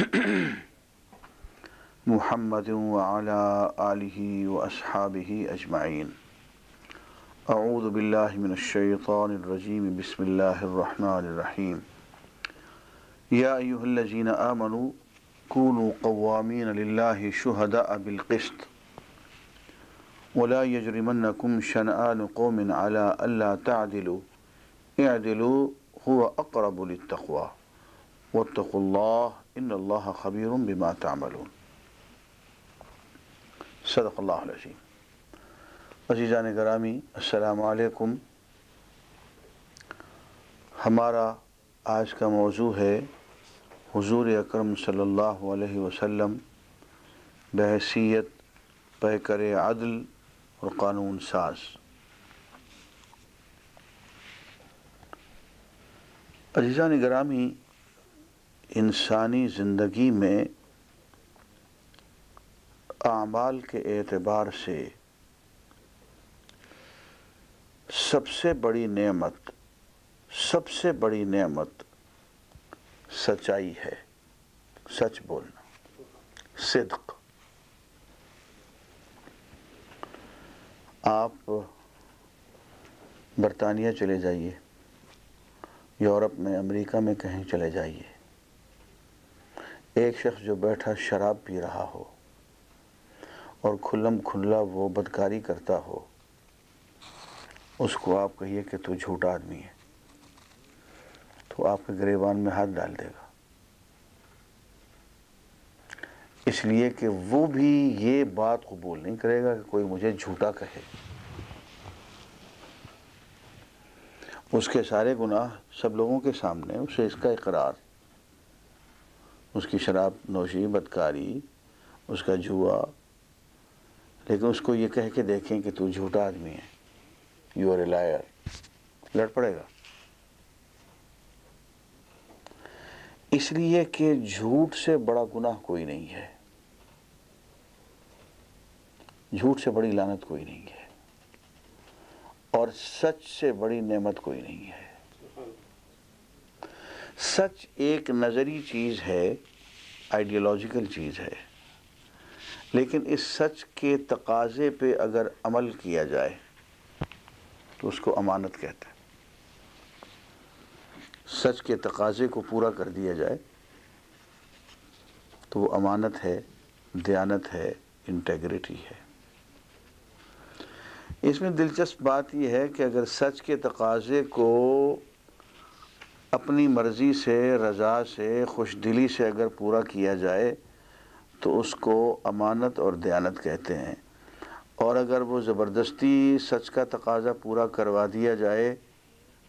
محمد وعلى آله وأصحابه أجمعين. أعوذ بالله من الشيطان الرجيم. بسم الله الرحمن الرحيم. يا أيها الذين آمنوا كونوا قوامين لله شهداء بالقسط. ولا يجرمنكم شنآن قوم على ألا تعدلوا. اعدلوا هو أقرب للتقوى. واتقوا الله ان اللہ خبیر بما تعملون۔ صدق اللہ العظیم۔ عزیزان گرامی، السلام علیکم۔ ہمارا آج کا موضوع ہے حضور اکرم صلی اللہ علیہ وسلم بحثیت پیکر عدل اور قانون ساز۔ عزیزان گرامی انسانی زندگی میں اعمال کے اعتبار سے سب سے بڑی نعمت، سب سے بڑی نعمت سچائی ہے۔ سچ بولنا۔ صدق۔ آپ برطانیہ چلے جائیے۔ یورپ میں، امریکہ میں کہیں چلے جائیے۔ ایک شخص جو بیٹھا شراب پی رہا ہو اور کھلم کھلا وہ بدکاری کرتا ہو، اس کو آپ کہیے کہ تو جھوٹا آدمی ہے، تو آپ کے گریبان میں ہاتھ ڈال دے گا۔ اس لیے کہ وہ بھی یہ بات قبول نہیں کرے گا کہ کوئی مجھے جھوٹا کہے۔ اس کے سارے گناہ سب لوگوں کے سامنے، اسے اس کا اقرار۔ اس کی شراب نوشی، بدکاری، اس کا جوا لیکن اس کو یہ کہہ کے دیکھیں کہ تو جھوٹا آدمی ہے۔ یو آر اے لائر لڑ پڑے گا۔ اس لیے کہ جھوٹ سے بڑا گناہ کوئی نہیں ہے۔ جھوٹ سے بڑی لانت کوئی نہیں ہے۔ اور سچ سے بڑی نعمت کوئی نہیں ہے۔ سچ ایک نظری چیز ہے آئیڈیالوجیکل چیز ہے۔ لیکن اس سچ کے تقاضے پہ اگر عمل کیا جائے، تو اس کو امانت کہتا ہے سچ کے تقاضے کو پورا کر دیا جائے، تو وہ امانت ہے، دیانت ہے انٹیگریٹی ہے۔ اس میں دلچسپ بات یہ ہے کہ اگر سچ کے تقاضے کو اپنی مرضی سے، رضا سے، خوش دلی سے اگر پورا کیا جائے تو اس کو امانت اور دیانت کہتے ہیں۔ اور اگر وہ زبردستی سچ کا تقاضا پورا کروا دیا جائے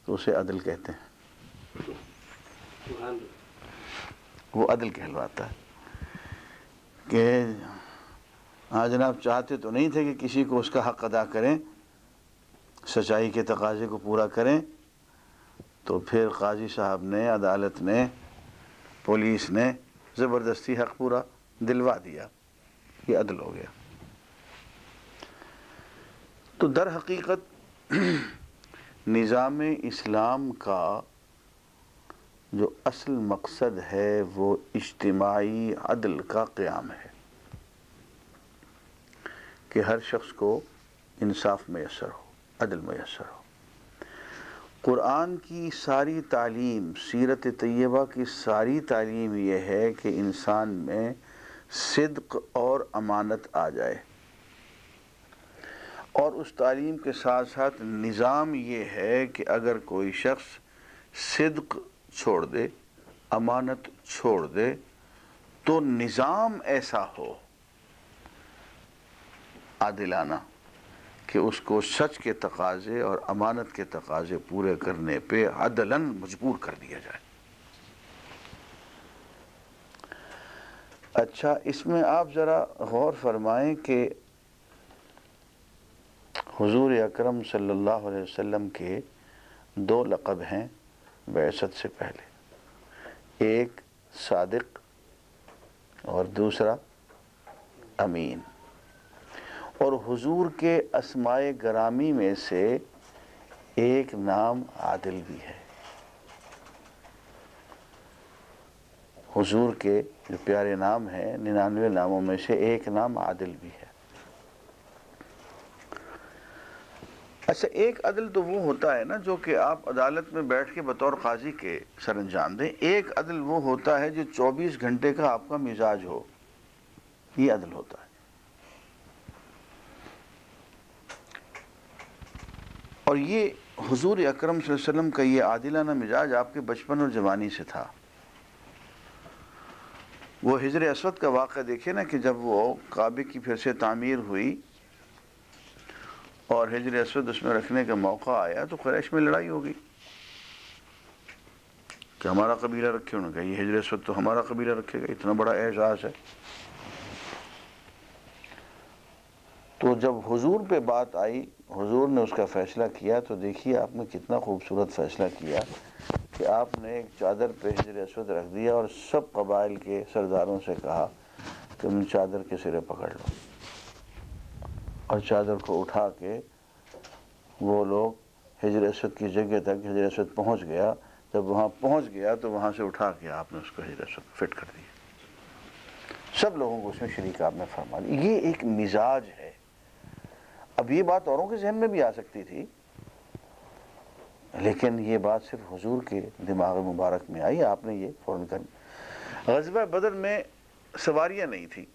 تو اسے عدل کہتے ہیں۔ وہ عدل کہلواتا ہے۔ کہ ہاں جناب، چاہتے تو نہیں تھے کہ کسی کو اس کا حق ادا کریں، سچائی کے تقاضے کو پورا کریں تو پھر قاضی صاحب نے، عدالت نے، پولیس نے زبردستی حق پورا دلوا دیا۔ یہ عدل ہو گیا۔ تو در حقیقت نظام اسلام کا جو اصل مقصد ہے، وہ اجتماعی عدل کا قیام ہے۔ کہ ہر شخص کو انصاف میسر ہو، عدل میسر ہو۔ قرآن کی ساری تعلیم، سیرت طیبہ کی ساری تعلیم یہ ہے کہ انسان میں صدق اور امانت آ جائے۔ اور اس تعلیم کے ساتھ ساتھ نظام یہ ہے کہ اگر کوئی شخص صدق چھوڑ دے، امانت چھوڑ دے، تو نظام ایسا ہو، عادلانہ۔ کہ اس کو سچ کے تقاضے اور امانت کے تقاضے پورے کرنے پہ عدلاً مجبور کر دیا جائے۔ اچھا اس میں آپ ذرا غور فرمائیں کہ حضور اکرم صلی اللہ علیہ وسلم کے دو لقب ہیں بیست سے پہلے۔ ایک صادق اور دوسرا امین۔ اور حضور کے اسمائے گرامی میں سے ایک نام عادل بھی ہے۔ حضور کے جو پیارے نام ہیں، ننانوے ناموں میں سے ایک نام عادل بھی ہے۔ اچھا ایک عدل تو وہ ہوتا ہے نا جو کہ آپ عدالت میں بیٹھ کے بطور قاضی کے سر انجام دیں۔ ایک عدل وہ ہوتا ہے جو چوبیس گھنٹے کا آپ کا مزاج ہو۔ یہ عدل ہوتا ہے۔ اور یہ حضور اکرم صلی اللہ علیہ وسلم کا یہ عادلانہ مزاج آپ کے بچپن اور جوانی سے تھا۔ وہ حضر اسود کا واقعہ دیکھیں نا کہ جب وہ کعبے کی پھر سے تعمیر ہوئی اور حجر اسود اس میں رکھنے کا موقع آیا تو قریش میں لڑائی ہوگی کہ ہمارا قبیلہ رکھے انہوں نے کہا، یہ حجر اسود تو ہمارا قبیلہ رکھے گا، اتنا بڑا اعزاز ہے۔ تو جب حضور پہ بات آئی، حضور نے اس کا فیصلہ کیا، تو دیکھیے آپ نے کتنا خوبصورت فیصلہ کیا کہ آپ نے ایک چادر پہ حجر اسود رکھ دیا اور سب قبائل کے سرداروں سے کہا کہ ان چادر کے سرے پکڑ لو۔ اور چادر کو اٹھا کے وہ لوگ حجر اسود کی جگہ تک حجر اسود پہنچ گیا۔ جب وہاں پہنچ گیا تو وہاں سے اٹھا کے آپ نے اس کو حجر اسود فٹ کر دیا۔ سب لوگوں کو اس میں شریک آپ نے فرما دیا یہ ایک مزاج ہے۔ اب یہ بات اوروں کے ذہن میں بھی آ سکتی تھی، لیکن یہ بات صرف حضور کے دماغ مبارک میں آئی، آپ نے یہ فوراً کر غزبہ بدر میں سواریاں نہیں تھی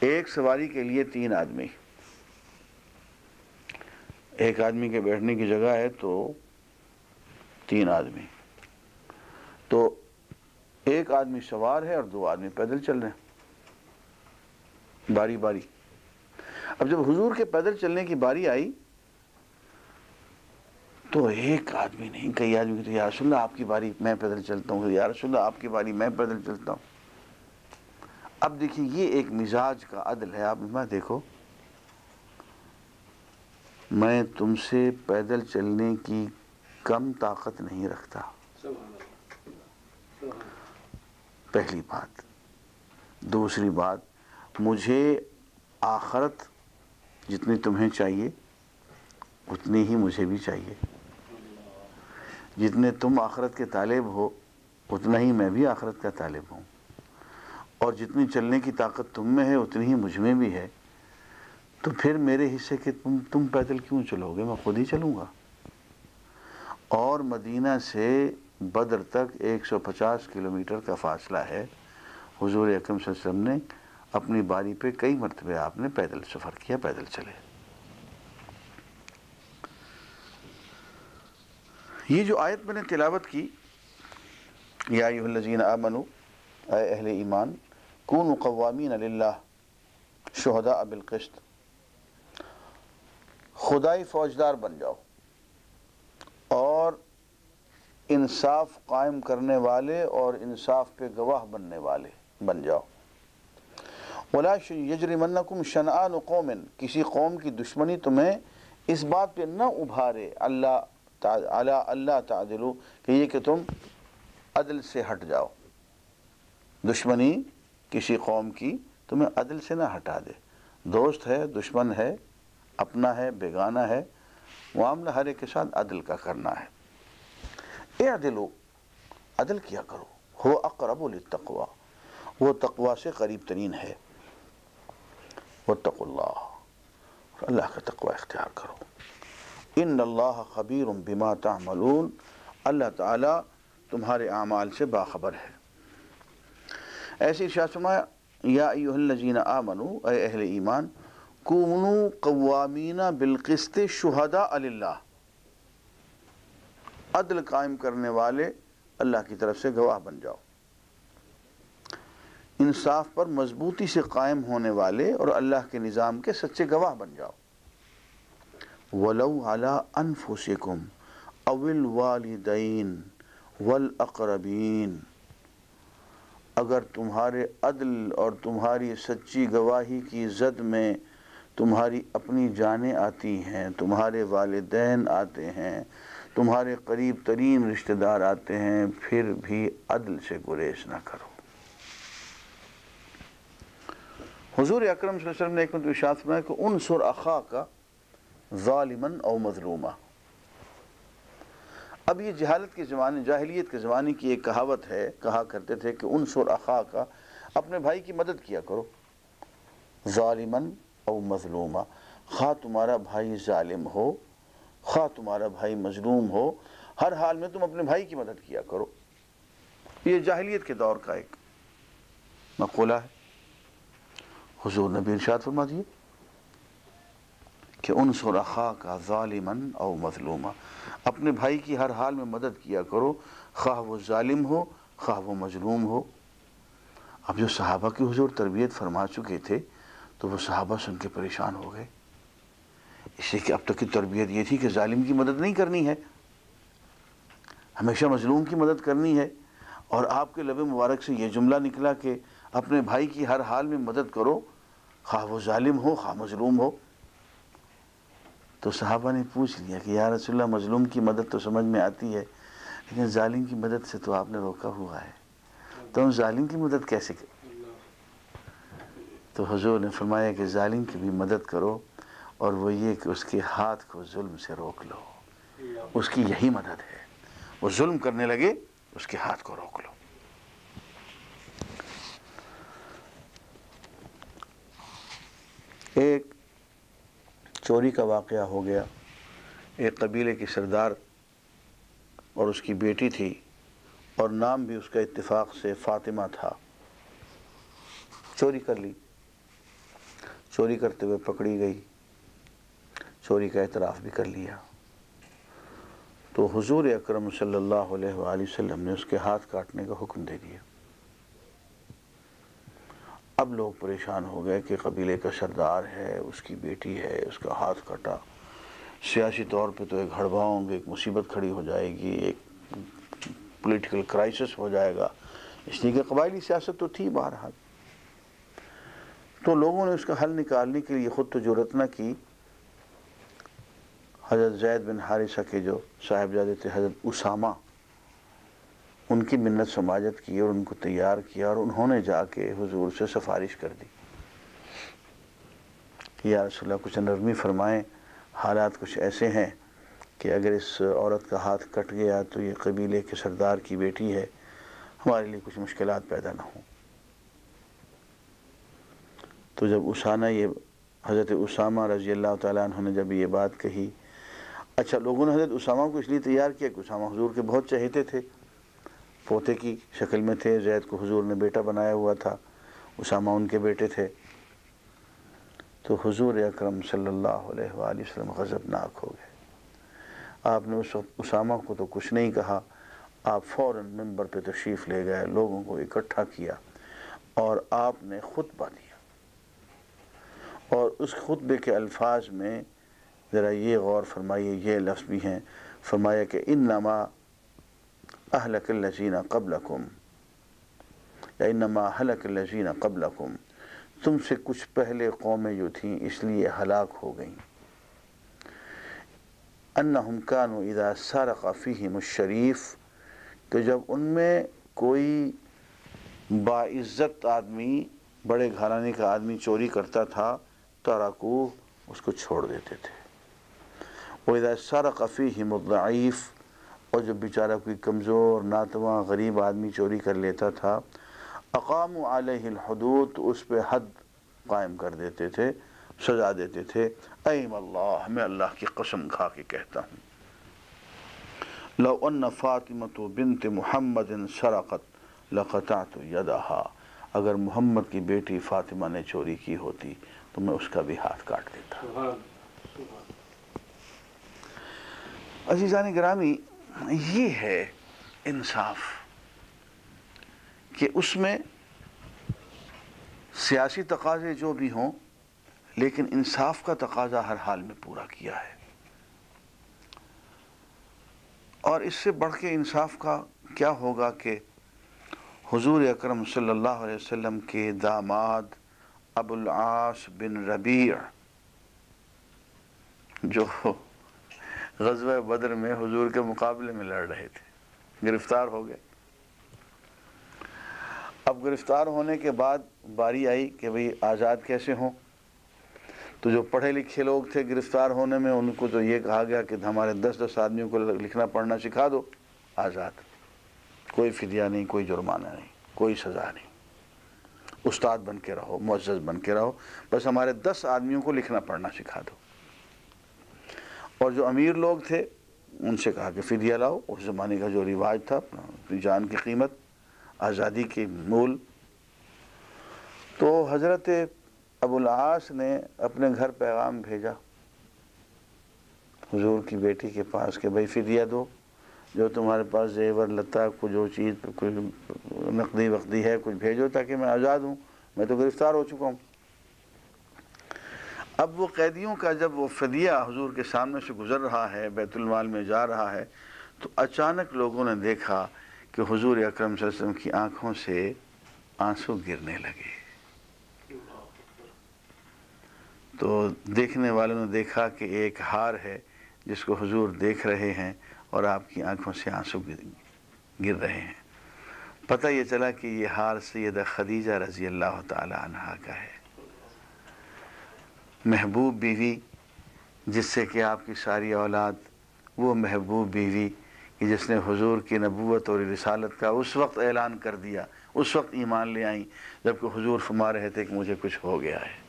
ایک سواری کے لیے تین آدمی۔ ایک آدمی کے بیٹھنے کی جگہ ہے تو تین آدمی۔ تو ایک آدمی سوار ہے اور دو آدمی پیدل چل رہے ہیں۔ باری باری۔ اب جب حضور کے پیدل چلنے کی باری آئی، تو ایک آدمی نہیں، کئی آدمی کہتے یا رسول اللہ، آپ کی باری میں پیدل چلتا ہوں، یا رسول اللہ، آپ کی باری میں پیدل چلتا ہوں. اب دیکھیں یہ ایک مزاج کا عدل ہے۔ آپ میں دیکھو، میں تم سے پیدل چلنے کی کم طاقت نہیں رکھتا۔ پہلی بات۔ دوسری بات، مجھے آخرت جتنی تمہیں چاہیے، اتنی ہی مجھے بھی چاہیے۔ جتنے تم آخرت کے طالب ہو، اتنا ہی میں بھی آخرت کا طالب ہوں۔ اور جتنی چلنے کی طاقت تم میں ہے، اتنی ہی مجھ میں بھی ہے۔ تو پھر میرے حصے کے تم تم پیدل کیوں چلو گے؟ میں خود ہی چلوں گا۔ اور مدینہ سے بدر تک ایک سو پچاس کلومیٹر کا فاصلہ ہے۔ حضور اکرم صلی اللہ علیہ وسلم نے اپنی باری پہ کئی مرتبہ آپ نے پیدل سفر کیا، پیدل چلے۔ یہ جو آیت میں نے تلاوت کی، یا ایوہ الذین آمنو اے اہل ایمان کون قوامین للہ شہداء بالقسط۔ خدائی فوجدار بن جاؤ۔ اور انصاف قائم کرنے والے اور انصاف پہ گواہ بننے والے بن جاؤ۔ ولا یجرمنکم شنآن قوم۔ کسی قوم کی دشمنی تمہیں اس بات پہ نہ ابھارے۔ اللہ اللہ تعدلو کہ یہ کہ تم عدل سے ہٹ جاؤ۔ دشمنی کسی قوم کی تمہیں عدل سے نہ ہٹا دے۔ دوست ہے، دشمن ہے، اپنا ہے بیگانہ ہے۔ معاملہ ہر ایک کے ساتھ عدل کا کرنا ہے۔ اے عدلو، عدل کیا کرو؟ ہو اقرب للتقوی۔ وہ تقوی سے قریب ترین ہے۔ واتقوا اللہ اللہ کا تقوی اختیار کرو. ان اللہ خبیر بما تعملون. اللہ تعالی تمہارے اعمال سے باخبر ہے. ایسی فرمایا، یا ایوہ الذین آمنو، اے اہل ایمان، کونو قوامین بالقسط شہداء اللہ عدل قائم کرنے والے اللہ کی طرف سے گواہ بن جاؤ. انصاف پر مضبوطی سے قائم ہونے والے اور اللہ کے نظام کے سچے گواہ بن جاؤ۔ وَلَوْ عَلَىٰ أَنفُسِكُمْ أَوِ الْوَالِدَيْنِ وَالْأَقْرَبِينَ۔ اگر تمہارے عدل اور تمہاری سچی گواہی کی زد میں تمہاری اپنی جانیں آتی ہیں، تمہارے والدین آتے ہیں، تمہارے قریب ترین رشتہ دار آتے ہیں، پھر بھی عدل سے گریز نہ کرو۔ حضور اکرم صلی اللہ علیہ وسلم نے ایک مطلب اشارت فرمایا کہ انصر اخا کا ظالمن او مظلومہ اب یہ جہالت کے زمانے، جاہلیت کے زمانے کی ایک کہاوت ہے، کہا کرتے تھے کہ انصر اخا کا اپنے بھائی کی مدد کیا کرو۔ ظالمن او مظلومہ خواہ تمہارا بھائی ظالم ہو، خواہ تمہارا بھائی مظلوم ہو، ہر حال میں تم اپنے بھائی کی مدد کیا کرو۔ یہ جاہلیت کے دور کا ایک مقولہ ہے۔ حضور نبی ارشاد فرما دیے کہ انصر اخا کا ظالمن او مظلومہ اپنے بھائی کی ہر حال میں مدد کیا کرو، خواہ وہ ظالم ہو، خواہ وہ مظلوم ہو۔ اب جو صحابہ کی حضور تربیت فرما چکے تھے، تو وہ صحابہ سن کے پریشان ہو گئے۔ اس لیے کہ اب تک کی تربیت یہ تھی کہ ظالم کی مدد نہیں کرنی ہے۔ ہمیشہ مظلوم کی مدد کرنی ہے۔ اور آپ کے لب مبارک سے یہ جملہ نکلا کہ اپنے بھائی کی ہر حال میں مدد کرو خواہ وہ ظالم ہو، خواہ مظلوم ہو۔ تو صحابہ نے پوچھ لیا کہ یا رسول اللہ، مظلوم کی مدد تو سمجھ میں آتی ہے، لیکن ظالم کی مدد سے تو آپ نے روکا ہوا ہے۔ تو ہم ظالم کی مدد کیسے کریں؟ تو حضور نے فرمایا کہ ظالم کی بھی مدد کرو اور وہ یہ کہ اس کے ہاتھ کو ظلم سے روک لو۔ اس کی یہی مدد ہے۔ وہ ظلم کرنے لگے، اس کے ہاتھ کو روک لو۔ ایک چوری کا واقعہ ہو گیا۔ ایک قبیلے کی سردار اور اس کی بیٹی تھی اور نام بھی اس کا اتفاق سے فاطمہ تھا۔ چوری کر لی۔ چوری کرتے ہوئے پکڑی گئی۔ چوری کا اعتراف بھی کر لیا۔ تو حضور اکرم صلی اللہ علیہ وآلہ وسلم نے اس کے ہاتھ کاٹنے کا حکم دے دیا۔ اب لوگ پریشان ہو گئے کہ قبیلے کا سردار ہے، اس کی بیٹی ہے، اس کا ہاتھ کٹا۔ سیاسی طور پہ تو ایک ہڑباؤں گے، ایک مصیبت کھڑی ہو جائے گی، ایک پولیٹیکل کرائسس ہو جائے گا۔ اس لیے کہ قبائلی سیاست تو تھی بہرحال۔ تو لوگوں نے اس کا حل نکالنے کے لیے خود تو جرت نہ کی، حضرت زید بن حارثہ کے جو صاحبزادے تھے، حضرت اسامہ ان کی منت سماجت کی اور ان کو تیار کیا اور انہوں نے جا کے حضور سے سفارش کر دی۔ کہ یا رسول اللہ، کچھ نرمی فرمائیں۔ حالات کچھ ایسے ہیں کہ اگر اس عورت کا ہاتھ کٹ گیا تو یہ قبیلے کے سردار کی بیٹی ہے۔ ہمارے لیے کچھ مشکلات پیدا نہ ہوں۔ تو جب اسانہ یہ حضرت اسامہ رضی اللہ تعالیٰ عنہ نے جب یہ بات کہی اچھا لوگوں نے حضرت اسامہ کو اس لیے تیار کیا کہ اسامہ حضور کے بہت چہیتے تھے۔ پوتے کی شکل میں تھے، زید کو حضور نے بیٹا بنایا ہوا تھا، اسامہ ان کے بیٹے تھے۔ تو حضور اکرم صلی اللہ علیہ وآلہ وسلم غضبناک ہو گئے۔ آپ نے اس وقت اسامہ کو تو کچھ نہیں کہا، آپ فوراً ممبر پہ تشریف لے گئے، لوگوں کو اکٹھا کیا اور آپ نے خطبہ دیا۔ اور اس خطبے کے الفاظ میں ذرا یہ غور فرمائیے، یہ لفظ بھی ہیں۔ فرمایا کہ انما اہلک الذین قبلکم یا انما اہلک الذین قبلکم تم سے کچھ پہلے قومیں جو تھیں اس لیے ہلاک ہو گئیں. انہم کانوا اذا سرق فیہم الشریف کہ جب ان میں کوئی باعزت آدمی، بڑے گھرانے کا آدمی چوری کرتا تھا ترکو اس کو چھوڑ دیتے تھے. وَإِذَا سَرَقَ فِيهِمُ الضَّعِيفُ اور جب بیچارہ کوئی کمزور ناتواں غریب آدمی چوری کر لیتا تھا اقام علیہ الحدود اس پہ حد قائم کر دیتے تھے سزا دیتے تھے۔ ایم اللہ میں اللہ کی قسم کھا کے کہتا ہوں۔ لو ان فاطمة بنت محمد سرقت لقطعت یدہا۔ اگر محمد کی بیٹی فاطمہ نے چوری کی ہوتی تو میں اس کا بھی ہاتھ کاٹ دیتا۔ عزیزان گرامی یہ ہے انصاف کہ اس میں سیاسی تقاضے جو بھی ہوں، لیکن انصاف کا تقاضا ہر حال میں پورا کیا ہے۔ اور اس سے بڑھ کے انصاف کا کیا ہوگا کہ حضور اکرم صلی اللہ علیہ وسلم کے داماد ابو العاص بن ربیع، جو غزوہ بدر میں حضور کے مقابلے میں لڑ رہے تھے۔ گرفتار ہو گئے۔ اب گرفتار ہونے کے بعد باری آئی کہ بھئی آزاد کیسے ہوں؟ تو جو پڑھے لکھے لوگ تھے گرفتار ہونے میں، ان کو تو یہ کہا گیا کہ ہمارے دس دس آدمیوں کو لکھنا پڑھنا سکھا دو۔ آزاد۔ کوئی فدیہ نہیں، کوئی جرمانہ نہیں، کوئی سزا نہیں۔ استاد بن کے رہو، معزز بن کے رہو، بس ہمارے دس آدمیوں کو لکھنا پڑھنا سکھا دو۔ اور جو امیر لوگ تھے، ان سے کہا کہ فدیہ لاؤ، اس زمانے کا جو رواج تھا جان کی قیمت، آزادی کی مول۔ تو حضرت ابو العاص نے اپنے گھر پیغام بھیجا۔ حضور کی بیٹی کے پاس کہ بھائی فدیہ دو، جو تمہارے پاس زیور لتا کو جو چیز کوئی نقدی وقدی ہے، کچھ بھیجو تاکہ میں آزاد ہوں، میں تو گرفتار ہو چکا ہوں۔ اب وہ قیدیوں کا جب وہ فدیہ حضور کے سامنے سے گزر رہا ہے، بیت المال میں جا رہا ہے، تو اچانک لوگوں نے دیکھا کہ حضور اکرم صلی اللہ علیہ وسلم کی آنکھوں سے آنسو گرنے لگے۔ تو دیکھنے والوں نے دیکھا کہ ایک ہار ہے جس کو حضور دیکھ رہے ہیں اور آپ کی آنکھوں سے آنسو گر رہے ہیں۔ پتہ یہ چلا کہ یہ ہار سیدہ خدیجہ رضی اللہ تعالی عنہ کا ہے۔ محبوب بیوی، جس سے کہ آپ کی ساری اولاد، وہ محبوب بیوی کہ جس نے حضور کی نبوت اور رسالت کا اس وقت اعلان کر دیا، اس وقت ایمان لے آئیں، جبکہ حضور فرما رہے تھے کہ مجھے کچھ ہو گیا ہے۔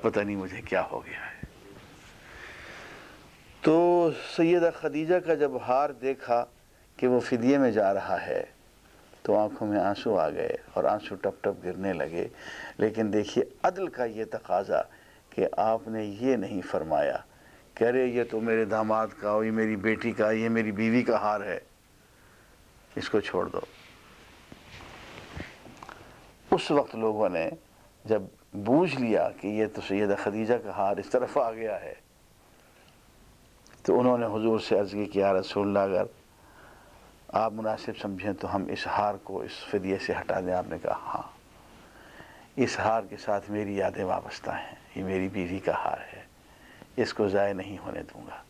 پتہ نہیں مجھے کیا ہو گیا ہے۔ تو سیدہ خدیجہ کا جب ہار دیکھا کہ وہ فدیے میں جا رہا ہے، تو آنکھوں میں آنسو آ گئے اور آنسو ٹپ ٹپ گرنے لگے۔ لیکن دیکھیے، عدل کا یہ تقاضا کہ آپ نے یہ نہیں فرمایا کہ ارے یہ تو میرے داماد کا، یہ میری بیٹی کا، یہ میری بیوی کا ہار ہے۔ اس کو چھوڑ دو۔ اس وقت لوگوں نے جب بوجھ لیا کہ یہ تو سیدہ خدیجہ کا ہار اس طرف آ گیا ہے، تو انہوں نے حضور سے عرض کی کہ رسول اللہ، اگر آپ مناسب سمجھیں تو ہم اس ہار کو اس فدیے سے ہٹا دیں۔ آپ نے کہا ہاں اس ہار کے ساتھ میری یادیں وابستہ ہیں۔ یہ میری بیوی کا ہار ہے، اس کو ضائع نہیں ہونے دوں گا۔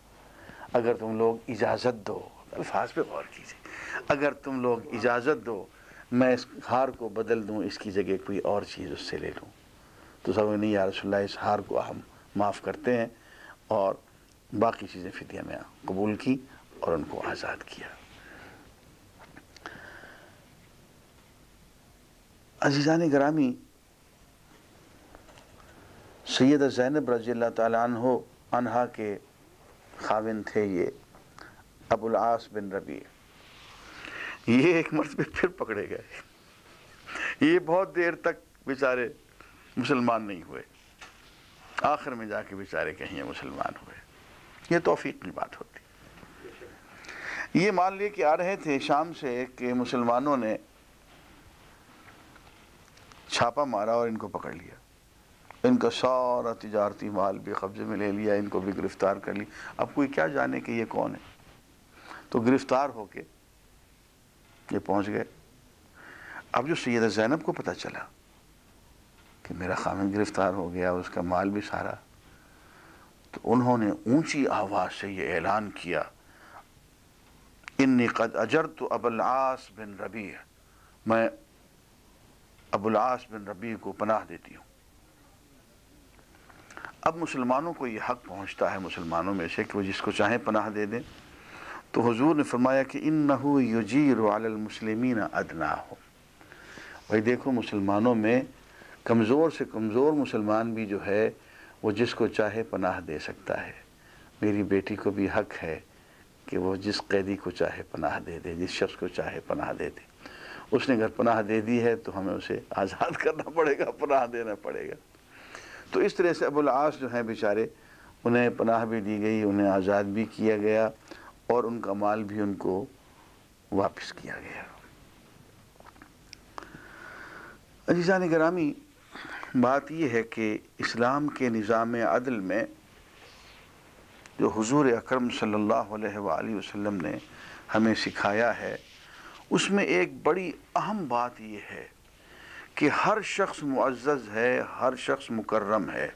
اگر تم لوگ اجازت دو، الفاظ پہ غور کیجیے اگر تم لوگ اجازت دو، میں اس ہار کو بدل دوں، اس کی جگہ کوئی اور چیز اس سے لے لوں۔ تو سب نہیں، یا رسول اللہ، اس ہار کو ہم معاف کرتے ہیں۔ اور باقی چیزیں فدیہ میں قبول کی اور ان کو آزاد کیا۔ عزیزان گرامی سید زینب رضی اللہ تعالیٰ عنہ عنہا کے خاون تھے یہ، ابو العاص بن ربی یہ ایک مرتبہ پھر پکڑے گئے۔ یہ بہت دیر تک بیچارے مسلمان نہیں ہوئے۔ آخر میں جا کے بیچارے کہیں مسلمان ہوئے۔ یہ توفیق کی بات ہوتی۔ یہ مان لیے کہ آ رہے تھے شام سے کہ مسلمانوں نے چھاپا مارا اور ان کو پکڑ لیا۔ ان کا سارا تجارتی مال بھی قبضے میں لے لیا، ان کو بھی گرفتار کر لی۔ اب کوئی کیا جانے کہ یہ کون ہے؟ تو گرفتار ہو کے یہ پہنچ گئے۔ اب جو سید زینب کو پتہ چلا کہ میرا خامن گرفتار ہو گیا، اس کا مال بھی سارا، تو انہوں نے اونچی آواز سے یہ اعلان کیا، انی قد اجرت ابو العاص بن ربیع میں ابو العاص بن ربیع کو پناہ دیتی ہوں۔ اب مسلمانوں کو یہ حق پہنچتا ہے مسلمانوں میں سے کہ وہ جس کو چاہیں پناہ دے دیں۔ تو حضور نے فرمایا کہ انہو یجیر علی المسلمین ادنا ہو بھائی دیکھو، مسلمانوں میں کمزور سے کمزور مسلمان بھی جو ہے، وہ جس کو چاہے پناہ دے سکتا ہے۔ میری بیٹی کو بھی حق ہے کہ وہ جس قیدی کو چاہے پناہ دے دے، جس شخص کو چاہے پناہ دے دے۔ اس نے اگر پناہ دے دی ہے تو ہمیں اسے آزاد کرنا پڑے گا، پناہ دینا پڑے گا۔ تو اس طرح سے ابو العاص جو ہیں بیچارے، انہیں پناہ بھی دی گئی، انہیں آزاد بھی کیا گیا اور ان کا مال بھی ان کو واپس کیا گیا۔ عزیزان گرامی، بات یہ ہے کہ اسلام کے نظام عدل میں جو حضور اکرم صلی اللہ علیہ وآلہ وسلم نے ہمیں سکھایا ہے، اس میں ایک بڑی اہم بات یہ ہے کہ ہر شخص معزز ہے، ہر شخص مکرم ہے۔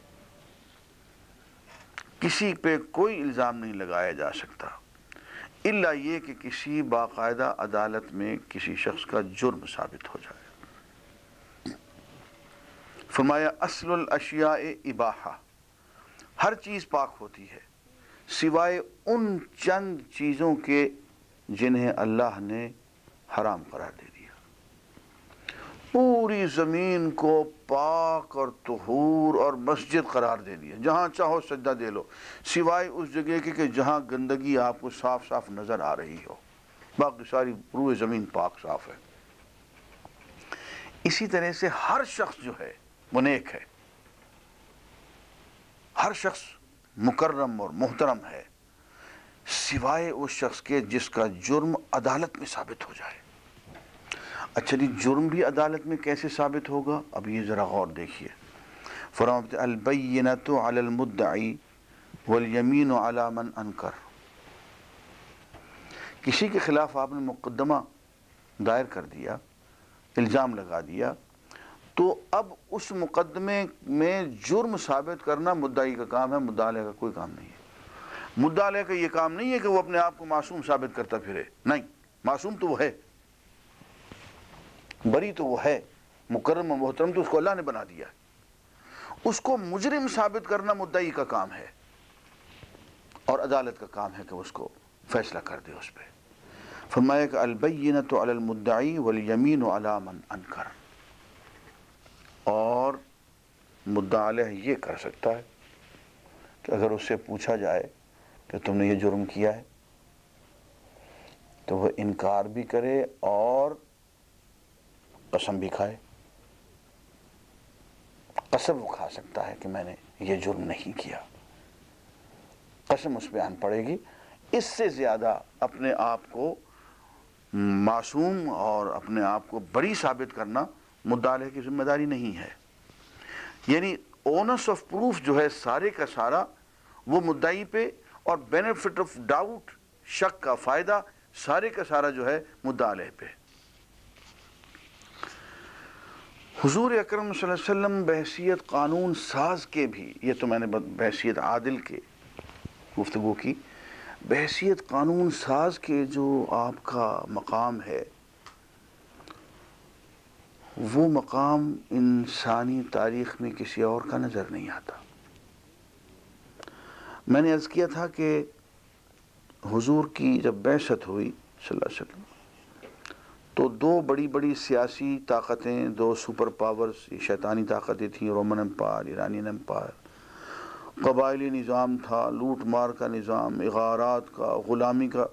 کسی پہ کوئی الزام نہیں لگایا جا سکتا۔ اللہ یہ کہ کسی باقاعدہ عدالت میں کسی شخص کا جرم ثابت ہو جائے۔ فرمایا، اصل الاشیاء اباحہ۔ ہر چیز پاک ہوتی ہے، سوائے ان چند چیزوں کے جنہیں اللہ نے حرام قرار دیا۔ پوری زمین کو پاک اور طہور اور مسجد قرار دے دیا جہاں چاہو سجدہ دے لو۔ سوائے اس جگہ کے کہ جہاں گندگی آپ کو صاف صاف نظر آ رہی ہو۔ باقی ساری روح زمین پاک صاف ہے۔ اسی طرح سے ہر شخص جو ہے، وہ نیک ہے۔ ہر شخص مکرم اور محترم ہے۔ سوائے اس شخص کے جس کا جرم عدالت میں ثابت ہو جائے۔ اچھا جی جرم بھی عدالت میں کیسے ثابت ہوگا؟ اب یہ ذرا غور دیکھیے۔ فرمت البینت علی المدعی والیمین علی من انکر۔ کسی کے خلاف آپ نے مقدمہ دائر کر دیا، الزام لگا دیا، تو اب اس مقدمے میں جرم ثابت کرنا مدعی کا کام ہے مدعلے کا کوئی کام نہیں ہے۔ مدعلے کا یہ کام نہیں ہے کہ وہ اپنے آپ کو معصوم ثابت کرتا پھرے، نہیں، معصوم تو وہ ہے۔ بری تو وہ ہے، مکرم و محترم تو اس کو اللہ نے بنا دیا اس کو مجرم ثابت کرنا مدعی کا کام ہے۔ اور عدالت کا کام ہے کہ اس کو فیصلہ کر دے اس پہ۔ فرمایا کہ البینت علی المدعی والیمین علی من انکر۔ اور مدعا علیہ یہ کر سکتا ہے کہ اگر اس سے پوچھا جائے کہ تم نے یہ جرم کیا ہے، تو وہ انکار بھی کرے اور قسم بھی کھائے۔ قسم وہ کھا سکتا ہے کہ میں نے یہ جرم نہیں کیا۔ قسم اس پہ آن پڑے گی۔ اس سے زیادہ اپنے آپ کو معصوم اور اپنے آپ کو بڑی ثابت کرنا مدعلے کی ذمہ داری نہیں ہے۔ یعنی اونس آف پروف جو ہے سارے کا سارا وہ مدعی پہ اور بینیفٹ آف ڈاؤٹ شک کا فائدہ سارے کا سارا جو ہے مدعلے پہ۔ حضور اکرم صلی اللہ علیہ وسلم بحثیت قانون ساز کے بھی، یہ تو میں نے بحثیت عادل کے گفتگو کی، بحثیت قانون ساز کے جو آپ کا مقام ہے، وہ مقام انسانی تاریخ میں کسی اور کا نظر نہیں آتا۔ میں نے عرض کیا تھا کہ حضور کی جب بیست ہوئی صلی اللہ علیہ وسلم تو دو بڑی بڑی سیاسی طاقتیں، دو سپر پاورز شیطانی طاقتیں تھیں، رومن امپائر، ایرانین امپائر۔ قبائلی نظام تھا، لوٹ مار کا نظام، اغارات کا، غلامی کا۔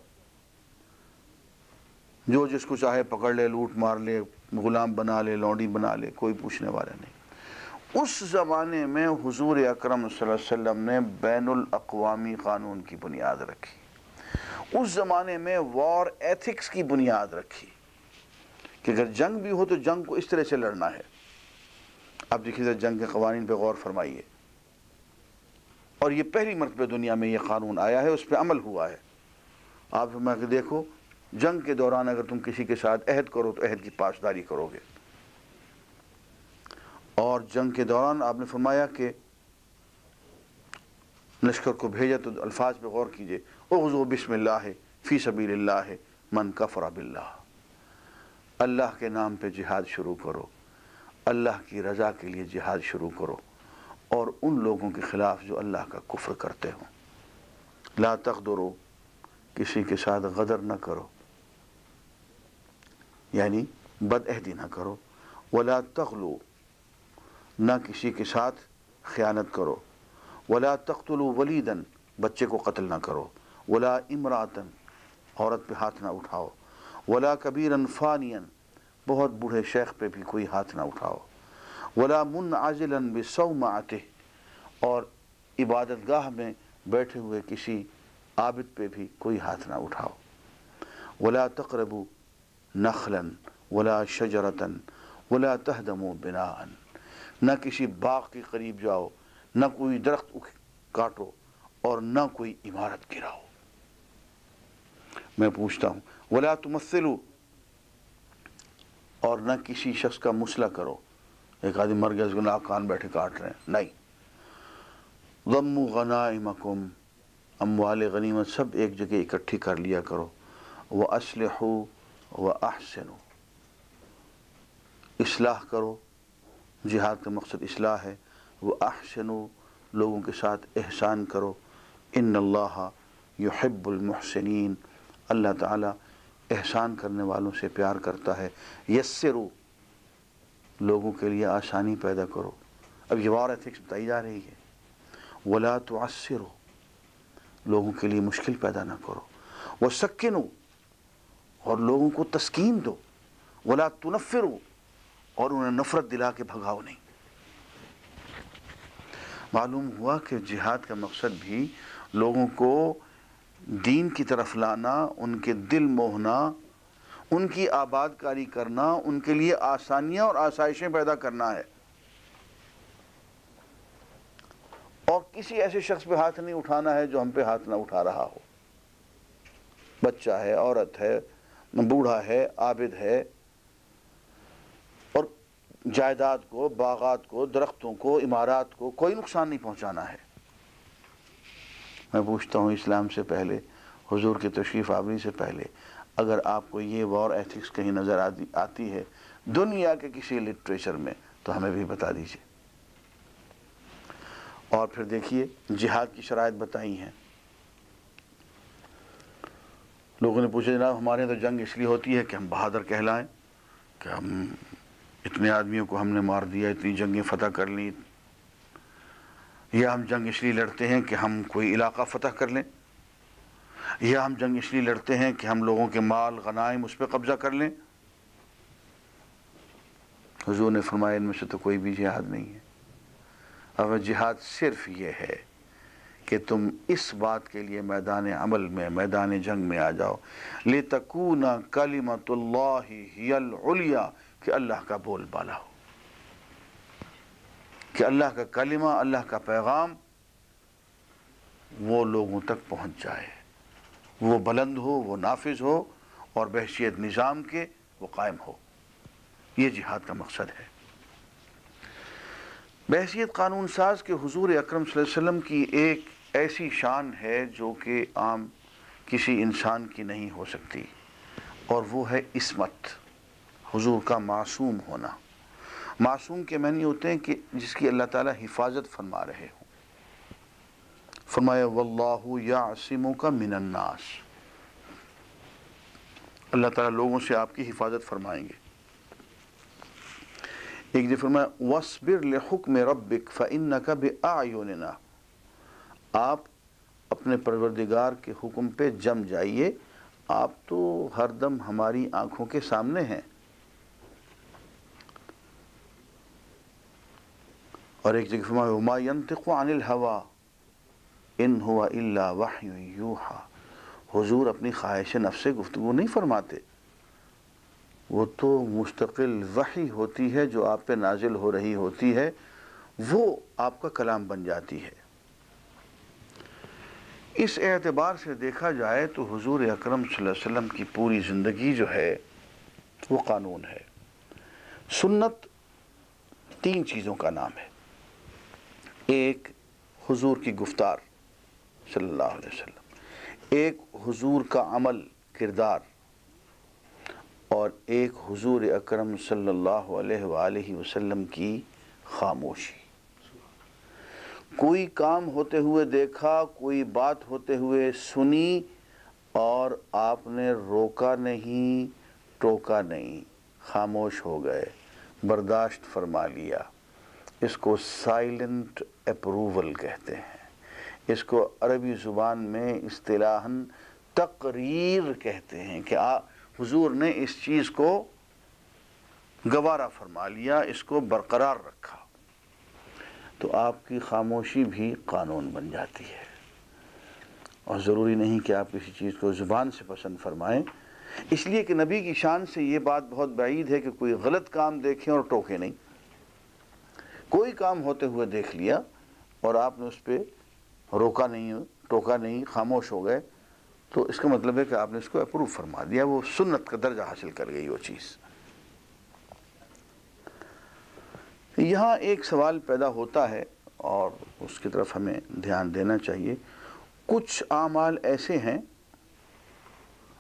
جو جس کو چاہے پکڑ لے، لوٹ مار لے، غلام بنا لے، لونڈی بنا لے، کوئی پوچھنے والا نہیں۔ اس زمانے میں حضور اکرم صلی اللہ علیہ وسلم نے بین الاقوامی قانون کی بنیاد رکھی۔ اس زمانے میں وار ایتھکس کی بنیاد رکھی۔ کہ اگر جنگ بھی ہو تو جنگ کو اس طرح سے لڑنا ہے۔ اب دیکھیے جنگ کے قوانین پہ غور فرمائیے۔ اور یہ پہلی مرتبہ دنیا میں یہ قانون آیا ہے، اس پہ عمل ہوا ہے۔ آپ میں دیکھو، جنگ کے دوران اگر تم کسی کے ساتھ عہد کرو تو عہد کی پاسداری کرو گے۔ اور جنگ کے دوران آپ نے فرمایا کہ لشکر کو بھیجا تو الفاظ پہ غور کیجیے۔ اغزو بسم اللہ فی سبیل اللہ من کفر باللہ۔ اللہ کے نام پہ جہاد شروع کرو۔ اللہ کی رضا کے لیے جہاد شروع کرو۔ اور ان لوگوں کے خلاف جو اللہ کا کفر کرتے ہوں لا تقدرو کسی کے ساتھ غدر نہ کرو۔ یعنی بد عہدی نہ کرو۔ ولا تغلو، نہ کسی کے ساتھ خیانت کرو۔ ولا تقتلوا ولیدن بچے کو قتل نہ کرو۔ ولا امراتن عورت پہ ہاتھ نہ اٹھاؤ۔ ولا کبیرن فانین، بہت بوڑھے شیخ پہ بھی کوئی ہاتھ نہ اٹھاؤ۔ ولا من منعزلا بصومعته، اور عبادت گاہ میں بیٹھے ہوئے کسی عابد پہ بھی کوئی ہاتھ نہ اٹھاؤ۔ ولا تقربوا نخلا ولا شجرتا ولا تهدموا بناء، نہ کسی باغ کے قریب جاؤ، نہ کوئی درخت کاٹو اور نہ کوئی عمارت گراؤ۔ میں پوچھتا ہوں ولا تمثلوا اور نہ کسی شخص کا مسئلہ کرو۔ ایک آدمی مر گیا، اس کو ناک کان بیٹھے کاٹ رہے ہیں۔ نہیں۔ ضم غنائمکم، اموال غنیمت سب ایک جگہ اکٹھی کر لیا کرو۔ وہ اسلح و احسن اصلاح کرو۔ جہاد کا مقصد اصلاح ہے۔ وہ احسن لوگوں کے ساتھ احسان کرو۔ ان اللہ یحب المحسنین۔ اللہ تعالیٰ احسان کرنے والوں سے پیار کرتا ہے۔ یسرو، لوگوں کے لیے آسانی پیدا کرو۔ اب یہ وار ایتھکس بتائی جا رہی ہے۔ ولا تعسرو لوگوں کے لیے مشکل پیدا نہ کرو۔ وہ سکنو اور لوگوں کو تسکین دو۔ ولا تنفرو اور انہیں نفرت دلا کے بھگاؤ نہیں۔ معلوم ہوا کہ جہاد کا مقصد بھی لوگوں کو دین کی طرف لانا، ان کے دل موہنا، ان کی آباد کاری کرنا، ان کے لیے آسانیاں اور آسائشیں پیدا کرنا ہے۔ اور کسی ایسے شخص پہ ہاتھ نہیں اٹھانا ہے جو ہم پہ ہاتھ نہ اٹھا رہا ہو۔ بچہ ہے، عورت ہے، بوڑھا ہے، عابد ہے۔ اور جائیداد کو، باغات کو، درختوں کو، عمارات کو کوئی نقصان نہیں پہنچانا ہے۔ میں پوچھتا ہوں اسلام سے پہلے، حضور کی تشریف آوری سے پہلے، اگر آپ کو یہ وار ایتھکس کہیں نظر آتی ہے دنیا کے کسی لٹریچر میں، تو ہمیں بھی بتا دیجیے۔ اور پھر دیکھیے، جہاد کی شرائط بتائی ہیں۔ لوگوں نے پوچھا، جناب، ہمارے تو جنگ اس لیے ہوتی ہے کہ ہم بہادر کہلائیں، کہ ہم اتنے آدمیوں کو ہم نے مار دیا، اتنی جنگیں فتح کر لیں یا ہم جنگ اس لیے لڑتے ہیں کہ ہم کوئی علاقہ فتح کر لیں۔ یا ہم جنگ اس لیے لڑتے ہیں کہ ہم لوگوں کے مال، غنائم اس پہ قبضہ کر لیں۔ حضور نے فرمایا، ان میں سے تو کوئی بھی جہاد نہیں ہے۔ اب جہاد صرف یہ ہے کہ تم اس بات کے لیے میدان عمل میں، میدان جنگ میں آ جاؤ۔ لِتَكُونَ كَلِمَةُ اللَّهِ هِيَ الْعُلْيَا، کہ اللہ کا بول بالا ہو۔ کہ اللہ کا کلمہ، اللہ کا پیغام وہ لوگوں تک پہنچ جائے۔ وہ بلند ہو، وہ نافذ ہو اور بحثیت نظام کے وہ قائم ہو۔ یہ جہاد کا مقصد ہے۔ بحثیت قانون ساز کے حضور اکرم صلی اللہ علیہ وسلم کی ایک ایسی شان ہے جو کہ عام کسی انسان کی نہیں ہو سکتی اور وہ ہے عصمت، حضور کا معصوم ہونا۔ معصوم کے معنی ہوتے ہیں کہ جس کی اللہ تعالیٰ حفاظت فرما رہے ہوں۔ فرمایا، واللہ یعصمک من الناس اللہ تعالیٰ لوگوں سے آپ کی حفاظت فرمائیں گے۔ ایک جی فرمایا وَصْبِرْ لِحُكْمِ رَبِّكْ فَإِنَّكَ بِأَعْيُنِنَا آپ اپنے پروردگار کے حکم پہ جم جائیے۔ آپ تو ہر دم ہماری آنکھوں کے سامنے ہیں۔ اور ایک جگہ فرمایا، وما ينطق عن الهوى ان هو الا وحی یوحا حضور اپنی خواہش نفس سے گفتگو نہیں فرماتے۔ وہ تو مستقل وحی ہوتی ہے جو آپ پہ نازل ہو رہی ہوتی ہے، وہ آپ کا کلام بن جاتی ہے۔ اس اعتبار سے دیکھا جائے تو حضور اکرم صلی اللہ علیہ وسلم کی پوری زندگی جو ہے، وہ قانون ہے۔ سنت تین چیزوں کا نام ہے۔ ایک حضور کی گفتار صلی اللہ علیہ وسلم، ایک حضور کا عمل کردار، اور ایک حضور اکرم صلی اللہ علیہ وآلہ وسلم کی خاموشی۔ کوئی کام ہوتے ہوئے دیکھا، کوئی بات ہوتے ہوئے سنی، اور آپ نے روکا نہیں، ٹوکا نہیں، خاموش ہو گئے، برداشت فرما لیا۔ اس کو سائلنٹ اپروول کہتے ہیں۔ اس کو عربی زبان میں اصطلاحاً تقریر کہتے ہیں کہ حضور نے اس چیز کو گوارہ فرما لیا، اس کو برقرار رکھا۔ تو آپ کی خاموشی بھی قانون بن جاتی ہے۔ اور ضروری نہیں کہ آپ کسی چیز کو زبان سے پسند فرمائیں۔ اس لیے کہ نبی کی شان سے یہ بات بہت بعید ہے کہ کوئی غلط کام دیکھیں اور ٹوکے نہیں۔ کوئی کام ہوتے ہوئے دیکھ لیا اور آپ نے اس پہ روکا نہیں، ٹوکا نہیں، خاموش ہو گئے، تو اس کا مطلب ہے کہ آپ نے اس کو اپروو فرما دیا، وہ سنت کا درجہ حاصل کر گئی وہ چیز۔ یہاں ایک سوال پیدا ہوتا ہے اور اس کی طرف ہمیں دھیان دینا چاہیے۔ کچھ اعمال ایسے ہیں،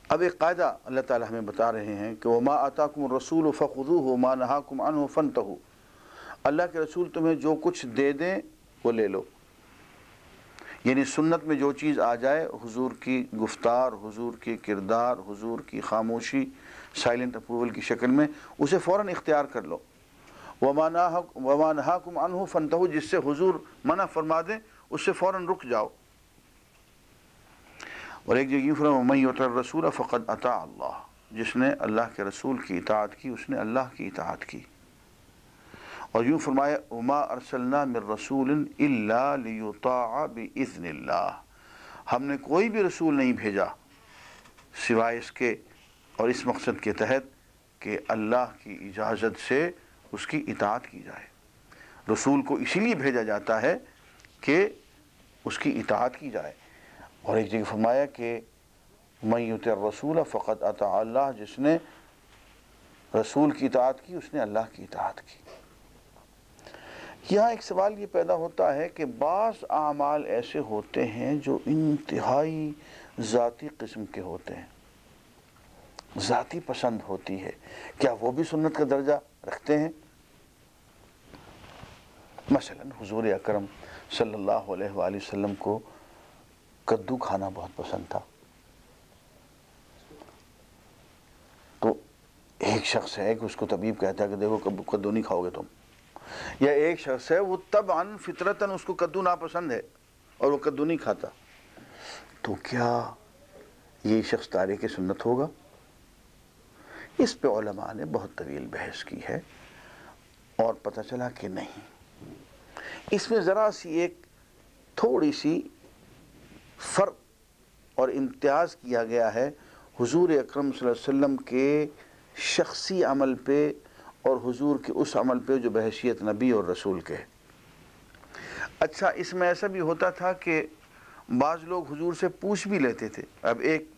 اب ایک قاعدہ اللہ تعالی ہمیں بتا رہے ہیں کہ وہ ماں آتاکم رسول و فخو ہو ماں نہا کم ان ہو فن اللہ کے رسول تمہیں جو کچھ دے دیں وہ لے لو۔ یعنی سنت میں جو چیز آ جائے، حضور کی گفتار، حضور کی کردار، حضور کی خاموشی سائلنٹ اپروول کی شکل میں اسے فوراً اختیار کر لو۔ وما نہاکم عنہ فنتہو جس سے حضور منع فرما دیں، اس سے فوراً رک جاؤ۔ اور ایک جگہ فرما من یطع الرسول فقد اللہ جس نے اللہ کے رسول کی اطاعت کی، اس نے اللہ کی اطاعت کی۔ اور یوں فرمایا، وما ارسلنا من رسول الا لیطاع باذن اللہ. ہم نے کوئی بھی رسول نہیں بھیجا سوائے اس کے اور اس مقصد کے تحت کہ اللہ کی اجازت سے اس کی اطاعت کی جائے۔ رسول کو اسی لیے بھیجا جاتا ہے کہ اس کی اطاعت کی جائے۔ اور ایک جگہ فرمایا کہ، من یطع الرسول فقط اطاع اللہ جس نے رسول کی اطاعت کی، اس نے اللہ کی اطاعت کی۔ یہاں ایک سوال یہ پیدا ہوتا ہے کہ بعض اعمال ایسے ہوتے ہیں جو انتہائی ذاتی قسم کے ہوتے ہیں۔ ذاتی پسند ہوتی ہے۔ کیا وہ بھی سنت کا درجہ رکھتے ہیں؟ مثلا حضور اکرم صلی اللہ علیہ وآلہ وسلم کو کدو کھانا بہت پسند تھا۔ تو ایک شخص ہے کہ اس کو طبیب کہتا ہے کہ دیکھو کدو نہیں کھاؤ گے تم۔ یا ایک شخص ہے، وہ تب ان فطرتاً اس کو کدو ناپسند ہے اور وہ کدو نہیں کھاتا۔ تو کیا یہ شخص تاریخ سنت ہوگا؟ اس پہ علماء نے بہت طویل بحث کی ہے اور پتہ چلا کہ نہیں۔ اس میں ذرا سی ایک تھوڑی سی فرق اور امتیاز کیا گیا ہے۔ حضور اکرم صلی اللہ علیہ وسلم کے شخصی عمل پہ اور حضور کے اس عمل پہ جو بحثیت نبی اور رسول کے۔ اچھا اس میں ایسا بھی ہوتا تھا کہ بعض لوگ حضور سے پوچھ بھی لیتے تھے۔ اب ایک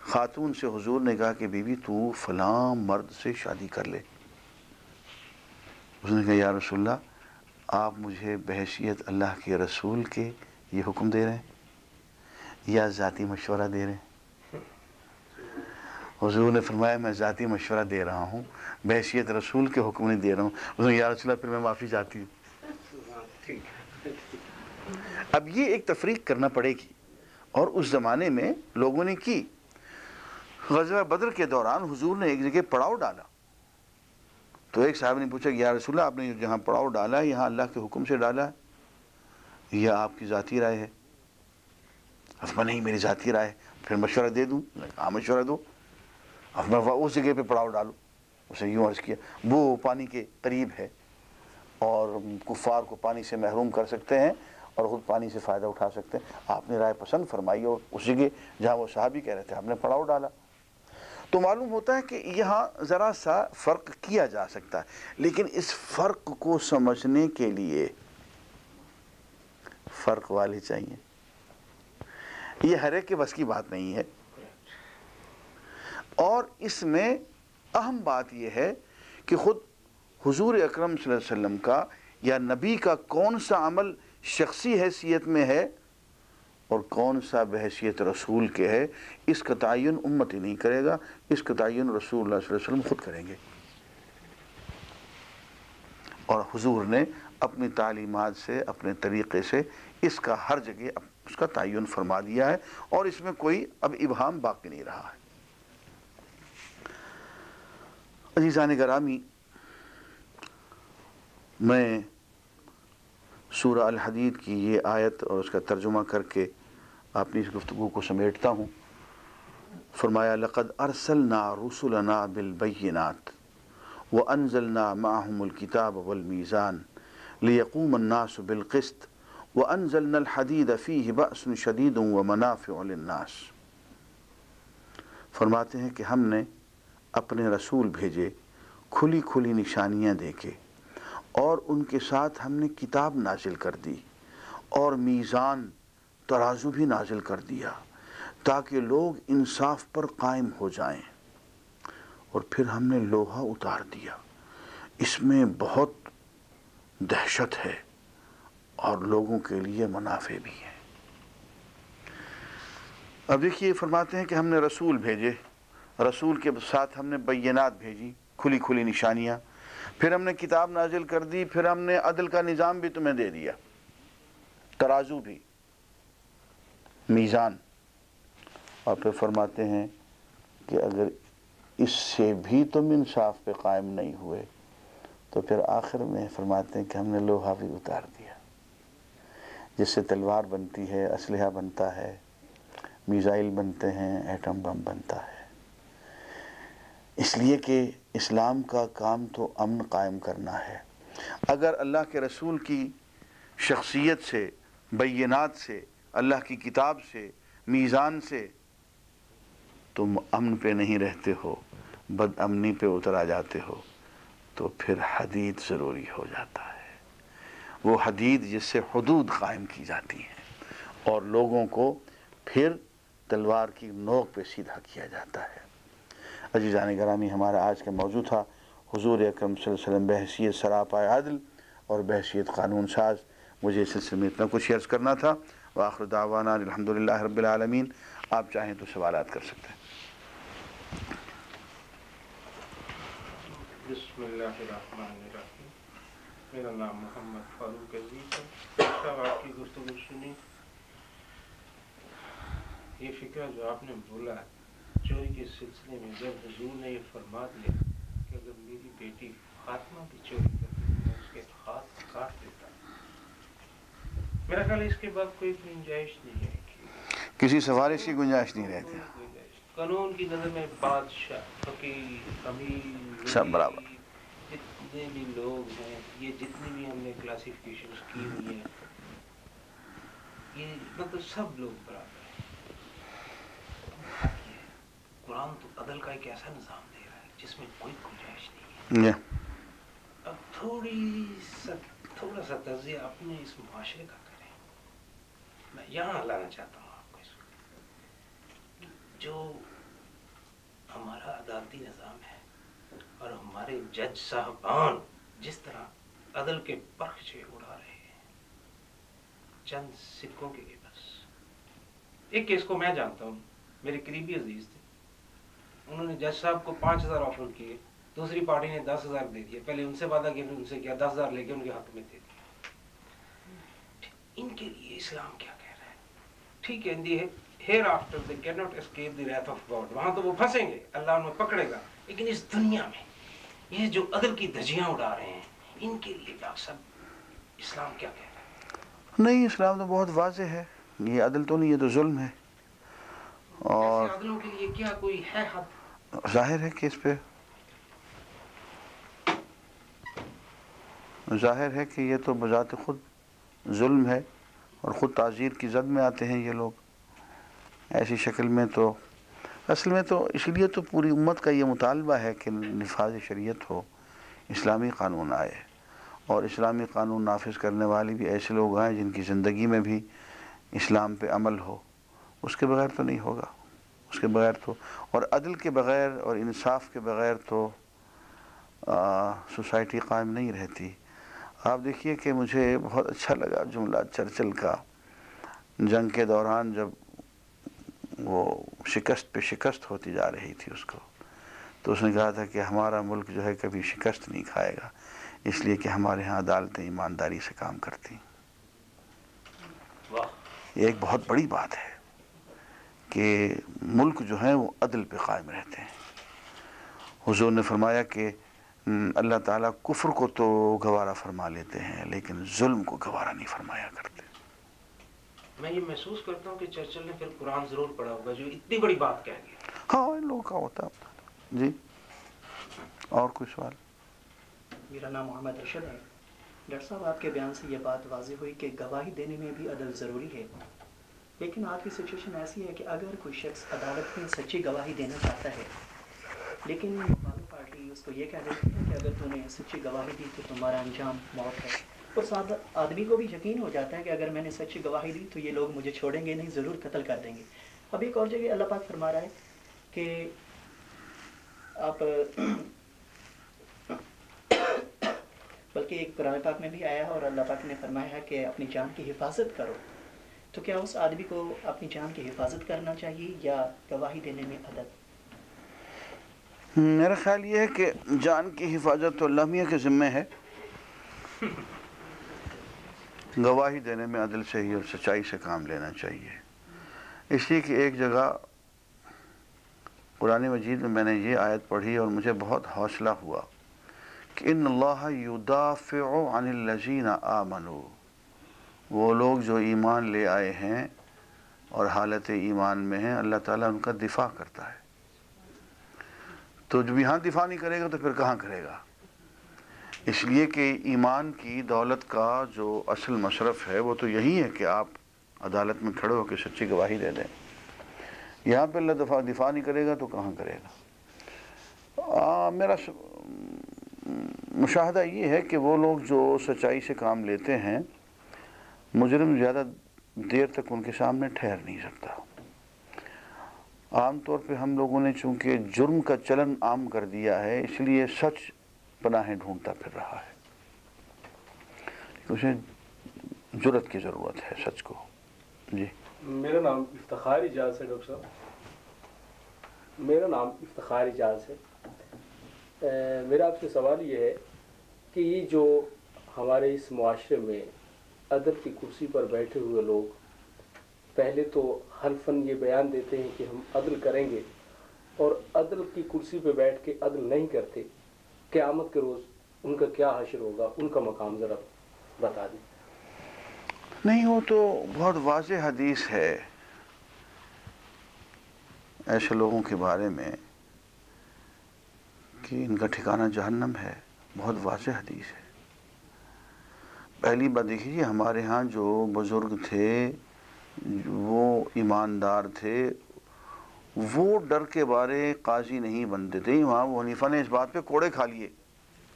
خاتون سے حضور نے کہا کہ بی بی تو فلاں مرد سے شادی کر لے۔ اس نے کہا، یا رسول اللہ، آپ مجھے بحثیت اللہ کے رسول کے یہ حکم دے رہے ہیں یا ذاتی مشورہ دے رہے ہیں؟ حضور نے فرمایا، میں ذاتی مشورہ دے رہا ہوں۔ بحثیت رسول کے حکم نہیں دے رہا ہوں۔ یا رسول اللہ پھر میں معافی چاہتی ہوں۔ اب یہ ایک تفریق کرنا پڑے گی۔ اور اس زمانے میں لوگوں نے کی۔ غزوہ بدر کے دوران حضور نے ایک جگہ پڑاؤ ڈالا۔ تو ایک صاحب نے پوچھا کہ یا رسول اللہ آپ نے جہاں پڑاؤ ڈالا ہے یہاں اللہ کے حکم سے ڈالا؟ ہے یا آپ کی ذاتی رائے ہے؟ میں نہیں میری ذاتی رائے پھر مشورہ دے دوں۔ ہاں مشورہ دو۔ میں اس جگہ پہ پڑاؤ ڈالوں۔ اسے یوں عرض کیا، وہ پانی کے قریب ہے اور کفار کو پانی سے محروم کر سکتے ہیں اور خود پانی سے فائدہ اٹھا سکتے ہیں۔ آپ نے رائے پسند فرمائی اور اس جگہ جہاں وہ صحابی کہہ رہے تھے آپ نے پڑاؤ ڈالا۔ تو معلوم ہوتا ہے کہ یہاں ذرا سا فرق کیا جا سکتا ہے، لیکن اس فرق کو سمجھنے کے لیے فرق والے چاہیے۔ یہ ہر ایک کے بس کی بات نہیں ہے۔ اور اس میں اہم بات یہ ہے کہ خود حضور اکرم صلی اللہ علیہ وسلم کا یا نبی کا کون سا عمل شخصی حیثیت میں ہے اور کون سا بحیثیت رسول کے ہے، اس کا تعین امت ہی نہیں کرے گا، اس کا تعین رسول اللہ صلی اللہ علیہ وسلم خود کریں گے۔ اور حضور نے اپنی تعلیمات سے، اپنے طریقے سے اس کا ہر جگہ اس کا تعین فرما دیا ہے اور اس میں کوئی اب ابہام باقی نہیں رہا ہے۔ عزیزان گرامی، میں سورہ الحدید کی یہ آیت اور اس کا ترجمہ کر کے اپنی اس گفتگو کو سمیٹتا ہوں۔ فرمایا، لقد ارسلنا رسلنا بالبینات وانزلنا معهم الكتاب والمیزان ليقوم الناس بالقسط وانزلنا الحدید فيه بأس شدید ومنافع للناس۔ فرماتے ہیں کہ ہم نے اپنے رسول بھیجے، کھلی کھلی نشانیاں دے کے، اور ان کے ساتھ ہم نے کتاب نازل کر دی، اور میزان ترازو بھی نازل کر دیا، تاکہ لوگ انصاف پر قائم ہو جائیں۔ اور پھر ہم نے لوہا اتار دیا۔ اس میں بہت دہشت ہے، اور لوگوں کے لیے منافع بھی ہے اب دیکھیے، فرماتے ہیں کہ ہم نے رسول بھیجے۔ رسول کے ساتھ ہم نے بینات بھیجی، کھلی کھلی نشانیاں۔ پھر ہم نے کتاب نازل کر دی، پھر ہم نے عدل کا نظام بھی تمہیں دے دیا۔ ترازو بھی۔ میزان۔ اور پھر فرماتے ہیں کہ اگر اس سے بھی تم انصاف پہ قائم نہیں ہوئے، تو پھر آخر میں فرماتے ہیں کہ ہم نے لوہا بھی اتار دیا۔ جس سے تلوار بنتی ہے، اسلحہ بنتا ہے، میزائل بنتے ہیں، ایٹم بم بنتا ہے۔ اس لیے کہ اسلام کا کام تو امن قائم کرنا ہے۔ اگر اللہ کے رسول کی شخصیت سے، بینات سے، اللہ کی کتاب سے، میزان سے تم امن پہ نہیں رہتے ہو، بد امنی پہ اتر آ جاتے ہو، تو پھر حدید ضروری ہو جاتا ہے۔ وہ حدید جس سے حدود قائم کی جاتی ہیں۔ اور لوگوں کو پھر تلوار کی نوک پہ سیدھا کیا جاتا ہے۔ عزیزان گرامی ہمارا آج کا موضوع تھا، حضور اکرم صلی اللہ علیہ وسلم بحثیت سراپا عدل اور بحثیت قانون ساز۔ مجھے اس سلسلے میں اتنا کچھ عرض کرنا تھا۔ وآخر دعوانا الحمدللہ رب العالمین۔ آپ چاہیں تو سوالات کر سکتے ہیں۔ بسم اللہ الرحمن الرحیم۔ میرا نام محمد فاروق عزیز ہے۔ صاحب، آپ کی گفتگو سنی یہ فکرہ جو آپ نے بولا ہے چوری کے سلسلے میں جب حضور نے یہ فرما دیا کہ اگر میری بیٹی فاطمہ بھی چوری کرتی تو میں اس کے ہاتھ کاٹ دیتا میرا خیال اس کے بعد کوئی گنجائش نہیں ہے کسی سفارش کی گنجائش نہیں رہتی۔ قانون کی نظر میں بادشاہ فقیر امیر سب برابر۔ جتنے بھی لوگ ہیں یہ جتنی بھی ہم نے کلاسیفیکیشن کی ہوئی ہیں یہ مطلب سب لوگ برابر ہیں یہ قرآن تو عدل کا ایک ایسا نظام دے رہا ہے جس میں کوئی گنجائش نہیں ہے۔ یہ اب تھوڑی سا تھوڑا سا تجزیہ اپنے اس معاشرے کا کریں۔ میں یہاں لانا چاہتا ہوں آپ کو اس وقت۔ جو ہمارا عدالتی نظام ہے اور ہمارے جج صاحبان جس طرح عدل کے پرخچے اڑا رہے ہیں چند سکوں کے بس۔ ایک کیس کو میں جانتا ہوں میرے قریبی عزیز۔ تھے انہوں نے جج صاحب کو پانچ ہزار آفر کیے دوسری پارٹی نے دس ہزار دے دیے پہلے ان سے وعدہ کیا پھر ان سے کیا۔ دس ہزار لے کے ان کے ہاتھ میں دے دیا۔ ان کے لیے اسلام کیا کہہ رہا ہے؟ ٹھیک ہے here after they can not escape the wrath of God وہاں تو وہ پھنسیں گے۔ اللہ ان میں پکڑے گا۔ لیکن اس دنیا میں یہ جو عدل کی دھجیاں اڑا رہے ہیں ان کے لیے ڈاکٹر صاحب اسلام کیا کہہ رہا ہے؟ نہیں اسلام تو بہت واضح ہے۔ یہ عدل تو نہیں یہ تو ظلم ہے۔ اور عدلوں کے لیے کیا کوئی ہے حد ظاہر ہے کہ اس پہ ظاہر ہے کہ یہ تو بذات خود ظلم ہے اور خود تعزیر کی زد میں آتے ہیں یہ لوگ۔ ایسی شکل میں تو، اصل میں تو اس لیے تو پوری امت کا یہ مطالبہ ہے کہ نفاذ شریعت ہو، اسلامی قانون آئے۔ اور اسلامی قانون نافذ کرنے والے بھی ایسے لوگ آئیں جن کی زندگی میں بھی اسلام پہ عمل ہو، اس کے بغیر تو نہیں ہوگا۔ اس کے بغیر تو اور عدل کے بغیر اور انصاف کے بغیر تو سوسائٹی قائم نہیں رہتی۔ آپ دیکھیے کہ مجھے بہت اچھا لگا جملہ چرچل کا۔ جنگ کے دوران جب وہ شکست پہ شکست ہوتی جا رہی تھی اس کو تو اس نے کہا تھا کہ ہمارا ملک جو ہے کبھی شکست نہیں کھائے گا اس لیے کہ ہمارے ہاں عدالتیں ایمانداری سے کام کرتی۔ یہ ایک بہت بڑی بات ہے۔ کہ ملک جو ہیں وہ عدل پہ قائم رہتے ہیں۔ حضور نے فرمایا کہ اللہ تعالیٰ کفر کو تو گوارہ فرما لیتے ہیں لیکن ظلم کو گوارہ نہیں فرمایا کرتے۔ میں یہ محسوس کرتا ہوں کہ چرچل نے پھر قرآن ضرور پڑھا ہوگا جو اتنی بڑی بات کہہ گیا۔ ہاں ان لوگوں کا ہوتا ہے۔ جی۔ اور کوئی سوال؟ میرا نام محمد ارشد ہے۔ ڈاکٹر صاحب آپ کے بیان سے یہ بات واضح ہوئی کہ گواہی دینے میں بھی عدل ضروری ہے۔ لیکن آج کی سچویشن ایسی ہے کہ اگر کوئی شخص عدالت میں سچی گواہی دینا چاہتا ہے، لیکن مقامی پارٹی اس کو یہ کہہ دیتی ہے کہ اگر تم نے سچی گواہی دی تو تمہارا انجام موت ہے۔ اس آد- آدمی کو بھی یقین ہو جاتا ہے کہ اگر میں نے سچی گواہی دی تو یہ لوگ مجھے چھوڑیں گے نہیں، ضرور قتل کر دیں گے۔ اب ایک اور جگہ اللہ پاک فرما رہا ہے کہ آپ، بلکہ ایک قرآن پاک میں بھی آیا ہے اور اللہ پاک نے فرمایا ہے کہ اپنی جان کی حفاظت کرو۔ تو کیا اس آدمی کو اپنی جان کی حفاظت کرنا چاہیے یا گواہی دینے میں عدد میرا خیال یہ ہے کہ جان کی حفاظت تو اللہ میاں کے ذمے ہے۔ گواہی دینے میں عدل سے ہی اور سچائی سے کام لینا چاہیے۔ اس لیے کہ ایک جگہ قرآن مجید میں میں نے یہ آیت پڑھی اور مجھے بہت حوصلہ ہوا کہ ان اللہ یدافع عن الذین آمنوا۔ وہ لوگ جو ایمان لے آئے ہیں اور حالت ایمان میں ہیں اللہ تعالیٰ ان کا دفاع کرتا ہے۔ تو جب یہاں دفاع نہیں کرے گا تو پھر کہاں کرے گا؟ اس لیے کہ ایمان کی دولت کا جو اصل مشرف ہے وہ تو یہی ہے کہ آپ عدالت میں کھڑے ہو کے سچی گواہی دے دیں۔ یہاں پہ اللہ دفاع دفاع نہیں کرے گا تو کہاں کرے گا؟ آ, میرا مشاہدہ یہ ہے کہ وہ لوگ جو سچائی سے کام لیتے ہیں مجرم زیادہ دیر تک ان کے سامنے ٹھہر نہیں سکتا۔ عام طور پہ ہم لوگوں نے چونکہ جرم کا چلن عام کر دیا ہے، اس لیے سچ پناہیں ڈھونڈتا پھر رہا ہے۔ اسے جرت کی ضرورت ہے سچ کو۔ جی۔ میرا نام افتخار اجاز ہے، ڈاکٹر صاحب۔ میرا نام افتخار اجاز ہے۔ میرا آپ سے سوال یہ ہے کہ یہ جو ہمارے اس معاشرے میں عدل کی کرسی پر بیٹھے ہوئے لوگ پہلے تو حلفاً یہ بیان دیتے ہیں کہ ہم عدل کریں گے اور عدل کی کرسی پہ بیٹھ کے عدل نہیں کرتے۔ قیامت کے روز ان کا کیا حشر ہوگا؟ ان کا مقام ذرا بتا دیں۔ نہیں، وہ تو بہت واضح حدیث ہے ایسے لوگوں کے بارے میں کہ ان کا ٹھکانہ جہنم ہے۔ بہت واضح حدیث ہے۔ پہلی بات دیکھیے جی، ہمارے ہاں جو بزرگ تھے، وہ ایماندار تھے، وہ ڈر کے بارے قاضی نہیں بنتے تھے۔ امام حنیفہ نے اس بات پہ کوڑے کھا لیے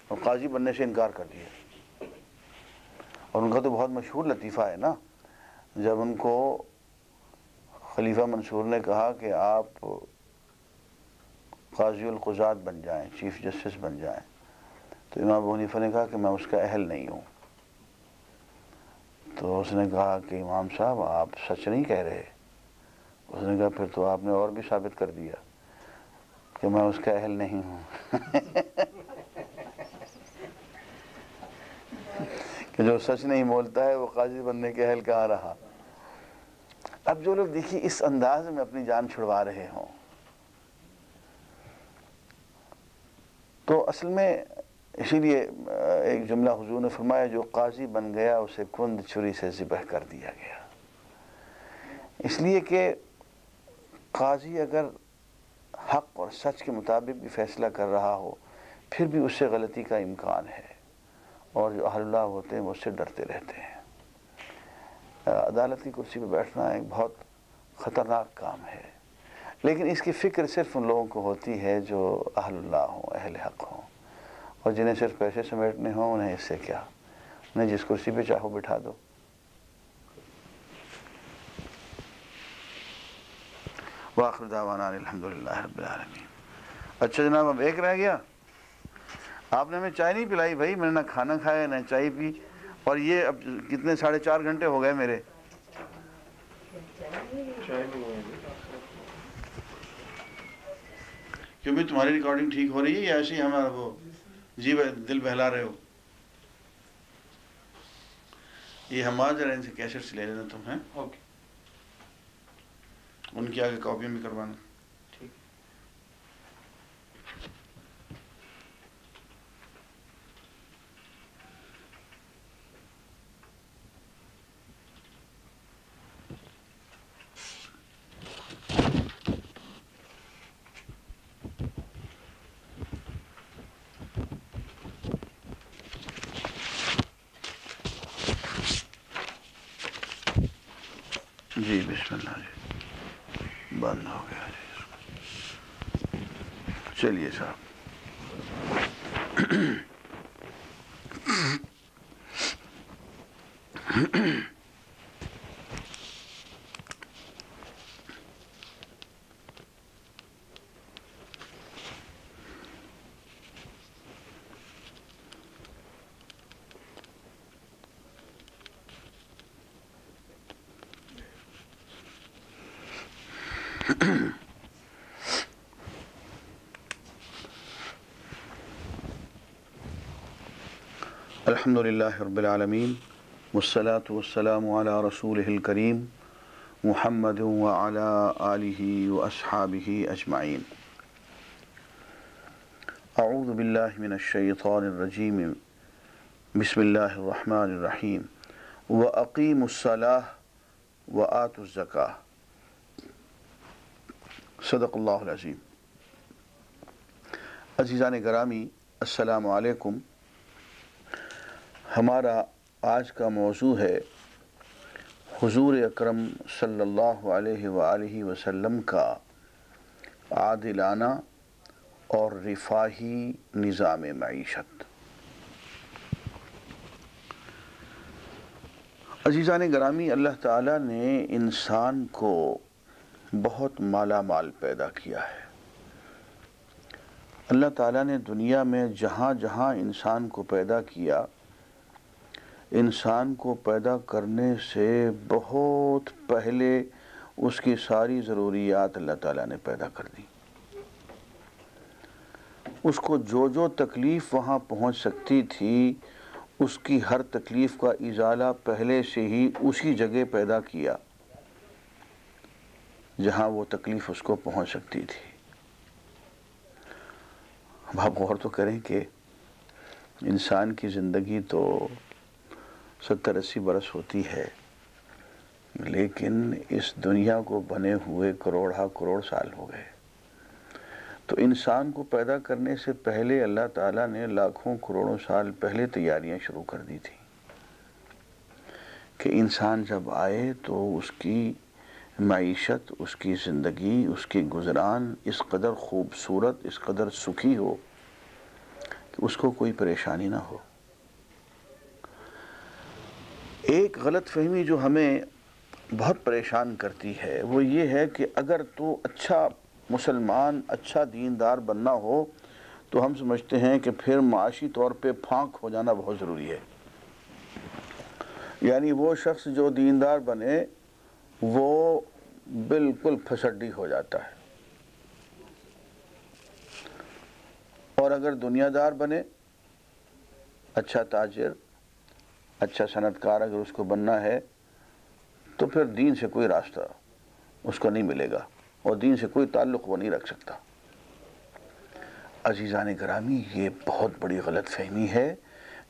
اور قاضی بننے سے انکار کر دیا۔ اور ان کا تو بہت مشہور لطیفہ ہے نا۔ جب ان کو خلیفہ منصور نے کہا کہ آپ قاضی القضات بن جائیں، چیف جسٹس بن جائیں، تو امام حنیفہ نے کہا کہ میں اس کا اہل نہیں ہوں۔ تو اس نے کہا کہ امام صاحب، آپ سچ نہیں کہہ رہے۔ اس نے کہا، پھر تو آپ نے اور بھی ثابت کر دیا کہ میں اس کا اہل نہیں ہوں۔ کہ جو سچ نہیں بولتا ہے، وہ قاضی بننے کے اہل کہاں رہا؟ اب جو لوگ دیکھیے، اس انداز میں اپنی جان چھڑوا رہے ہوں۔ تو اصل میں اسی لیے ایک جملہ حضور نے فرمایا، جو قاضی بن گیا، اسے کند چھری سے ذبح کر دیا گیا۔ اس لیے کہ قاضی اگر حق اور سچ کے مطابق بھی فیصلہ کر رہا ہو، پھر بھی اس سے غلطی کا امکان ہے۔ اور جو اہل اللہ ہوتے ہیں، وہ اس سے ڈرتے رہتے ہیں۔ عدالت کی کرسی پہ بیٹھنا ایک بہت خطرناک کام ہے۔ لیکن اس کی فکر صرف ان لوگوں کو ہوتی ہے جو اہل اللہ ہوں، اہل حق ہوں۔ اور جنہیں صرف پیسے سمیٹنے ہوں، انہیں اس سے کیا؟ انہیں جس کرسی پہ چاہو بٹھا دو۔ واخر دعوانا الحمدللہ رب العالمین۔ اچھا جناب، اب ایک رہ گیا۔ آپ نے ہمیں چائے نہیں پلائی بھائی، میں نے نہ کھانا کھایا، نہ چائے پی۔ اور یہ اب کتنے ساڑھے چار گھنٹے ہو گئے میرے۔ کیوں بھی تمہاری ریکارڈنگ ٹھیک ہو رہی ہے یا ایسے ہی ہمارا وہ جی دل بہلا رہے ہو۔ یہ ہم آ جا ان سے لے لینا تم ہیں۔ اوکے ان کی آگے کاپیاں بھی کروانا ٹھیک جی بسم اللہ جی بند ہو گیا جی چلیے صاحب الحمد لله رب العالمين والصلاة والسلام على رسوله الكريم محمد وعلى آله وأصحابه أجمعين. أعوذ بالله من الشيطان الرجيم. بسم الله الرحمن الرحيم. وأقيموا الصلاة وآتوا الزكاة. صدق اللہ العظیم عزیزان گرامی، السلام علیکم. ہمارا آج کا موضوع ہے حضور اکرم صلی اللہ علیہ وآلہ وسلم کا عادلانہ اور رفاہی نظام معیشت۔ عزیزان گرامی، اللہ تعالیٰ نے انسان کو بہت مالا مال پیدا کیا ہے۔ اللہ تعالیٰ نے دنیا میں جہاں جہاں انسان کو پیدا کیا انسان کو پیدا کرنے سے بہت پہلے اس کی ساری ضروریات اللہ تعالیٰ نے پیدا کر دی۔ اس کو جو جو تکلیف وہاں پہنچ سکتی تھی، اس کی ہر تکلیف کا ازالہ پہلے سے ہی اسی جگہ پیدا کیا جہاں وہ تکلیف اس کو پہنچ سکتی تھی۔ اب آپ غور تو کریں کہ انسان کی زندگی تو ستر اسی برس ہوتی ہے۔ لیکن اس دنیا کو بنے ہوئے کروڑا کروڑ سال ہو گئے۔ تو انسان کو پیدا کرنے سے پہلے اللہ تعالیٰ نے لاکھوں کروڑوں سال پہلے تیاریاں شروع کر دی تھی کہ انسان جب آئے تو اس کی معیشت، اس کی زندگی، اس کی گزران اس قدر خوبصورت، اس قدر سکھی ہو کہ اس کو کوئی پریشانی نہ ہو۔ ایک غلط فہمی جو ہمیں بہت پریشان کرتی ہے، وہ یہ ہے کہ اگر تو اچھا مسلمان اچھا دیندار بننا ہو، تو ہم سمجھتے ہیں کہ پھر معاشی طور پہ پھانک ہو جانا بہت ضروری ہے۔ یعنی وہ شخص جو دیندار بنے، وہ بالکل پھسڈی ہو جاتا ہے۔ اور اگر دنیا دار بنے اچھا تاجر اچھا صنعت کار اگر اس کو بننا ہے، تو پھر دین سے کوئی راستہ اس کو نہیں ملے گا اور دین سے کوئی تعلق وہ نہیں رکھ سکتا۔ عزیزان گرامی، یہ بہت بڑی غلط فہمی ہے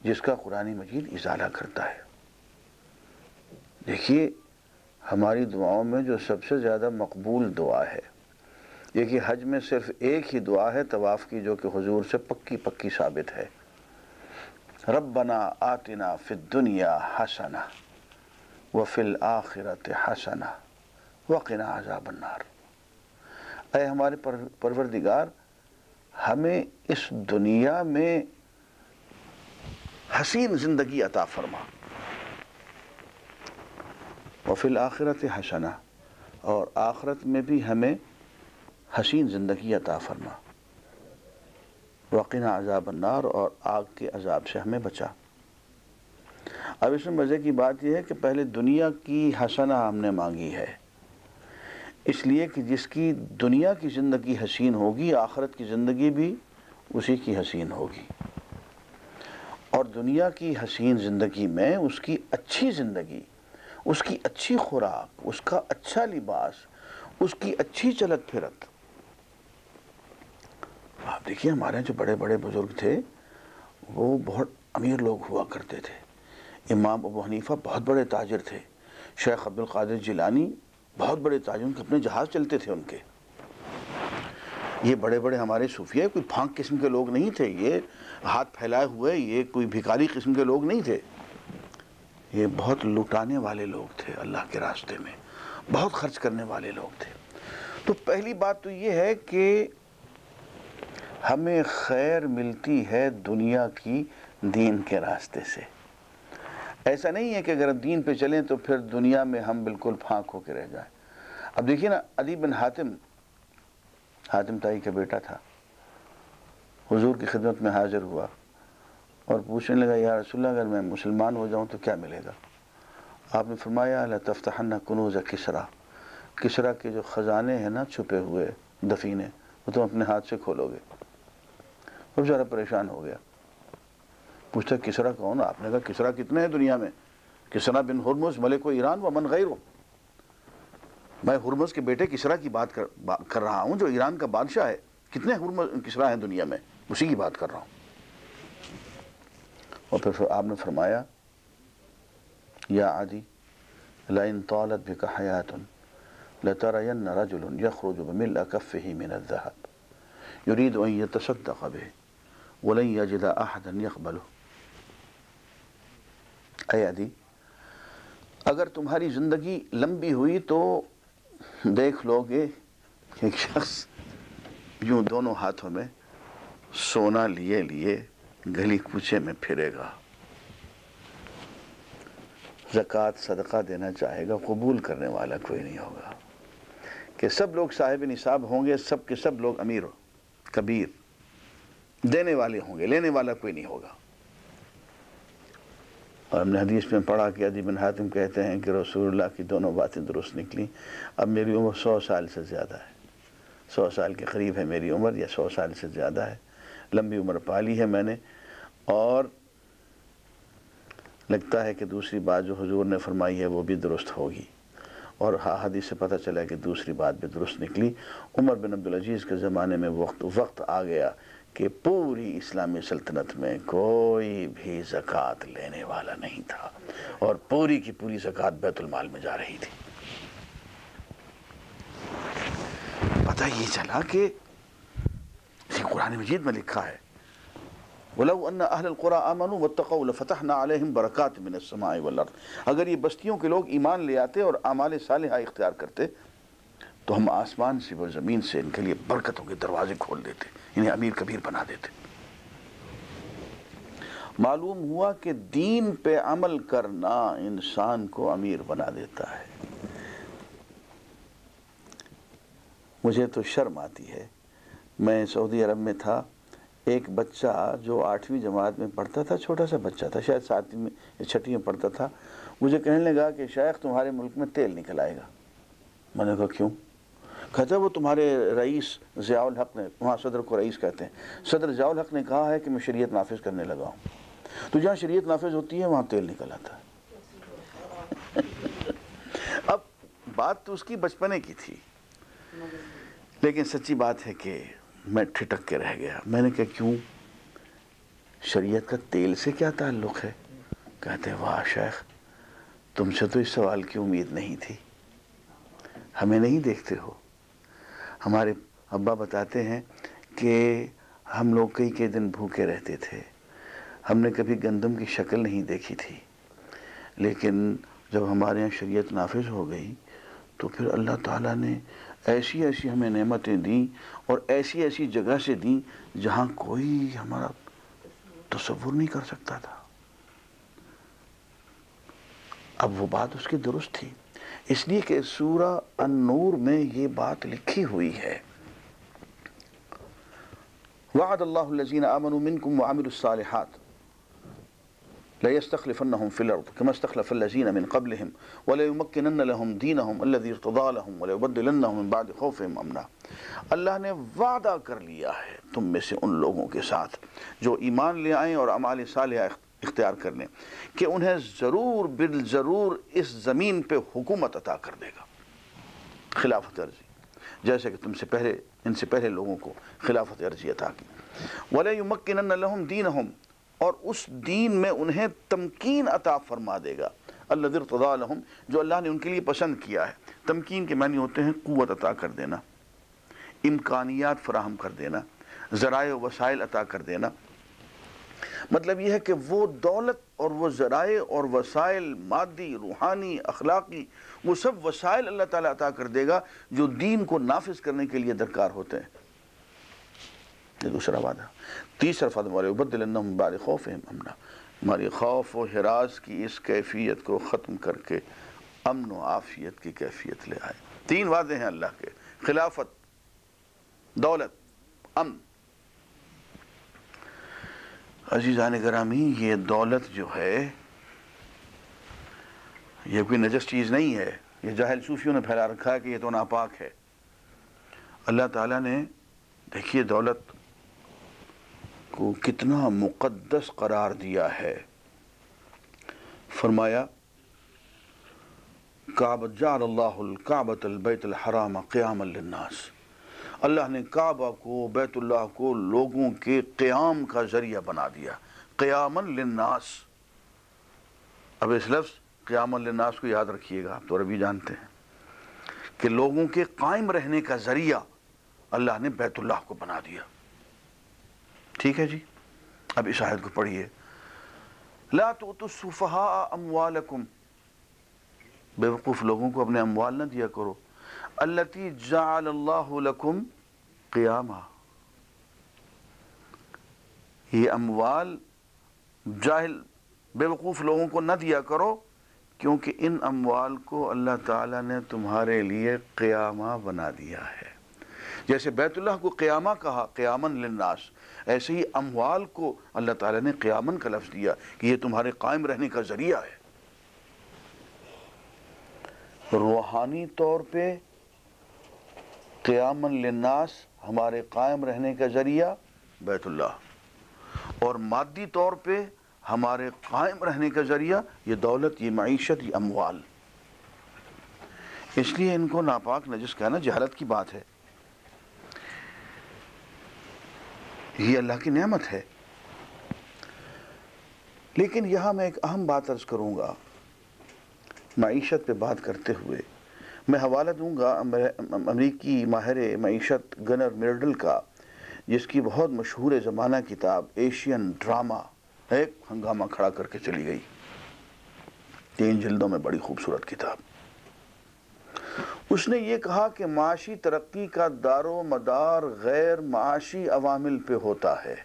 جس کا قرآن مجید ازالہ کرتا ہے۔ دیکھیے، ہماری دعاؤں میں جو سب سے زیادہ مقبول دعا ہے، یہ کہ حج میں صرف ایک ہی دعا ہے طواف کی، جو کہ حضور سے پکی پکی ثابت ہے۔ ربنا آتنا فی الدنیا حسنہ وفی الآخرت حسنہ وقنا عذاب النار۔ اے ہمارے پروردگار، ہمیں اس دنیا میں حسین زندگی عطا فرما۔ وفی الآخرت حسنہ، اور آخرت میں بھی ہمیں حسین زندگی عطا فرما۔ وقنا عذاب النار اور آگ کے عذاب سے ہمیں بچا۔ اب اس میں مزے کی بات یہ ہے کہ پہلے دنیا کی حسنہ ہم نے مانگی ہے۔ اس لیے کہ جس کی دنیا کی زندگی حسین ہوگی، آخرت کی زندگی بھی اسی کی حسین ہوگی۔ اور دنیا کی حسین زندگی میں اس کی اچھی زندگی، اس کی اچھی خوراک، اس کا اچھا لباس، اس کی اچھی چلت پھرت آپ دیکھیے، ہمارے جو بڑے بڑے بزرگ تھے، وہ بہت امیر لوگ ہوا کرتے تھے۔ امام ابو حنیفہ بہت بڑے تاجر تھے۔ شیخ عبدالقادر جیلانی بہت بڑے تاجر، ان کے اپنے جہاز چلتے تھے ان کے۔ یہ بڑے بڑے ہمارے صوفیہ، کوئی پھانک قسم کے لوگ نہیں تھے، یہ ہاتھ پھیلائے ہوئے، یہ کوئی بھکاری قسم کے لوگ نہیں تھے۔ یہ بہت لٹانے والے لوگ تھے اللہ کے راستے میں، بہت خرچ کرنے والے لوگ تھے۔ تو پہلی بات تو یہ ہے کہ ہمیں خیر ملتی ہے دنیا کی دین کے راستے سے۔ ایسا نہیں ہے کہ اگر دین پہ چلیں تو پھر دنیا میں ہم بالکل پھانک ہو کے رہ جائیں۔ اب دیکھیے نا، علی بن حاتم حاتم تائی کا بیٹا تھا۔ حضور کی خدمت میں حاضر ہوا اور پوچھنے لگا، یا رسول اللہ، اگر میں مسلمان ہو جاؤں تو کیا ملے گا؟ آپ نے فرمایا تفتحن کنوز کسرا۔ کسرا کے جو خزانے ہیں نا، چھپے ہوئے دفینے، وہ تم اپنے ہاتھ سے کھولو گے۔ وہ ذرا پریشان ہو گیا۔ پوچھتا کسرا کون؟ آپ نے کہا کسرا کتنے ہیں دنیا میں؟ کسرا بن حرمز ملک و ایران و من غیر ہو میں ہرمز کے بیٹے کسرا کی بات کر, با کر رہا ہوں جو ایران کا بادشاہ ہے۔ کتنے ہرمز کسرا ہیں دنیا میں؟ اسی کی بات کر رہا ہوں۔ اور پھر آپ نے فرمایا یا عادی لئن طالت بك حياة لترين رجل يخرج بملء كفه من الذهب يريد أن يتصدق به۔ ولن يجد أحدا يقبله. اے عدی اگر تمہاری زندگی لمبی ہوئی تو دیکھ لو گے ایک شخص یوں دونوں ہاتھوں میں سونا لیے لیے گلی کوچے میں پھرے گا۔ زکوٰۃ صدقہ دینا چاہے گا، قبول کرنے والا کوئی نہیں ہوگا۔ کہ سب لوگ صاحب نصاب ہوں گے، سب کے سب لوگ امیر کبیر۔ دینے والے ہوں گے، لینے والا کوئی نہیں ہوگا۔ اور ہم نے حدیث میں پڑھا کہ عدی بن حاتم کہتے ہیں کہ رسول اللہ کی دونوں باتیں درست نکلی اب میری عمر سو سال سے زیادہ ہے۔ سو سال کے قریب ہے میری عمر یا سو سال سے زیادہ ہے۔ لمبی عمر پالی ہے میں نے۔ اور لگتا ہے کہ دوسری بات جو حضور نے فرمائی ہے وہ بھی درست ہوگی۔ اور ہاں، حدیث سے پتہ چلا کہ دوسری بات بھی درست نکلی۔ عمر بن عبدالعزیز کے زمانے میں وقت وقت آ گیا۔ کہ پوری اسلامی سلطنت میں کوئی بھی زکوٰۃ لینے والا نہیں تھا اور پوری کی پوری زکوٰۃ بیت المال میں جا رہی تھی۔ پتہ یہ چلا کہ قرآن مجید میں لکھا ہے، وَلَوْ أَنَّ أَهْلَ الْقُرَىٰ آمَنُوا وَاتَّقَوْا لَفَتَحْنَا عَلَيْهِمْ بَرَكَاتٍ مِنَ السَّمَاءِ وَالْأَرْضِ۔ اگر یہ بستیوں کے لوگ ایمان لے آتے اور اعمال صالحہ اختیار کرتے، تو ہم آسمان سے و زمین سے ان کے لیے برکتوں کے دروازے کھول دیتے۔ انہیں امیر کبیر بنا دیتے۔ معلوم ہوا کہ دین پہ عمل کرنا انسان کو امیر بنا دیتا ہے۔ مجھے تو شرم آتی ہے۔ میں سعودی عرب میں تھا۔ ایک بچہ جو آٹھویں جماعت میں پڑھتا تھا، چھوٹا سا بچہ تھا، شاید ساتویں میں یا چھٹی میں پڑھتا تھا۔ مجھے کہنے لگا کہ شیخ تمہارے ملک میں تیل نکل آئے گا۔ میں نے کہا، کیوں؟ کہتا وہ تمہارے رئیس ضیاء الحق نے وہاں صدر کو رئیس کہتے ہیں۔ صدر ضیاء الحق نے کہا ہے کہ میں شریعت نافذ کرنے لگا ہوں۔ تو جہاں شریعت نافذ ہوتی ہے، وہاں تیل نکل آتا ہے۔ اب بات تو اس کی بچپنے کی تھی۔ لیکن سچی بات ہے کہ میں ٹھٹک کے رہ گیا۔ میں نے کہا، کیوں؟ شریعت کا تیل سے کیا تعلق ہے؟ کہتے واہ شیخ، تم سے تو اس سوال کی امید نہیں تھی۔ ہمیں نہیں دیکھتے ہو۔ ہمارے ابا بتاتے ہیں کہ ہم لوگ کئی کئی دن بھوکے رہتے تھے۔ ہم نے کبھی گندم کی شکل نہیں دیکھی تھی۔ لیکن جب ہمارے یہاں شریعت نافذ ہو گئی تو پھر اللہ تعالیٰ نے ایسی ایسی ہمیں نعمتیں دیں اور ایسی ایسی جگہ سے دیں جہاں کوئی ہمارا تصور نہیں کر سکتا تھا۔ اب وہ بات اس کی درست تھی۔ اس لیے کہ سورہ النور میں یہ بات لکھی ہوئی ہے۔ وعد اللہ الذین آمنوا منکم وعملوا الصالحات۔ ليستخلفنهم في الأرض كما استخلف الذين من قبلهم وليمكنن لهم دينهم الذي ارتضى لهم وليبدلنهم من بعد خوفهم امنا۔ اللہ نے وعدہ کر لیا ہے تم میں سے ان لوگوں کے ساتھ جو ایمان لے آئیں اور عمال صالحہ اختیار کر لیں کہ انہیں ضرور بالضرور اس زمین پہ حکومت عطا کر دے گا۔ خلافت عرضی۔ جیسے کہ تم سے پہلے، ان سے پہلے لوگوں کو خلافت عرضی عطا کی۔ وَلَيُمَكِّنَنَّ لَهُمْ دِينَهُمْ۔ اور اس دین میں انہیں تمکین عطا فرما دے گا۔ اللہ ارتضا لہم جو اللہ نے ان کے لیے پسند کیا ہے۔ تمکین کے معنی ہوتے ہیں قوت عطا کر دینا۔ امکانیات فراہم کر دینا۔ ذرائع و وسائل عطا کر دینا۔ مطلب یہ ہے کہ وہ دولت اور وہ ذرائع اور وسائل، مادی، روحانی، اخلاقی، وہ سب وسائل اللہ تعالیٰ عطا کر دے گا جو دین کو نافذ کرنے کے لیے درکار ہوتے ہیں۔ یہ دوسرا وعدہ۔ تیسرا فضل خوف امنا ہماری خوف و حراس کی اس کیفیت کو ختم کر کے امن و عافیت کی کیفیت لے آئے۔ تین وعدے ہیں اللہ کے۔ خلافت، دولت، امن۔ عزیزان گرامی، یہ دولت جو ہے، یہ کوئی نجس چیز نہیں ہے۔ یہ جاہل صوفیوں نے پھیلا رکھا ہے کہ یہ تو ناپاک ہے۔ اللہ تعالیٰ نے، دیکھیے دولت کو کتنا مقدس قرار دیا ہے۔ فرمایا کعبت جعل اللہ الکعبت البیت الحرام قیام للناس۔ اللہ نے کعبہ کو، بیت اللہ کو لوگوں کے قیام کا ذریعہ بنا دیا۔ قیام للناس۔ اب اس لفظ قیام للناس کو یاد رکھیے گا، آپ تو عربی جانتے ہیں۔ کہ لوگوں کے قائم رہنے کا ذریعہ اللہ نے بیت اللہ کو بنا دیا۔ ٹھیک ہے جی؟ اب اس آیت کو پڑھیے۔ لا تؤتوا السفهاء اموالکم۔ بے وقوف لوگوں کو اپنے اموال نہ دیا کرو۔ التي جعل اللہ لکم قیاما یہ اموال جاہل بے وقوف لوگوں کو نہ دیا کرو، کیونکہ ان اموال کو اللہ تعالیٰ نے تمہارے لیے قیامہ بنا دیا ہے۔ جیسے بیت اللہ کو قیامہ کہا قیامن للناس۔ ایسے ہی اموال کو اللہ تعالیٰ نے قیامن کا لفظ دیا کہ یہ تمہارے قائم رہنے کا ذریعہ ہے۔ روحانی طور پہ قیامن للناس ہمارے قائم رہنے کا ذریعہ بیت اللہ۔ اور مادی طور پہ ہمارے قائم رہنے کا ذریعہ یہ دولت، یہ معیشت، یہ اموال۔ اس لیے ان کو ناپاک، نجس کہنا جہالت کی بات ہے۔ یہ اللہ کی نعمت ہے۔ لیکن یہاں میں ایک اہم بات عرض کروں گا۔ معیشت پہ بات کرتے ہوئے میں حوالہ دوں گا امریکی ماہر معیشت گنر مرڈل کا، جس کی بہت مشہور زمانہ کتاب ایشین ڈرامہ ایک ہنگامہ کھڑا کر کے چلی گئی۔ تین جلدوں میں بڑی خوبصورت کتاب۔ اس نے یہ کہا کہ معاشی ترقی کا دار و مدار غیر معاشی عوامل پہ ہوتا ہے۔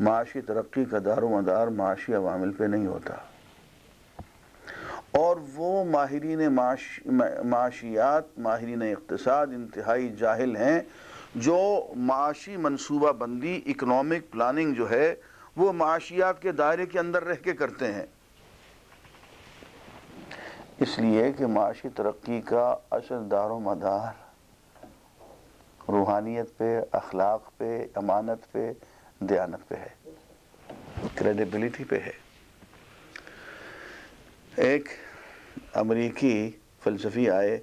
معاشی ترقی کا دار و مدار معاشی عوامل پہ نہیں ہوتا۔ اور وہ ماہرین معاشیات، ماہرین اقتصاد انتہائی جاہل ہیں جو معاشی منصوبہ بندی اکنامک پلاننگ جو ہے، وہ معاشیات کے دائرے کے اندر رہ کے کرتے ہیں۔ اس لیے کہ معاشی ترقی کا اصل دار و مدار روحانیت پہ، اخلاق پہ، امانت پہ، دیانت پہ ہے۔ کریڈیبلٹی پہ ہے۔ ایک امریکی فلسفی آئے۔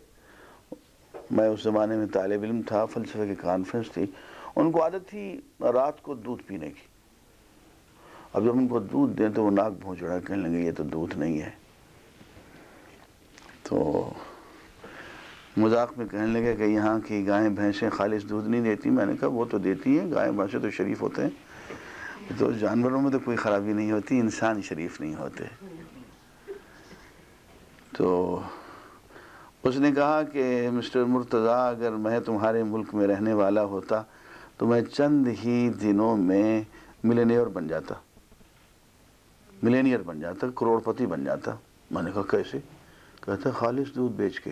میں اس زمانے میں طالب علم تھا، فلسفے کی کانفرنس تھی۔ ان کو عادت تھی رات کو دودھ پینے کی۔ اب جب ان کو دودھ دیں تو وہ ناک بھونچڑا کہنے لگے، یہ تو دودھ نہیں ہے۔ تو مذاق میں کہنے لگے کہ یہاں کی گائیں، بھینسیں خالص دودھ نہیں دیتی۔ میں نے کہا وہ تو دیتی ہیں، گائیں بھینسیں تو شریف ہوتے ہیں۔ تو جانوروں میں تو کوئی خرابی نہیں ہوتی انسان شریف نہیں ہوتے۔ تو اس نے کہا کہ مسٹر مرتضیٰ، اگر میں تمہارے ملک میں رہنے والا ہوتا تو میں چند ہی دنوں میں ملینئر بن جاتا۔ ملینئر بن جاتا کروڑ پتی بن جاتا۔ میں نے کہا، کیسے؟ کہتا خالص دودھ بیچ کے۔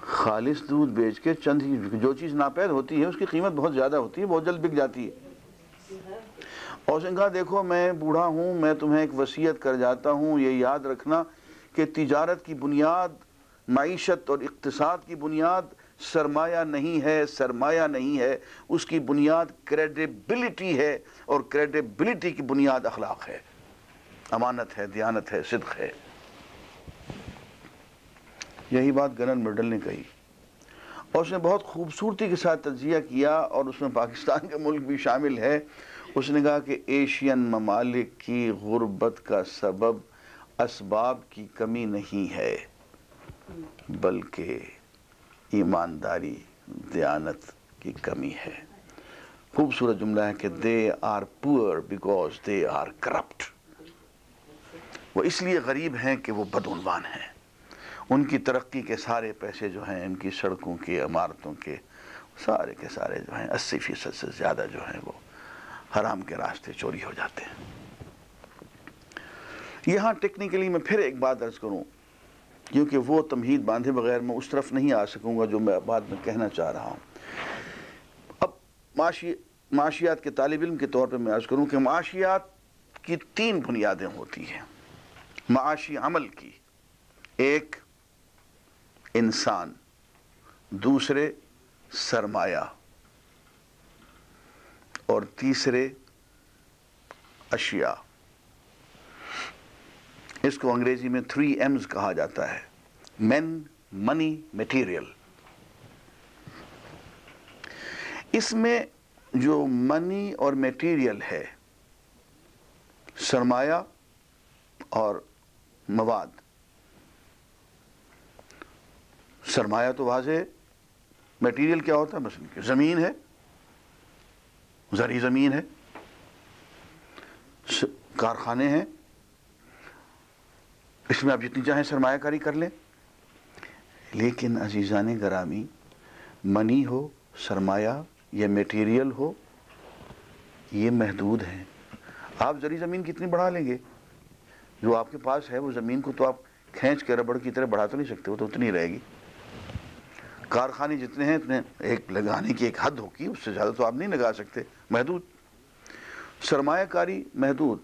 خالص دودھ بیچ کے چند ہی، جو چیز ناپید ہوتی ہے، اس کی قیمت بہت زیادہ ہوتی ہے، بہت جلد بک جاتی ہے۔ اور اس نے کہا دیکھو، میں بوڑھا ہوں، میں تمہیں ایک وصیت کر جاتا ہوں، یہ یاد رکھنا کہ تجارت کی بنیاد، معیشت اور اقتصاد کی بنیاد سرمایہ نہیں ہے، سرمایہ نہیں ہے، اس کی بنیاد کریڈیبلٹی ہے اور کریڈیبلٹی کی بنیاد اخلاق ہے۔ امانت ہے، دیانت ہے، صدق ہے۔ یہی بات گنن مرڈل نے کہی۔ اور اس نے بہت خوبصورتی کے ساتھ تجزیہ کیا اور اس میں پاکستان کا ملک بھی شامل ہے۔ اس نے کہا کہ ایشین ممالک کی غربت کا سبب اسباب کی کمی نہیں ہے، بلکہ ایمانداری، دیانت کی کمی ہے۔ خوبصورت جملہ ہے کہ they are poor because they are corrupt وہ اس لیے غریب ہیں کہ وہ بدعنوان ہیں۔ ان کی ترقی کے سارے پیسے جو ہیں، ان کی سڑکوں کے، عمارتوں کے، سارے کے سارے جو ہیں، اسی فیصد سے زیادہ جو ہیں وہ۔ حرام کے راستے چوری ہو جاتے ہیں۔ یہاں ٹیکنیکلی میں پھر ایک بات عرض کروں، کیونکہ وہ تمہید باندھے بغیر میں اس طرف نہیں آ سکوں گا جو میں بعد میں کہنا چاہ رہا ہوں۔ اب معاشی، معاشیات کے طالب علم کے طور پہ میں عرض کروں کہ معاشیات کی تین بنیادیں ہوتی ہیں۔ معاشی عمل کی، ایک انسان، دوسرے سرمایہ۔ اور تیسرے اشیاء۔ اس کو انگریزی میں تھری ایمز کہا جاتا ہے۔ مین منی میٹیریل اس میں جو منی اور میٹیریل ہے، سرمایہ اور مواد۔ سرمایہ تو واضح ہے میٹیریل کیا ہوتا ہے؟ مثلا زمین ہے۔ زرعی زمین ہے کارخانے ہیں۔ اس میں آپ جتنی چاہیں سرمایہ کاری کر لیں۔ لیکن عزیزان گرامی، منی ہو، سرمایہ یا میٹیریل ہو، یہ محدود ہیں۔ آپ زرعی زمین کتنی بڑھا لیں گے؟ جو آپ کے پاس ہے وہ زمین کو تو آپ کھینچ کے ربڑ کی طرح بڑھا تو نہیں سکتے، وہ تو اتنی رہے گی۔ کارخانے جتنے ہیں، اتنے ایک لگانے کی ایک حد ہوگی، اس سے زیادہ تو آپ نہیں لگا سکتے۔ محدود۔ سرمایہ کاری محدود۔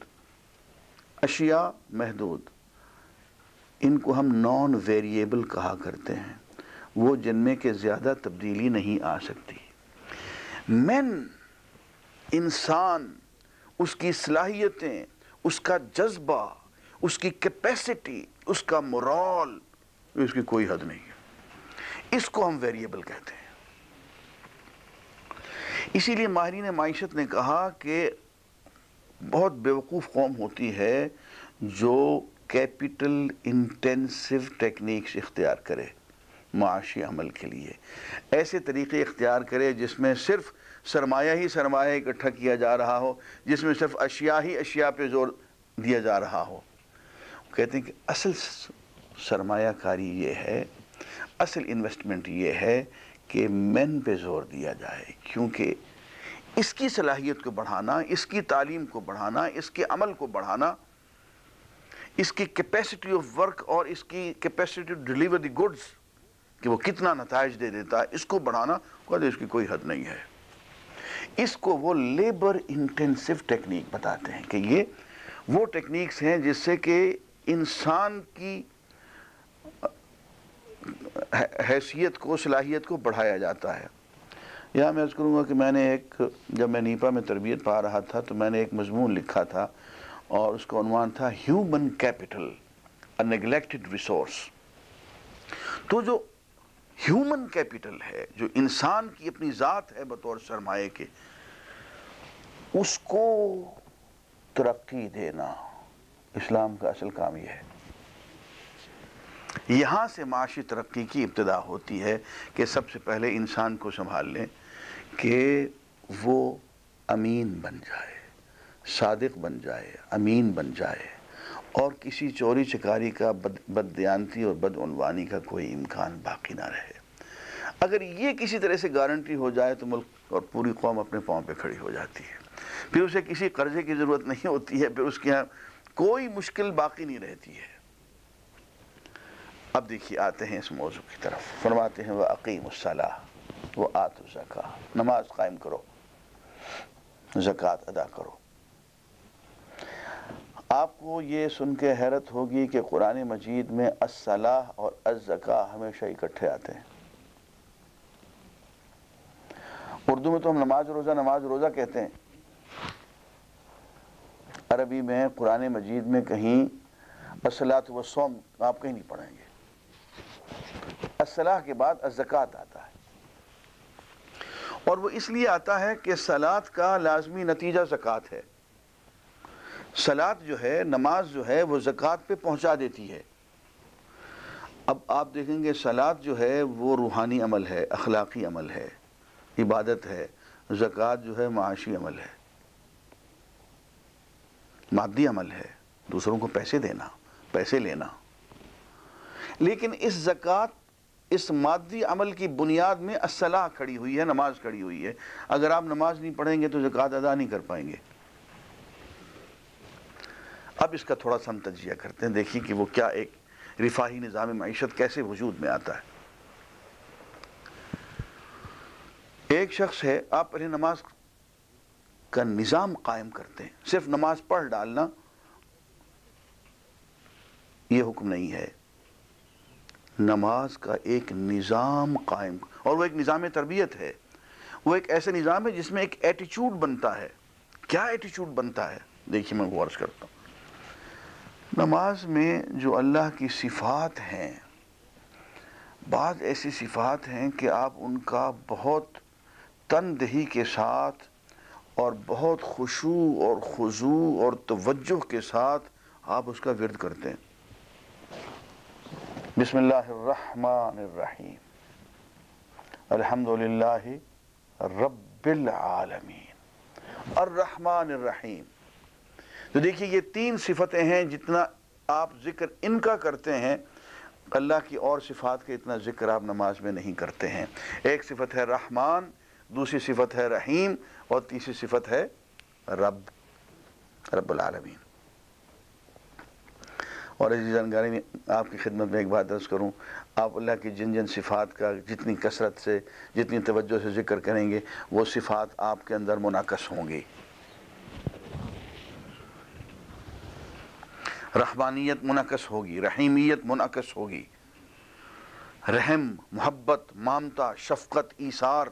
اشیاء محدود۔ ان کو ہم نان ویریبل کہا کرتے ہیں۔ وہ جن میں کہ زیادہ تبدیلی نہیں آ سکتی۔ مین انسان، اس کی صلاحیتیں، اس کا جذبہ، اس کی کیپیسٹی اس کا مرال اس کی کوئی حد نہیں۔ اس کو ہم ویریبل کہتے ہیں۔ اسی لیے ماہرین معیشت نے کہا کہ بہت بیوقوف قوم ہوتی ہے جو کیپٹل انٹینسو ٹیکنیکس اختیار کرے معاشی عمل کے لیے۔ ایسے طریقے اختیار کرے جس میں صرف سرمایہ ہی سرمایہ اکٹھا کیا جا رہا ہو، جس میں صرف اشیاء ہی اشیاء پہ زور دیا جا رہا ہو۔ کہتے ہیں کہ اصل سرمایہ کاری یہ ہے اصل انویسٹمنٹ یہ ہے کہ مین پہ زور دیا جائے، کیونکہ اس کی صلاحیت کو بڑھانا، اس کی تعلیم کو بڑھانا، اس کے عمل کو بڑھانا، اس کی کیپیسٹی آف ورک اور اس کی capacity to deliver the goods کہ وہ کتنا نتائج دے دیتا ہے اس کو بڑھانا کہتے اس کی کوئی حد نہیں ہے۔ اس کو وہ لیبر انٹینسو ٹیکنیک بتاتے ہیں کہ یہ وہ ٹیکنیکس ہیں جس سے کہ انسان کی حیثیت کو، صلاحیت کو بڑھایا جاتا ہے۔ یہاں میں کروں گا کہ میں نے ایک، جب میں نیپا میں تربیت پا رہا تھا تو میں نے ایک مضمون لکھا تھا اور اس کا عنوان تھا ہیومن کیپٹل نیگلیکٹڈ ریسورس تو جو ہیومن کیپٹل ہے، جو انسان کی اپنی ذات ہے بطور سرمایہ کے، اس کو ترقی دینا اسلام کا اصل کام یہ ہے۔ یہاں سے معاشی ترقی کی ابتدا ہوتی ہے کہ سب سے پہلے انسان کو سنبھال لیں کہ وہ امین بن جائے، صادق بن جائے، امین بن جائے، اور کسی چوری چکاری کا بد، بددیانتی اور بدعنوانی کا کوئی امکان باقی نہ رہے۔ اگر یہ کسی طرح سے گارنٹی ہو جائے تو ملک اور پوری قوم اپنے پاؤں پہ کھڑی ہو جاتی ہے۔ پھر اسے کسی قرضے کی ضرورت نہیں ہوتی ہے، پھر اس کے یہاں کوئی مشکل باقی نہیں رہتی ہے۔ اب دیکھیے آتے ہیں اس موضوع کی طرف۔ فرماتے ہیں وہ عقیم الصلاح وہ آت زکا۔ نماز قائم کرو، زکوٰۃ ادا کرو۔ آپ کو یہ سن کے حیرت ہوگی کہ قرآن مجید میں الصلاح اور الزکا ہمیشہ اکٹھے آتے ہیں۔ اردو میں تو ہم نماز روزہ نماز روزہ کہتے ہیں۔ عربی میں، قرآن مجید میں کہیں الصلاۃ و سوم آپ کہیں نہیں پڑھیں گے۔ الصلاح کے بعد الزکاة آتا ہے۔ اور وہ اس لیے آتا ہے کہ سلاد کا لازمی نتیجہ زکوٰۃ ہے۔ سلاد جو ہے، نماز جو ہے، وہ زکوٰۃ پہ پہنچا دیتی ہے۔ اب آپ دیکھیں گے سلاد جو ہے، وہ روحانی عمل ہے، اخلاقی عمل ہے، عبادت ہے، زکوٰۃ جو ہے، معاشی عمل ہے۔ مادی عمل ہے۔ دوسروں کو پیسے دینا، پیسے لینا۔ لیکن اس زکوٰۃ، اس مادی عمل کی بنیاد میں الصلاح کھڑی ہوئی ہے، نماز کھڑی ہوئی ہے۔ اگر آپ نماز نہیں پڑھیں گے تو زکوٰۃ ادا نہیں کر پائیں گے۔ اب اس کا تھوڑا سا ہم تجزیہ کرتے ہیں، دیکھیں کہ وہ کیا ایک رفاہی نظام معیشت کیسے وجود میں آتا ہے۔ ایک شخص ہے، آپ پہلے نماز کا نظام قائم کرتے ہیں۔ صرف نماز پڑھ ڈالنا یہ حکم نہیں ہے۔ نماز کا ایک نظام قائم، اور وہ ایک نظام تربیت ہے۔ وہ ایک ایسے نظام ہے جس میں ایک ایٹیچوڈ بنتا ہے۔ کیا ایٹیچوڈ بنتا ہے؟ دیکھیے میں غور کرتا ہوں۔ نماز میں جو اللہ کی صفات ہیں، بعض ایسی صفات ہیں کہ آپ ان کا بہت تندہی کے ساتھ اور بہت خشوع اور خضوع اور توجہ کے ساتھ آپ اس کا ورد کرتے ہیں۔ بسم اللہ الرحمن الرحیم. الحمد للہ رب العالمین. الرحمن الرحیم. تو دیکھیے یہ تین صفتیں ہیں جتنا آپ ذکر ان کا کرتے ہیں، اللہ کی اور صفات کا اتنا ذکر آپ نماز میں نہیں کرتے ہیں۔ ایک صفت ہے رحمان، دوسری صفت ہے رحیم اور تیسری صفت ہے رب رب العالمین۔ اور عزیز جانکاری میں آپ کی خدمت میں ایک بات درس کروں۔ آپ اللہ کی جن جن صفات کا جتنی کثرت سے، جتنی توجہ سے ذکر کریں گے، وہ صفات آپ کے اندر منعقص ہوں گی۔ رحمانیت منعقص ہوگی، رحیمیت منعقص ہوگی۔ رحم، محبت، مامتا، شفقت، ایثار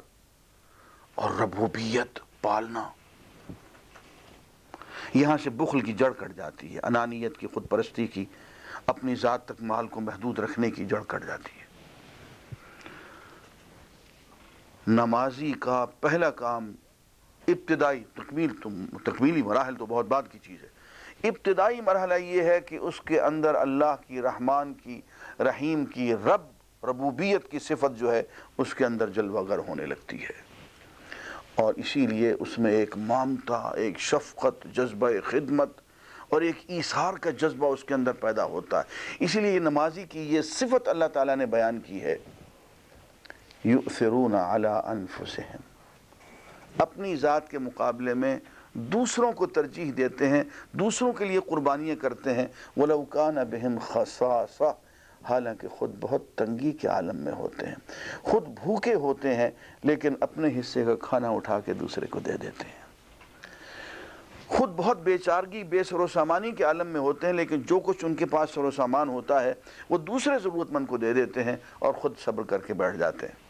اور ربوبیت پالنا۔ یہاں سے بخل کی جڑ کٹ جاتی ہے، انانیت کی خود پرستی کی، اپنی ذات تک مال کو محدود رکھنے کی جڑ کٹ جاتی ہے۔ نمازی کا پہلا کام ابتدائی تکمیل تو تکمیلی مراحل تو بہت بعد کی چیز ہے۔ ابتدائی مرحلہ یہ ہے کہ اس کے اندر اللہ کی، رحمان کی، رحیم کی، رب، ربوبیت کی صفت جو ہے، اس کے اندر جلوہ گر ہونے لگتی ہے۔ اور اسی لیے اس میں ایک مامتا، ایک شفقت، جذبہ خدمت اور ایک ایثار کا جذبہ اس کے اندر پیدا ہوتا ہے۔ اسی لیے نمازی کی یہ صفت اللہ تعالیٰ نے بیان کی ہے۔ یؤثرون علی انفسہم۔ اپنی ذات کے مقابلے میں دوسروں کو ترجیح دیتے ہیں، دوسروں کے لیے قربانیاں کرتے ہیں۔ وَلَوْ كَانَ بِهِمْ خَصَاصَ حالانکہ خود بہت تنگی کے عالم میں ہوتے ہیں۔ خود بھوکے ہوتے ہیں، لیکن اپنے حصے کا کھانا اٹھا کے دوسرے کو دے دیتے ہیں۔ خود بہت بے چارگی بے سر و سامانی کے عالم میں ہوتے ہیں، لیکن جو کچھ ان کے پاس سر و سامان ہوتا ہے، وہ دوسرے ضرورت مند کو دے دیتے ہیں اور خود صبر کر کے بیٹھ جاتے ہیں۔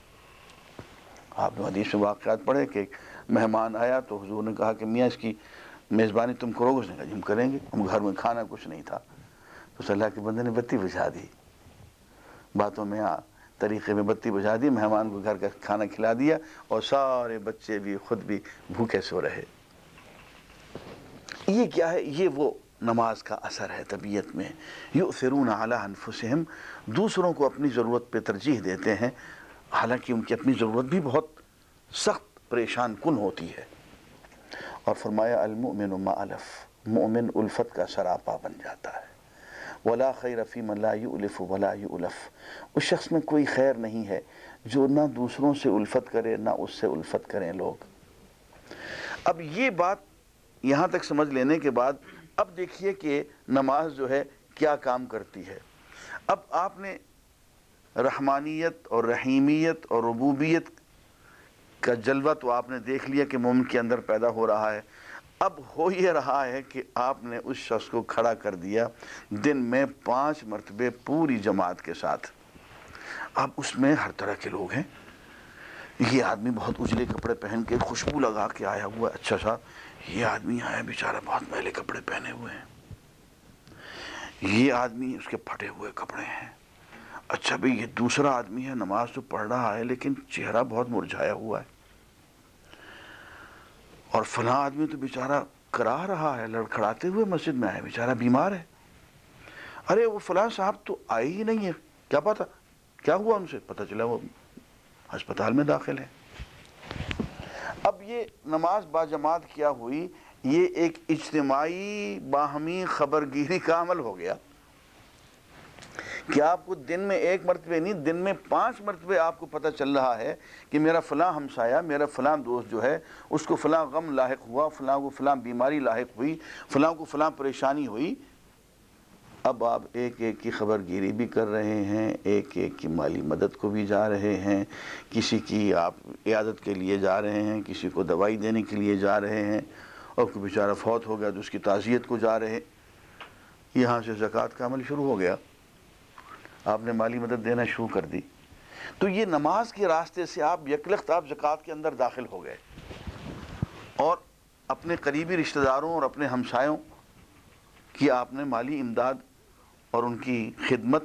آپ نے حدیث میں واقعات پڑھے کہ مہمان آیا تو حضور نے کہا کہ میاں، اس کی میزبانی تم کرو گے اس نے کہا جی ہم کریں گے۔ ہم گھر میں کھانا کچھ نہیں تھا۔ تو صلی اللہ کے بندے نے بتی بجھا دی۔ باتوں میں ہاں، طریقے میں بتی بجھا دی، مہمان کو گھر کا کھانا کھلا دیا اور سارے بچے بھی، خود بھی بھوکے سو رہے۔ یہ کیا ہے؟ یہ وہ نماز کا اثر ہے طبیعت میں۔ یؤثرون علی انفسہم، دوسروں کو اپنی ضرورت پہ ترجیح دیتے ہیں۔ حالانکہ ان کی اپنی ضرورت بھی بہت سخت پریشان کن ہوتی ہے۔ اور فرمایا، المؤمن ما الف، مؤمن الفت کا سراپا بن جاتا ہے۔ ولا خیر فی من لا یؤلف ولا یؤلف۔ اس شخص میں کوئی خیر نہیں ہے جو نہ دوسروں سے الفت کرے، نہ اس سے الفت کریں لوگ۔ اب یہ بات یہاں تک سمجھ لینے کے بعد اب دیکھیے کہ نماز جو ہے کیا کام کرتی ہے۔ اب آپ نے رحمانیت اور رحیمیت اور ربوبیت کا جلوہ تو آپ نے دیکھ لیا کہ مومن کے اندر پیدا ہو رہا ہے۔ اب ہو یہ رہا ہے کہ آپ نے اس شخص کو کھڑا کر دیا دن میں پانچ مرتبے پوری جماعت کے ساتھ۔ اب اس میں ہر طرح کے لوگ ہیں۔ یہ آدمی بہت اجلے کپڑے پہن کے خوشبو لگا کے آیا ہوا ہے۔ اچھا سا، یہ آدمی آیا بیچارہ بہت میلے کپڑے پہنے ہوئے ہیں۔ یہ آدمی اس کے پھٹے ہوئے کپڑے ہیں۔ اچھا بھئی یہ دوسرا آدمی ہے، نماز تو پڑھ رہا ہے لیکن چہرہ بہت مرجھایا ہوا ہے۔ اور فلاں آدمی تو بیچارہ کرا رہا ہے، لڑکھڑاتے ہوئے مسجد میں آئے، بیچارہ بیمار ہے۔ ارے، وہ فلاں صاحب تو آئی ہی نہیں ہے کیا پتا؟ کیا ہوا ان سے؟ پتہ چلا وہ ہسپتال میں داخل ہے اب یہ نماز با جماعت کیا ہوئی؟ یہ ایک اجتماعی باہمی خبرگیری کا عمل ہو گیا۔ کہ آپ کو دن میں ایک مرتبہ نہیں، دن میں پانچ مرتبہ آپ کو پتہ چل رہا ہے کہ میرا فلاں ہمسایہ، میرا فلاں دوست جو ہے، اس کو فلاں غم لاحق ہوا، فلاں کو فلاں بیماری لاحق ہوئی، فلاں کو فلاں پریشانی ہوئی۔ اب آپ ایک ایک کی خبر گیری بھی کر رہے ہیں، ایک ایک کی مالی مدد کو بھی جا رہے ہیں، کسی کی آپ عیادت کے لیے جا رہے ہیں، کسی کو دوائی دینے کے لیے جا رہے ہیں اور کوئی بیچارہ فوت ہو گیا تو اس کی تعزیت کو جا رہے یہاں سے زکوٰۃ کا عمل شروع ہو گیا۔ آپ نے مالی مدد دینا شروع کر دی۔ تو یہ نماز کے راستے سے آپ یکلخت آپ زکوٰۃ کے اندر داخل ہو گئے۔ اور اپنے قریبی رشتہ داروں اور اپنے ہمسایوں کہ آپ نے مالی امداد اور ان کی خدمت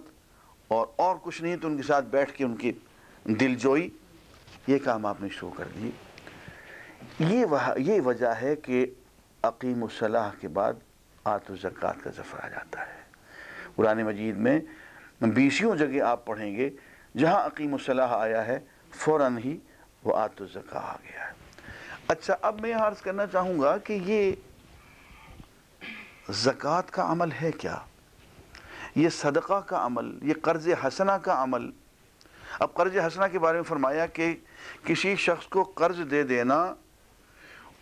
اور اور کچھ نہیں تو ان کے ساتھ بیٹھ کے ان کی دل جوئی یہ کام آپ نے شروع کر دی یہ یہ وجہ ہے کہ عقیم الصلاح کے بعد آت و زکوٰۃ کا ظفر آ جاتا ہے۔ قرآن مجید میں بیسیوں جگہ آپ پڑھیں گے، جہاں عقیم الصلاح آیا ہے، فوراً ہی وہ آت و زکا آ گیا ہے۔ اچھا اب میں عرض کرنا چاہوں گا کہ یہ زکوٰۃ کا عمل ہے کیا؟ یہ صدقہ کا عمل، یہ قرض حسنہ کا عمل۔ اب قرض حسنہ کے بارے میں فرمایا کہ کسی شخص کو قرض دے دینا،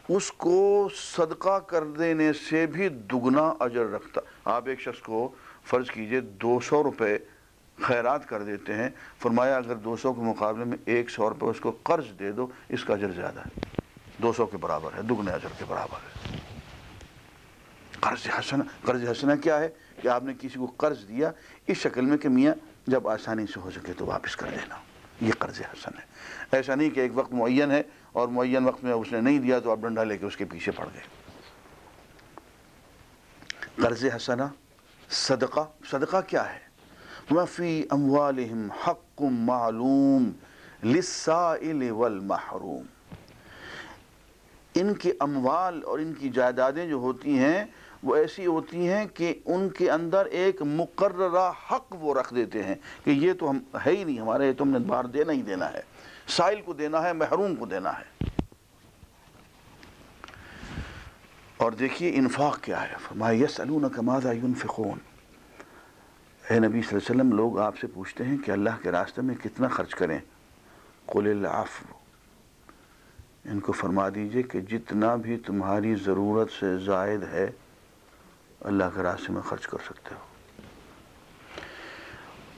اس کو صدقہ کر دینے سے بھی دگنا اجر رکھتا۔ آپ ایک شخص کو فرض کیجیے دو سو روپے خیرات کر دیتے ہیں، فرمایا اگر دو سو کے مقابلے میں ایک سو روپے اس کو قرض دے دو، اس کا اجر زیادہ ہے۔ دو سو کے برابر ہے، دگنے اجر کے برابر ہے۔ قرض حسنہ قرض حسنہ کیا ہے؟ کہ آپ نے کسی کو قرض دیا اس شکل میں کہ میاں جب آسانی سے ہو سکے تو واپس کر دینا۔ یہ قرض حسن ہے۔ ایسا نہیں کہ ایک وقت معین ہے اور معین وقت میں اس نے نہیں دیا تو آپ ڈنڈا لے کے اس کے پیچھے پڑ گئے۔ قرض حسنہ صدقہ صدقہ کیا ہے؟ وفی اموالہم حق معلوم للسائل والمحروم۔ ان کے اموال اور ان کی جائیدادیں جو ہوتی ہیں، وہ ایسی ہوتی ہیں کہ ان کے اندر ایک مقررہ حق وہ رکھ دیتے ہیں کہ یہ تو ہم ہے ہی نہیں، ہمارے تم نے بار دینا ہی دینا ہے۔ سائل کو دینا ہے، محروم کو دینا ہے۔ اور دیکھیے انفاق کیا ہے۔ فرمایا یسألونک ماذا ينفقون۔ اے نبی صلی اللہ علیہ وسلم، لوگ آپ سے پوچھتے ہیں کہ اللہ کے راستے میں کتنا خرچ کریں۔ قل العفو۔ ان کو فرما دیجیے کہ جتنا بھی تمہاری ضرورت سے زائد ہے، اللہ کے راستے میں خرچ کر سکتے ہو۔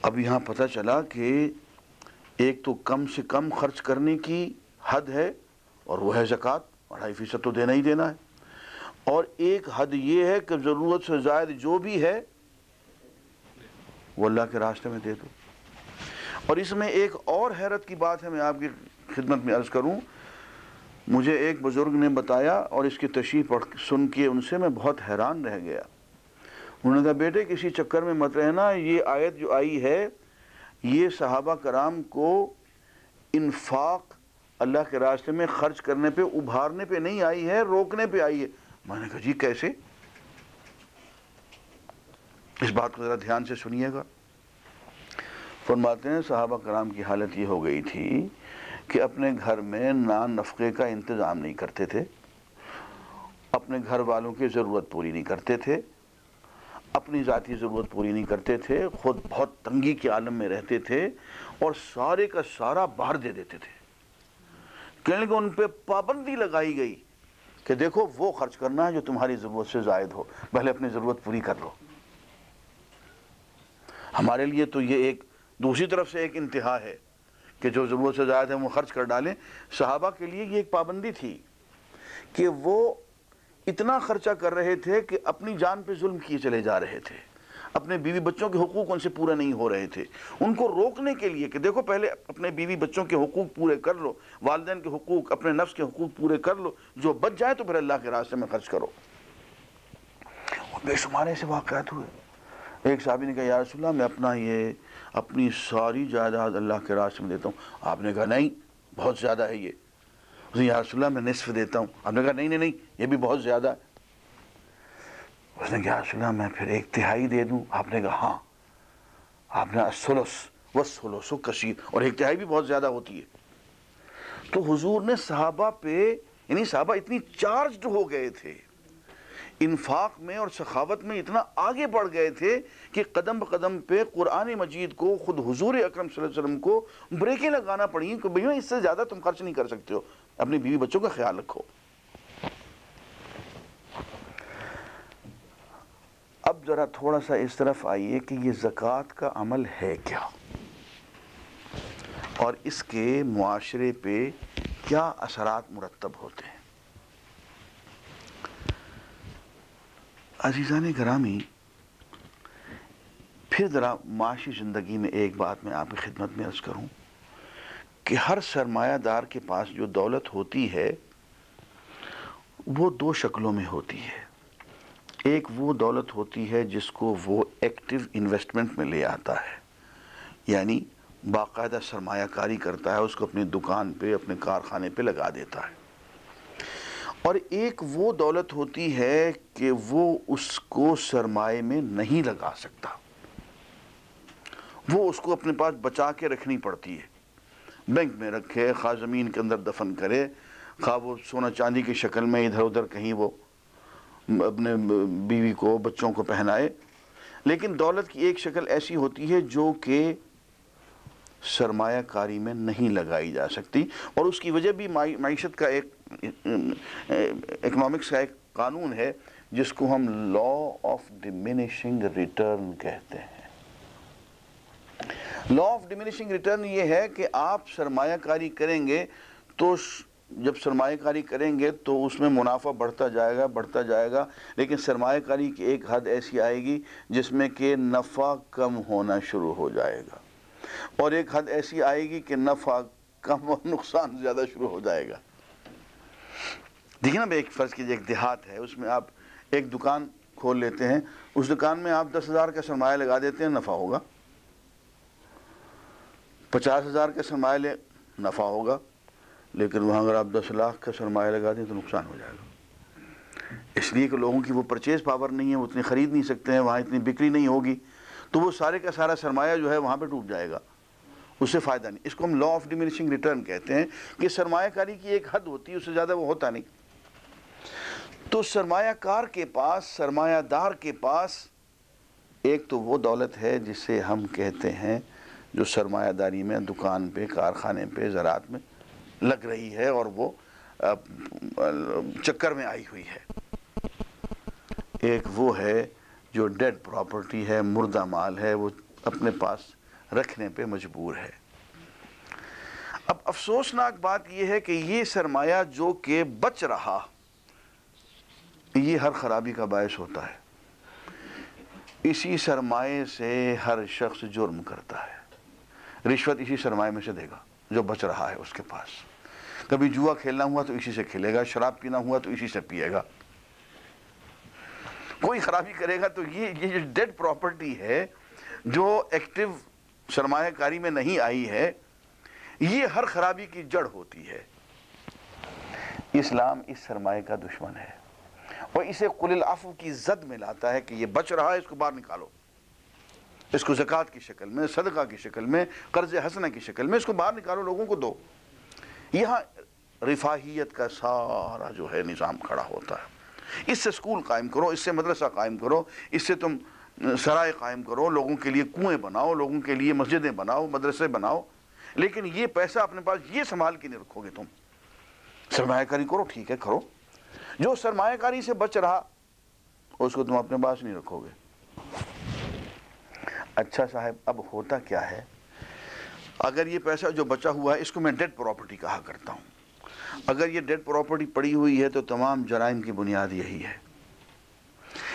اب یہاں پتہ چلا کہ ایک تو کم سے کم خرچ کرنے کی حد ہے اور وہ ہے زکوٰۃ، اڑھائی فیصد تو دینا ہی دینا ہے۔ اور ایک حد یہ ہے کہ ضرورت سے زائد جو بھی ہے، وہ اللہ کے راستے میں دے دو۔ اور اس میں ایک اور حیرت کی بات ہے، میں آپ کی خدمت میں عرض کروں۔ مجھے ایک بزرگ نے بتایا اور اس کی تشریح پڑھ سن کے ان سے میں بہت حیران رہ گیا۔ انہوں نے کہا، بیٹے، کسی چکر میں مت رہنا، یہ آیت جو آئی ہے، یہ صحابہ کرام کو انفاق اللہ کے راستے میں خرچ کرنے پہ، ابھارنے پہ نہیں آئی ہے، روکنے پہ آئی ہے۔ میں نے کہا جی کیسے؟ اس بات کو ذرا دھیان سے سنیے گا۔ فرماتے ہیں، صحابہ کرام کی حالت یہ ہو گئی تھی کہ اپنے گھر میں نان نفقے کا انتظام نہیں کرتے تھے، اپنے گھر والوں کی ضرورت پوری نہیں کرتے تھے، اپنی ذاتی ضرورت پوری نہیں کرتے تھے، خود بہت تنگی کے عالم میں رہتے تھے اور سارے کا سارا باہر دے دیتے تھے۔ کہنے کہ ان پہ پابندی لگائی گئی۔ کہ دیکھو وہ خرچ کرنا ہے جو تمہاری ضرورت سے زائد ہو۔ پہلے اپنی ضرورت پوری کر لو۔ ہمارے لیے تو یہ ایک دوسری طرف سے ایک انتہا ہے کہ جو ضرورت سے زائد ہے وہ خرچ کر ڈالیں۔ صحابہ کے لیے یہ ایک پابندی تھی کہ وہ اتنا خرچہ کر رہے تھے کہ اپنی جان پہ ظلم کیے چلے جا رہے تھے۔ اپنے بیوی بچوں کے حقوق ان سے پورے نہیں ہو رہے تھے۔ ان کو روکنے کے لیے کہ دیکھو پہلے اپنے بیوی بچوں کے حقوق پورے کر لو، والدین کے حقوق، اپنے نفس کے حقوق پورے کر لو، جو بچ جائے تو پھر اللہ کے راستے میں خرچ کرو۔ بے شمار ایسے واقعات ہوئے۔ ایک صحابی نے کہا، یا رسول اللہ، میں اپنا یہ، اپنی ساری جائیداد اللہ کے راستے میں دیتا ہوں۔ آپ نے کہا، نہیں، بہت زیادہ ہے یہ۔ یا رسول اللہ، میں نصف دیتا ہوں۔ آپ نے کہا، نہیں نہیں نہیں، یہ بھی بہت زیادہ ہے۔ اس نے کہا یا رسول اللہ میں پھر ایک تہائی دے دوں۔ آپ نے کہا ہاں۔ آپ نے سلس وہ سلس و کشیر اور ایک تہائی بھی بہت زیادہ ہوتی ہے۔ تو حضور نے صحابہ پہ یعنی صحابہ اتنی چارجڈ ہو گئے تھے، انفاق میں اور سخاوت میں اتنا آگے بڑھ گئے تھے کہ قدم بقدم پہ قرآن مجید کو، خود حضور اکرم صلی اللہ علیہ وسلم کو بریکیں لگانا پڑی کہ بھئی اس سے زیادہ تم خرچ نہیں کر سکتے ہو۔ اپنی بیوی بچوں کا خیال رکھو۔ اب ذرا تھوڑا سا اس طرف آئیے کہ یہ زکوٰۃ کا عمل ہے کیا؟ اور اس کے معاشرے پہ کیا اثرات مرتب ہوتے ہیں؟ عزیزان گرامی، پھر ذرا معاشی زندگی میں ایک بات میں آپ کی خدمت میں عرض کروں کہ ہر سرمایہ دار کے پاس جو دولت ہوتی ہے، وہ دو شکلوں میں ہوتی ہے۔ ایک وہ دولت ہوتی ہے جس کو وہ ایکٹیو انویسٹمنٹ میں لے آتا ہے۔ یعنی باقاعدہ سرمایہ کاری کرتا ہے، اس کو اپنی دکان پہ، اپنے کارخانے پہ لگا دیتا ہے۔ اور ایک وہ دولت ہوتی ہے کہ وہ اس کو سرمایہ میں نہیں لگا سکتا۔ وہ اس کو اپنے پاس بچا کے رکھنی پڑتی ہے۔ بینک میں رکھے، خواہ زمین کے اندر دفن کرے، خواہ وہ سونا چاندی کی شکل میں ادھر ادھر کہیں وہ اپنے بیوی کو، بچوں کو پہنائے۔ لیکن دولت کی ایک شکل ایسی ہوتی ہے جو کہ سرمایہ کاری میں نہیں لگائی جا سکتی، اور اس کی وجہ بھی معیشت کا ایک، اکنامکس کا ایک قانون ہے، جس کو ہم لا آف ڈیمینشنگ ریٹرن کہتے ہیں۔ لا آف ڈیمینشنگ ریٹرن یہ ہے کہ آپ سرمایہ کاری کریں گے تو جب سرمایہ کاری کریں گے تو اس میں منافع بڑھتا جائے گا، بڑھتا جائے گا، لیکن سرمایہ کاری کی ایک حد ایسی آئے گی جس میں کہ نفع کم ہونا شروع ہو جائے گا۔ اور ایک حد ایسی آئے گی کہ نفع کم اور نقصان زیادہ شروع ہو جائے گا۔ دیکھیں نا، ایک فرض کیجیے ایک دیہات ہے، اس میں آپ ایک دکان کھول لیتے ہیں، اس دکان میں آپ دس ہزار کا سرمایہ لگا دیتے ہیں، نفع ہوگا۔ پچاس ہزار کا سرمایہ لے، نفع ہوگا۔ لیکن وہاں اگر آپ دس لاکھ کا سرمایہ لگا دیں تو نقصان ہو جائے گا۔ اس لیے کہ لوگوں کی وہ پرچیز پاور نہیں ہے، وہ اتنی خرید نہیں سکتے ہیں، وہاں اتنی بکری نہیں ہوگی، تو وہ سارے کا سارا سرمایہ جو ہے وہاں پہ ٹوٹ جائے گا۔ اس سے فائدہ نہیں۔ اس کو ہم لا آف ڈیمینشنگ ریٹرن کہتے ہیں کہ سرمایہ کاری کی ایک حد ہوتی ہے، اس سے زیادہ وہ ہوتا نہیں۔ تو سرمایہ کار کے پاس، سرمایہ دار کے پاس ایک تو وہ دولت ہے جسے ہم کہتے ہیں جو سرمایہ داری میں، دکان پہ، کارخانے پہ، زراعت میں لگ رہی ہے اور وہ چکر میں آئی ہوئی ہے۔ ایک وہ ہے جو ڈیڈ پراپرٹی ہے، مردہ مال ہے، وہ اپنے پاس رکھنے پہ مجبور ہے۔ اب افسوسناک بات یہ ہے کہ یہ سرمایہ جو کہ بچ رہا، یہ ہر خرابی کا باعث ہوتا ہے۔ اسی سرمایہ سے ہر شخص جرم کرتا ہے۔ رشوت اسی سرمایہ میں سے دے گا جو بچ رہا ہے اس کے پاس۔ کبھی جوا کھیلنا ہوا تو اسی سے کھیلے گا، شراب پینا ہوا تو اسی سے پیے گا۔ کوئی خرابی کرے گا تو یہ یہ جو ڈیڈ پراپرٹی ہے، جو ایکٹیو سرمایہ کاری میں نہیں آئی ہے، یہ ہر خرابی کی جڑ ہوتی ہے۔ اسلام اس سرمایہ کا دشمن ہے۔ اور اسے قل العفو کی زد میں لاتا ہے کہ یہ بچ رہا ہے، اس کو باہر نکالو۔ اس کو زکوٰۃ کی شکل میں، صدقہ کی شکل میں، قرض حسنہ کی شکل میں، اس کو باہر نکالو، لوگوں کو دو۔ یہاں رفاہیت کا سارا جو ہے نظام کھڑا ہوتا ہے۔ اس سے سکول قائم کرو، اس سے مدرسہ قائم کرو، اس سے تم سرائے قائم کرو، لوگوں کے لیے کنویں بناؤ، لوگوں کے لیے مسجدیں بناؤ، مدرسے بناؤ۔ لیکن یہ پیسہ اپنے پاس، یہ سنبھال کے نہیں رکھو گے تم۔ سرمایہ کاری کرو، ٹھیک ہے، کرو۔ جو سرمایہ کاری سے بچ رہا، اس کو تم اپنے پاس نہیں رکھو گے۔ اچھا صاحب، اب ہوتا کیا ہے؟ اگر یہ پیسہ جو بچا ہوا ہے، اس کو میں ڈیڈ پراپرٹی کہا کرتا ہوں۔ اگر یہ ڈیڈ پراپرٹی پڑی ہوئی ہے تو تمام جرائم کی بنیاد یہی ہے۔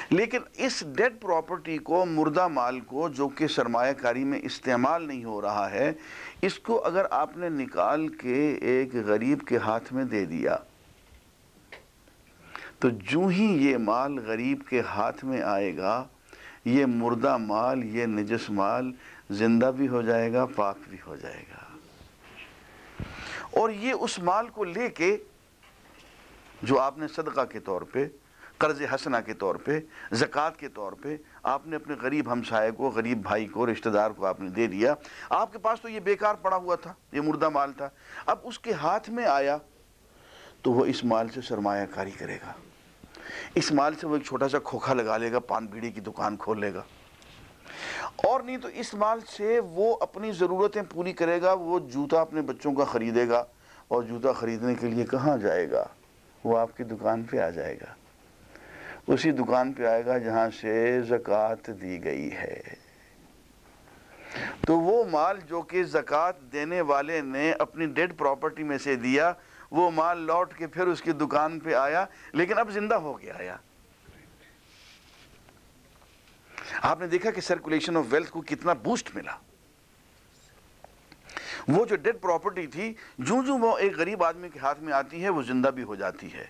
لیکن اس ڈیڈ پراپرٹی کو، مردہ مال کو، جو کہ سرمایہ کاری میں استعمال نہیں ہو رہا ہے، اس کو اگر آپ نے نکال کے ایک غریب کے ہاتھ میں دے دیا، تو جو ہی یہ مال غریب کے ہاتھ میں آئے گا، یہ مردہ مال، یہ نجس مال زندہ بھی ہو جائے گا، پاک بھی ہو جائے گا۔ اور یہ اس مال کو لے کے جو آپ نے صدقہ کے طور پہ، قرض حسنہ کے طور پہ، زکوٰۃ کے طور پہ آپ نے اپنے غریب ہمسائے کو، غریب بھائی کو، رشتہ دار کو آپ نے دے دیا۔ آپ کے پاس تو یہ بیکار پڑا ہوا تھا، یہ مردہ مال تھا۔ اب اس کے ہاتھ میں آیا تو وہ اس مال سے سرمایہ کاری کرے گا۔ اس مال سے وہ ایک چھوٹا سا کھوکھا لگا لے گا، پان بیڑی کی دکان کھول لے گا۔ اور نہیں تو اس مال سے وہ اپنی ضرورتیں پوری کرے گا، وہ جوتا اپنے بچوں کا خریدے گا اور جوتا خریدنے کے لیے کہاں جائے گا؟ وہ آپ کی دکان پہ آ جائے گا۔ اسی دکان پہ آئے گا جہاں سے زکوٰۃ دی گئی ہے۔ تو وہ مال جو کہ زکوٰۃ دینے والے نے اپنی ڈیڈ پراپرٹی میں سے دیا، وہ مال لوٹ کے پھر اس کی دکان پہ آیا، لیکن اب زندہ ہو گیا آیا۔ آپ نے دیکھا کہ سرکولیشن آف ویلتھ کو کتنا بوسٹ ملا؟ وہ جو ڈیڈ پراپرٹی تھی جو جو وہ ایک غریب آدمی کے ہاتھ میں آتی ہے، وہ زندہ بھی ہو جاتی ہے۔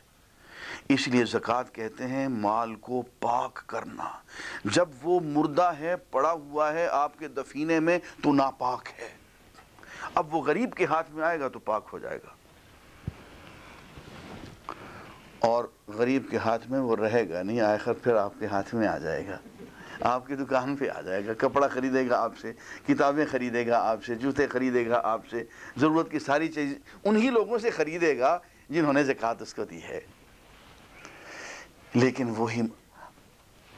اس لیے زکوٰۃ کہتے ہیں مال کو پاک کرنا۔ جب وہ مردہ ہے، پڑا ہوا ہے آپ کے دفینے میں، تو ناپاک ہے۔ اب وہ غریب کے ہاتھ میں آئے گا تو پاک ہو جائے گا۔ اور غریب کے ہاتھ میں وہ رہے گا نہیں، آخر پھر آپ کے ہاتھ میں آ جائے گا۔ آپ کی دکان پہ آ جائے گا، کپڑا خریدے گا آپ سے، کتابیں خریدے گا آپ سے، جوتے خریدے گا آپ سے، ضرورت کی ساری چیز انہی لوگوں سے خریدے گا جنہوں نے زکوٰۃ اس کو دی ہے۔ لیکن وہی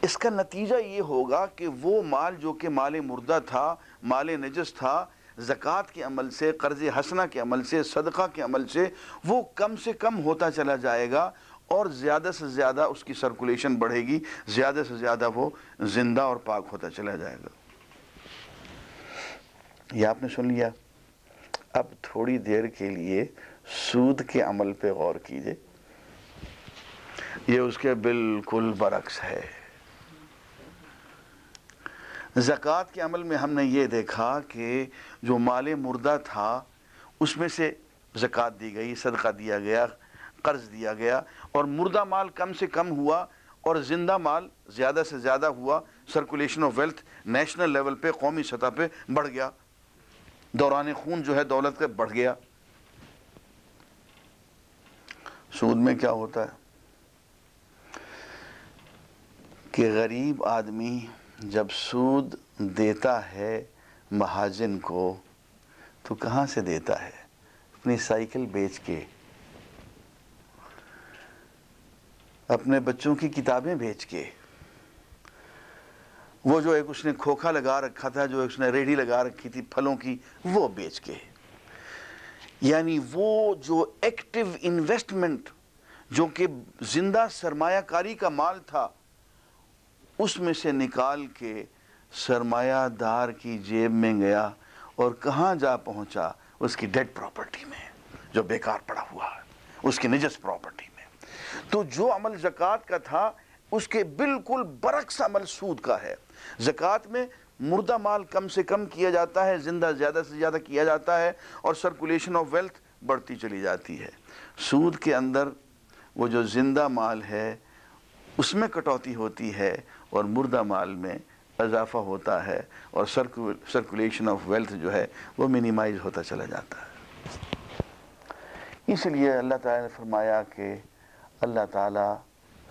اس کا نتیجہ یہ ہوگا کہ وہ مال جو کہ مال مردہ تھا، مال نجس تھا، زکوٰۃ کے عمل سے، قرض حسنہ کے عمل سے، صدقہ کے عمل سے وہ کم سے کم ہوتا چلا جائے گا۔ اور زیادہ سے زیادہ اس کی سرکولیشن بڑھے گی، زیادہ سے زیادہ وہ زندہ اور پاک ہوتا چلا جائے گا۔ یہ آپ نے سن لیا۔ اب تھوڑی دیر کے لیے سود کے عمل پہ غور کیجیے۔ یہ اس کے بالکل برعکس ہے۔ زکوٰۃ کے عمل میں ہم نے یہ دیکھا کہ جو مال مردہ تھا، اس میں سے زکوٰۃ دی گئی، صدقہ دیا گیا، قرض دیا گیا۔ اور مردہ مال کم سے کم ہوا اور زندہ مال زیادہ سے زیادہ ہوا۔ Circulation of wealth national level پہ، قومی سطح پہ بڑھ گیا۔ دوران خون جو ہے دولت کا بڑھ گیا۔ سود میں کیا ہوتا ہے؟ کہ غریب آدمی جب سود دیتا ہے مہاجن کو تو کہاں سے دیتا ہے؟ اپنی سائیکل بیچ کے۔ اپنے بچوں کی کتابیں بیچ کے۔ وہ جو ایک اس نے کھوکھا لگا رکھا تھا، جو اس نے ریڈی لگا رکھی تھی پھلوں کی، وہ بیچ کے۔ یعنی وہ جو ایکٹیو انویسٹمنٹ جو کہ زندہ سرمایہ کاری کا مال تھا، اس میں سے نکال کے سرمایہ دار کی جیب میں گیا اور کہاں جا پہنچا؟ اس کی ڈیڈ پراپرٹی میں، جو بیکار پڑا ہوا ہے، اس کی نجس پراپرٹی تو جو عمل زکوٰۃ کا تھا، اس کے بالکل برعکس عمل سود کا ہے۔ زکوٰۃ میں مردہ مال کم سے کم کیا جاتا ہے، زندہ زیادہ سے زیادہ کیا جاتا ہے اور سرکولیشن آف ویلتھ بڑھتی چلی جاتی ہے۔ سود کے اندر وہ جو زندہ مال ہے، اس میں کٹوتی ہوتی ہے اور مردہ مال میں اضافہ ہوتا ہے اور سرکولیشن آف ویلتھ جو ہے، وہ منیمائز ہوتا چلا جاتا ہے۔ اس لیے اللہ تعالیٰ نے فرمایا کہ اللہ تعالیٰ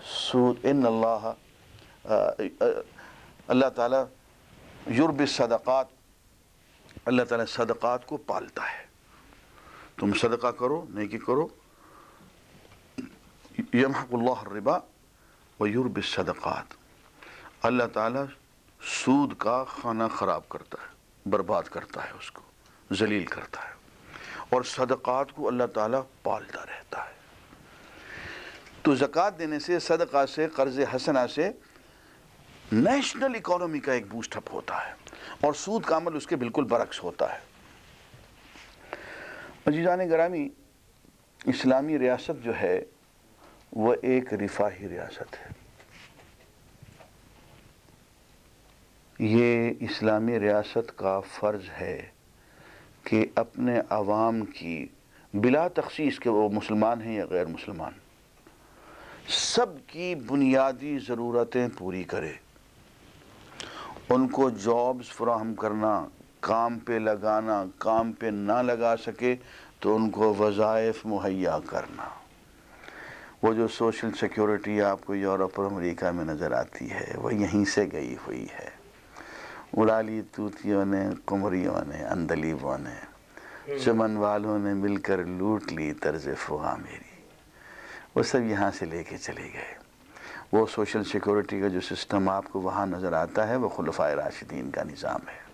سود ان اللہ اللہ تعالیٰ یورب صدقات، اللہ تعالیٰ صدقات کو پالتا ہے۔ تم صدقہ کرو، نیکی کرو۔ یمحق اللہ الربا و یورب صدقات۔ اللہ تعالیٰ سود کا خانہ خراب کرتا ہے، برباد کرتا ہے اس کو، ذلیل کرتا ہے۔ اور صدقات کو اللہ تعالیٰ پالتا رہتا ہے۔ تو زکوٰۃ دینے سے، صدقہ سے، قرض حسنہ سے نیشنل اکانومی کا ایک بوسٹ اپ ہوتا ہے اور سود کا عمل اس کے بالکل برعکس ہوتا ہے۔ عزیزان گرامی، اسلامی ریاست جو ہے، وہ ایک رفاہی ریاست ہے۔ یہ اسلامی ریاست کا فرض ہے کہ اپنے عوام کی بلا تخصیص کہ وہ مسلمان ہیں یا غیر مسلمان۔ سب کی بنیادی ضرورتیں پوری کرے۔ ان کو جابز فراہم کرنا، کام پہ لگانا، کام پہ نہ لگا سکے تو ان کو وظائف مہیا کرنا۔ وہ جو سوشل سیکیورٹی آپ کو یورپ اور امریکہ میں نظر آتی ہے، وہ یہیں سے گئی ہوئی ہے۔ اڑا لی توتیوں نے، کمریوں نے، اندلیبوں نے، چمن والوں نے مل کر لوٹ لی طرز فغا میری۔ وہ سب یہاں سے لے کے چلے گئے۔ وہ سوشل سیکورٹی کا جو سسٹم آپ کو وہاں نظر آتا ہے، وہ خلفۂ راشدین کا نظام ہے۔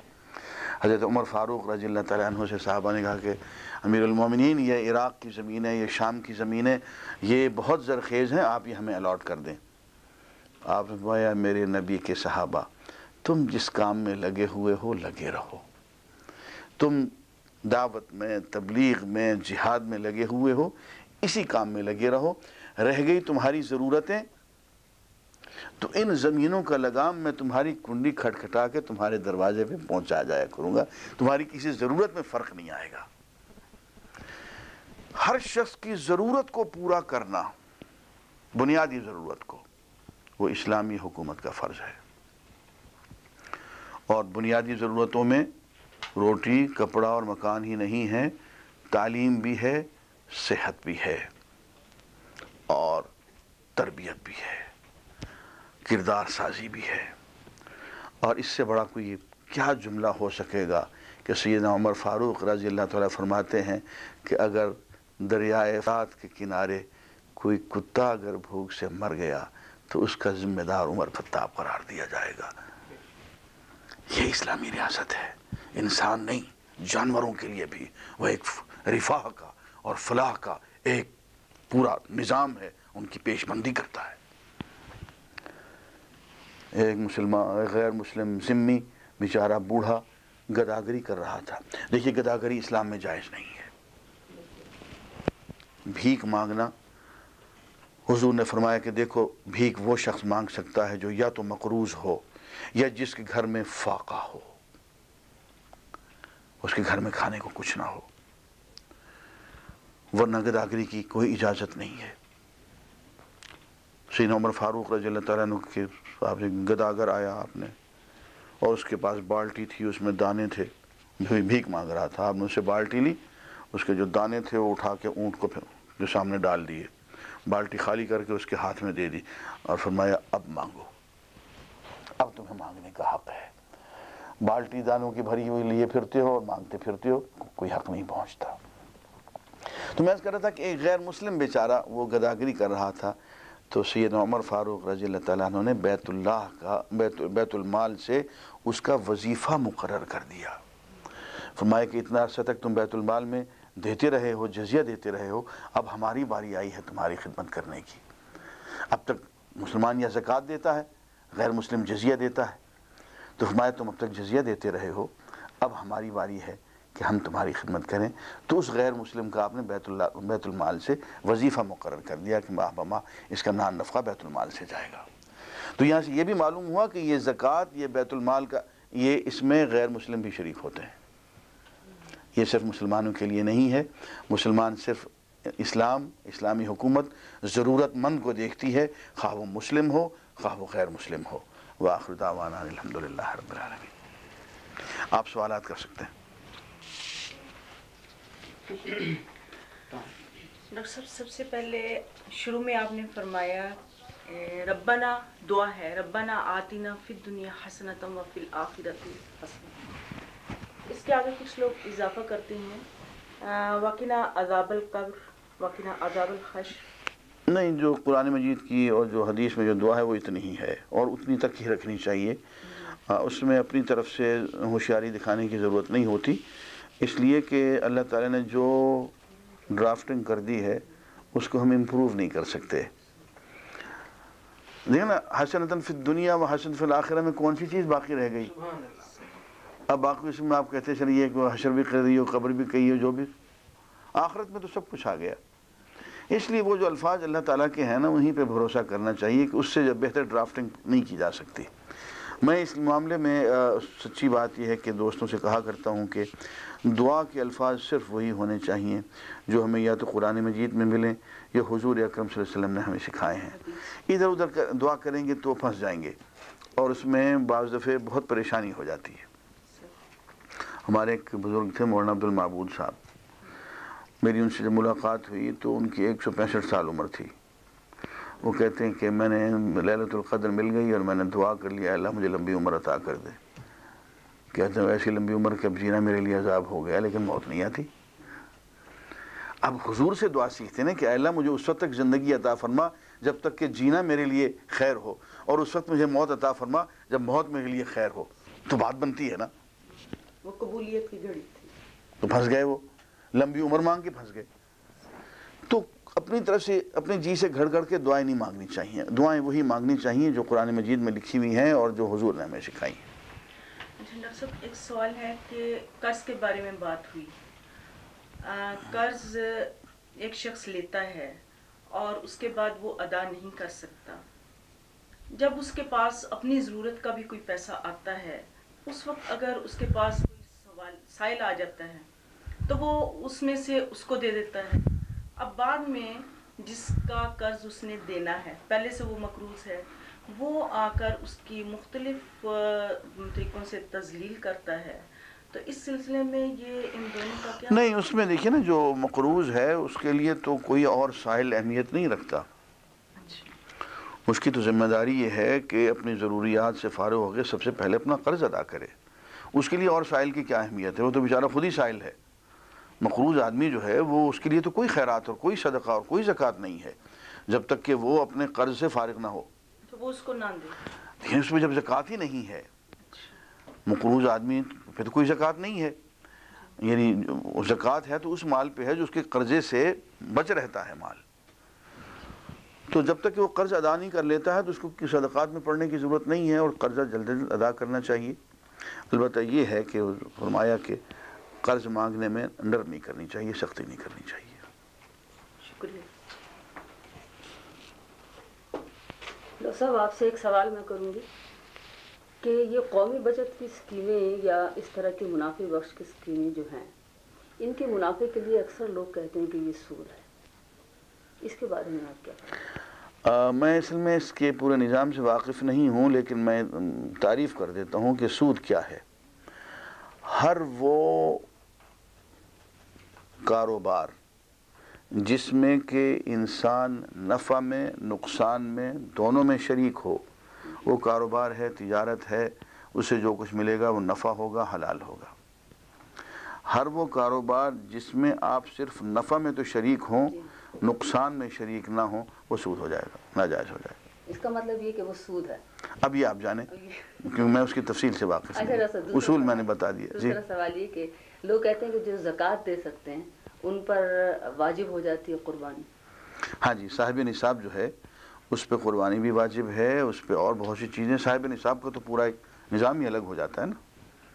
حضرت عمر فاروق رضی اللہ تعالیٰ عنہ سے صحابہ نے کہا کہ، امیر المومنین، یہ عراق کی زمین ہے، یہ شام کی زمین ہے، یہ بہت زرخیز ہیں، آپ یہ ہمیں الاٹ کر دیں۔ آپ نے میرے نبی کے صحابہ، تم جس کام میں لگے ہوئے ہو، لگے رہو۔ تم دعوت میں، تبلیغ میں، جہاد میں لگے ہوئے ہو اسی کام میں لگے رہو۔ رہ گئی تمہاری ضرورتیں۔ تو ان زمینوں کا لگام میں تمہاری کنڈی کھٹکھٹا کے تمہارے دروازے پہ پہنچا جایا کروں گا۔ تمہاری کسی ضرورت میں فرق نہیں آئے گا۔ ہر شخص کی ضرورت کو پورا کرنا، بنیادی ضرورت کو، وہ اسلامی حکومت کا فرض ہے۔ اور بنیادی ضرورتوں میں روٹی، کپڑا اور مکان ہی نہیں ہے، تعلیم بھی ہے صحت بھی ہے اور تربیت بھی ہے، کردار سازی بھی ہے۔ اور اس سے بڑا کوئی کیا جملہ ہو سکے گا کہ سیدنا عمر فاروق رضی اللہ تعالیٰ فرماتے ہیں کہ اگر دریائے فات کے کنارے کوئی کتا اگر بھوک سے مر گیا تو اس کا ذمہ دار عمر خطاب قرار دیا جائے گا۔ یہ اسلامی ریاست ہے، انسان نہیں، جانوروں کے لیے بھی۔ وہ ایک رفاہ کا اور فلاح کا ایک پورا نظام ہے، ان کی پیش بندی کرتا ہے۔ ایک مسلمان غیر مسلم ذمی بیچارہ بوڑھا گداگری کر رہا تھا۔ دیکھیے، گداگری اسلام میں جائز نہیں ہے۔ بھیک مانگنا، حضور نے فرمایا کہ دیکھو، بھیک وہ شخص مانگ سکتا ہے جو یا تو مقروض ہو یا جس کے گھر میں فاقہ ہو۔ اس کے گھر میں کھانے کو کچھ نہ ہو۔ ورنہ گداگری کی کوئی اجازت نہیں ہے۔ سین عمر فاروق رضی اللہ تعالیٰ عنہ کے آپ سے گداگر آیا آپ نے اور اس کے پاس بالٹی تھی، اس میں دانے تھے۔ جو بھیک مانگ رہا تھا۔ آپ نے اسے بالٹی لی، اس کے جو دانے تھے وہ اٹھا کے اونٹ کو پھر جو سامنے ڈال دیے۔ بالٹی خالی کر کے اس کے ہاتھ میں دے دی اور فرمایا، اب مانگو۔ اب تمہیں مانگنے کا حق ہے۔ بالٹی دانوں کی بھری ہوئی لیے پھرتے ہو اور مانگتے پھرتے ہو، کوئی حق نہیں پہنچتا۔ تو میں کر رہا تھا کہ ایک غیر مسلم بیچارہ وہ گداگری کر رہا تھا۔ تو سید عمر فاروق رضی اللہ تعالیٰ عنہ نے بیت اللہ کا بیت, بیت المال سے اس کا وظیفہ مقرر کر دیا۔ فرمایا کہ اتنا عرصہ تک تم بیت المال میں دیتے رہے ہو جزیہ دیتے رہے ہو اب ہماری باری آئی ہے تمہاری خدمت کرنے کی۔ اب تک مسلمان یا زکوٰۃ دیتا ہے غیر مسلم جزیہ دیتا ہے۔ تو فرمایا تم اب تک جزیہ دیتے رہے ہو اب ہماری باری ہے۔ کہ ہم تمہاری خدمت کریں۔ تو اس غیر مسلم کا آپ نے بیت اللہ، بیت المال سے وظیفہ مقرر کر دیا کہ ماہ بماہ اس کا نان نفقہ بیت المال سے جائے گا۔ تو یہاں سے یہ بھی معلوم ہوا کہ یہ زکوٰۃ، یہ بیت المال کا، یہ اس میں غیر مسلم بھی شریک ہوتے ہیں۔ یہ صرف مسلمانوں کے لیے نہیں ہے۔ مسلمان صرف اسلام، اسلامی حکومت ضرورت مند کو دیکھتی ہے۔ خواہ وہ مسلم ہو، خواہ وہ غیر مسلم ہو۔ وآخر دعوانا الحمدللہ رب العالمین۔ آپ سوالات کر سکتے ہیں۔ ڈاکٹر صاحب سب سے پہلے شروع میں آپ نے فرمایا ربنا دعا ہے ربنا آتینا فی الدنیا حسنتم و فی الآخرت حسنت اس کے آگے کچھ لوگ اضافہ کرتے ہیں۔ آ، وقنا عذاب القبر وقنا عذاب الخش۔ نہیں جو قرآن مجید کی اور جو حدیث میں جو دعا ہے وہ اتنی ہی ہے اور اتنی تک ہی رکھنی چاہیے۔ آ، اس میں اپنی طرف سے ہوشیاری دکھانے کی ضرورت نہیں ہوتی۔ اس لیے کہ اللہ تعالیٰ نے جو ڈرافٹنگ کر دی ہے، اس کو ہم امپروو نہیں کر سکتے۔ دیکھیں نا حسنتاً فی دنیا و حسن فی الآخرہ میں کون سی چیز باقی رہ گئی؟ اب باقی اس میں آپ کہتے چلیے کہ حشر بھی کر رہی ہو، قبر بھی کہی ہو، جو بھی۔ آخرت میں تو سب کچھ آ گیا۔ اس لیے وہ جو الفاظ اللہ تعالیٰ کے ہیں نا، وہیں پہ بھروسہ کرنا چاہیے کہ اس سے جب بہتر ڈرافٹنگ نہیں کی جا سکتی۔ میں اس معاملے میں سچی بات یہ ہے کہ دوستوں سے کہا کرتا ہوں کہ دعا کے الفاظ صرف وہی ہونے چاہیے جو ہمیں یا تو قرآن مجید میں ملیں یا حضور اکرم صلی اللہ علیہ وسلم نے ہمیں سکھائے ہیں۔ ادھر ادھر دعا کریں گے تو پھنس جائیں گے اور اس میں بعض دفعے بہت پریشانی ہو جاتی ہے۔ ہمارے ایک بزرگ تھے مولانا عبد المعبود صاحب۔ میری ان سے جب ملاقات ہوئی تو ان کی ایک سو پینسٹھ سال عمر تھی۔ وہ کہتے ہیں کہ میں نے للت القدر مل گئی اور میں نے دعا کر لیا، اللہ مجھے لمبی عمر عطا کر دے۔ کہتے ہیں ایسی لمبی عمر کہ اب جینا میرے لیے عذاب ہو گیا لیکن موت نہیں آتی۔ اب حضور سے دعا سیکھتے ہیں کہ اے اللہ مجھے اس وقت تک زندگی عطا فرما جب تک کہ جینا میرے لیے خیر ہو اور اس وقت مجھے موت عطا فرما جب موت میرے لیے خیر ہو۔ تو بات بنتی ہے نا۔ وہ قبولیت کی گھڑی تھی۔ تو پھنس گئے وہ لمبی عمر مانگ کے پھنس گئے۔ تو اپنی طرف سے اپنے جی سے گھڑ گھڑ کے دعائیں نہیں مانگنی چاہیے۔ دعائیں وہی مانگنی چاہیے جو قرآن مجید میں لکھی ہوئی ہیں اور جو حضور نے ہمیں سکھائی ہیں۔ اچھا ڈاکٹر صاحب ایک سوال ہے کہ قرض کے بارے میں بات ہوئی۔ قرض ایک شخص لیتا ہے اور اس کے بعد وہ ادا نہیں کر سکتا۔ جب اس کے پاس اپنی ضرورت کا بھی کوئی پیسہ آتا ہے، اس وقت اگر اس کے پاس کوئی سوال، سائل آ جاتا ہے، تو وہ اس میں سے اس کو دے دیتا ہے۔ اب بعد میں جس کا قرض اس نے دینا ہے، پہلے سے وہ مقروض ہے وہ آ کر اس کی مختلف طریقوں سے تزلیل کرتا ہے۔ تو اس سلسلے میں یہ ان دونوں کا کیا؟ نہیں اس میں دیکھیے نا جو مقروض ہے اس کے لیے تو کوئی اور ساحل اہمیت نہیں رکھتا۔ اچھا۔ اس کی تو ذمہ داری یہ ہے کہ اپنی ضروریات سے فارغ ہو کے سب سے پہلے اپنا قرض ادا کرے۔ اس کے لیے اور سائل کی کیا اہمیت ہے؟ وہ تو بیچارہ خود ہی سائل ہے۔ مقروض آدمی جو ہے وہ اس کے لیے تو کوئی خیرات اور کوئی صدقہ اور کوئی زکوٰۃ نہیں ہے۔ جب تک کہ وہ اپنے قرض سے فارغ نہ ہو۔ وہ اس کو نہ دے۔ اس میں جب زکوٰۃ ہی نہیں ہے، مقروض آدمی پھر تو کوئی زکوٰۃ نہیں ہے۔ یعنی زکوٰۃ ہے تو اس مال پہ ہے جو اس کے قرضے سے بچ رہتا ہے مال۔ تو جب تک کہ وہ قرض ادا نہیں کر لیتا ہے تو اس کو کسی صدقات میں پڑھنے کی ضرورت نہیں ہے اور قرضہ جلد جلد ادا کرنا چاہیے۔ البتہ یہ ہے کہ فرمایا کہ قرض مانگنے میں نرمی کرنی چاہیے، سختی نہیں کرنی چاہیے۔ ڈاکٹر صاحب، آپ سے ایک سوال میں کروں گی کہ یہ قومی بچت کی اسکیمیں یا اس طرح کی منافع بخش کی اسکیمیں جو ہیں، ان کے منافع کے لیے اکثر لوگ کہتے ہیں کہ یہ سود ہے۔ اس کے بارے میں آپ کیا میں اصل میں اس کے پورے نظام سے واقف نہیں ہوں، لیکن میں تعریف کر دیتا ہوں کہ سود کیا ہے۔ ہر وہ کاروبار جس میں کہ انسان نفع میں نقصان میں دونوں میں شریک ہو۔ وہ کاروبار ہے تجارت ہے اسے جو کچھ ملے گا وہ نفع ہوگا حلال ہوگا۔ ہر وہ کاروبار جس میں آپ صرف نفع میں تو شریک ہوں نقصان میں شریک نہ ہوں وہ سود ہو جائے گا ناجائز ہو جائے گا۔ اس کا مطلب یہ کہ وہ سود ہے۔ اب یہ آپ جانیں کیونکہ میں اس کی تفصیل سے واقف اچھا ہوں دوسرا اصول میں نے بتا دیا۔ جی۔ دوسرا سوال یہ کہ لوگ کہتے ہیں کہ جو زکوٰۃ دے سکتے ہیں ان پر واجب ہو جاتی ہے قربانی۔ ہاں جی صاحب نصاب جو ہے اس پہ قربانی بھی واجب ہے اس پہ اور بہت سی چیزیں۔ صاحب نصاب کا تو پورا ایک نظام ہی الگ ہو جاتا ہے نا۔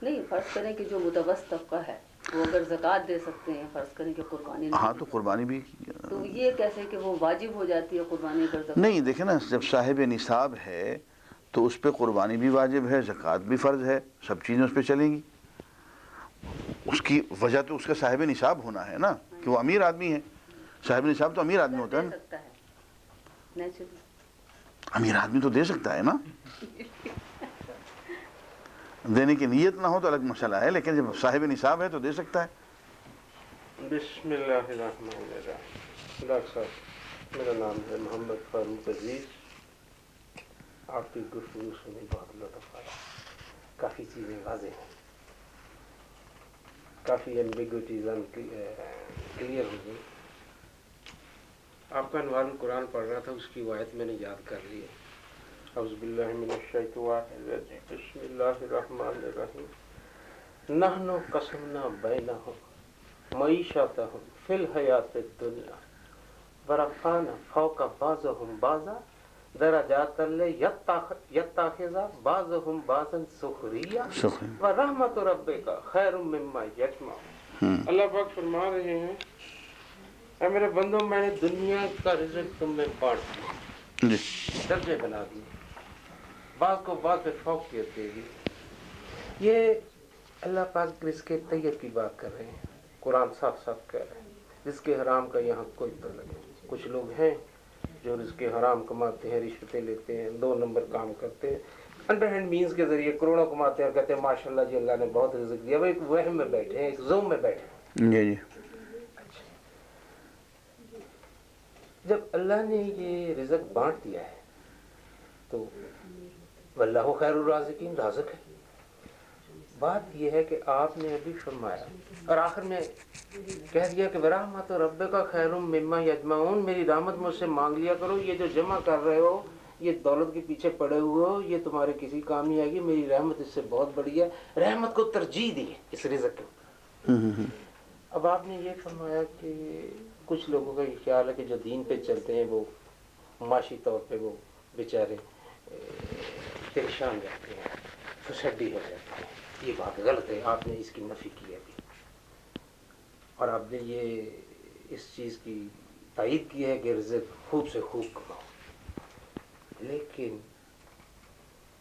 نہیں فرض کریں کہ جو متوسط طبقہ ہے وہ اگر زکوٰۃ دے سکتے ہیں فرض کریں کہ قربانی ہاں تو قربانی بھی تو یہ کیسے کہ وہ واجب ہو جاتی ہے قربانی اگر نہیں دیکھیں نا جب صاحب نصاب ہے تو اس پہ قربانی بھی واجب ہے زکوٰۃ بھی فرض ہے سب چیزیں اس پہ چلیں گی۔ اس کی وجہ تو اس کا صاحب نصاب ہونا ہے نا، کہ وہ امیر آدمی ہے۔ صاحب نصاب تو امیر آدمی ہوتا ہے۔ نا امیر آدمی تو دے سکتا ہے نا۔ دینے کی نیت نہ ہو تو الگ مسئلہ ہے، لیکن جب صاحب نصاب ہے تو دے سکتا ہے۔ بسم اللہ الرحمن الرحیم۔ ڈاکٹر صاحب میرا نام ہے محمد فاروق عزیز۔ آپ کی گفتگو سنی بہت لطف آیا۔ کافی چیزیں واضح ہیں۔ کافی ایمبیگوٹیز کلیئر ہو گئی۔ آپ کا عنوان قرآن پڑھ رہا تھا، اس کی روایت میں نے یاد کر لی ہے۔ اعوذ باللہ من الشیطان الرجیم۔ بسم اللہ الرحمن الرحیم۔ نحن قسمنا بینہم، معیشتہم فی الحیات الدنیا۔ ورفعنا فوق بعضهم بعضا۔ درجات لیتخذ بعضهم بعضا سخریا سخریا. ورحمت ربک خیر مما یجمعون۔ اللہ پاک فرما رہے ہیں اے میرے بندوں میں نے دنیا کا رزق تم میں بانٹ دیا۔ جی۔ درجے بنا دیے بعض کو بعض پہ فوقیت دے دی یہ اللہ پاک رزق طیب کی بات کر رہے ہیں۔ قرآن صاف صاف کہہ رہے ہیں۔ رزق حرام کا یہاں کوئی تعلق نہیں۔ کچھ لوگ ہیں جو رزق حرام کماتے ہیں رشوتیں لیتے ہیں دو نمبر کام کرتے ہیں۔ انڈر ہینڈ مینس کے ذریعے کروڑوں کماتے ہیں اور کہتے ہیں ماشاء اللہ جی اللہ نے بہت رزق دیا۔ وہ ایک وہم میں بیٹھے ہیں ایک زوم میں بیٹھے ہیں۔ جی جی۔ جب اللہ نے یہ رزق بانٹ دیا ہے تو واللہ خیر الرازقین رازق ہے۔ بات یہ ہے کہ آپ نے ابھی فرمایا اور آخر میں کہہ دیا کہ ورحمت رب کا خیر مما یجمعون میری رحمت مجھ سے مانگ لیا کرو یہ جو جمع کر رہے ہو یہ دولت کے پیچھے پڑے ہوئے ہو یہ تمہارے کسی کام نہیں آئے گی میری رحمت اس سے بہت بڑی ہے۔ رحمت کو ترجیح دی اس رزق کے اب آپ نے یہ فرمایا کہ کچھ لوگوں کا یہ خیال ہے کہ جو دین پہ چلتے ہیں وہ معاشی طور پہ وہ بیچارے پریشان رہتے ہیں فسڈی ہو جاتے ہیں۔ یہ بات غلط ہے، آپ نے اس کی نفی کی ابھی اور آپ نے یہ اس چیز کی تائید کی ہے کہ رزق خوب سے خوب کماؤ۔ لیکن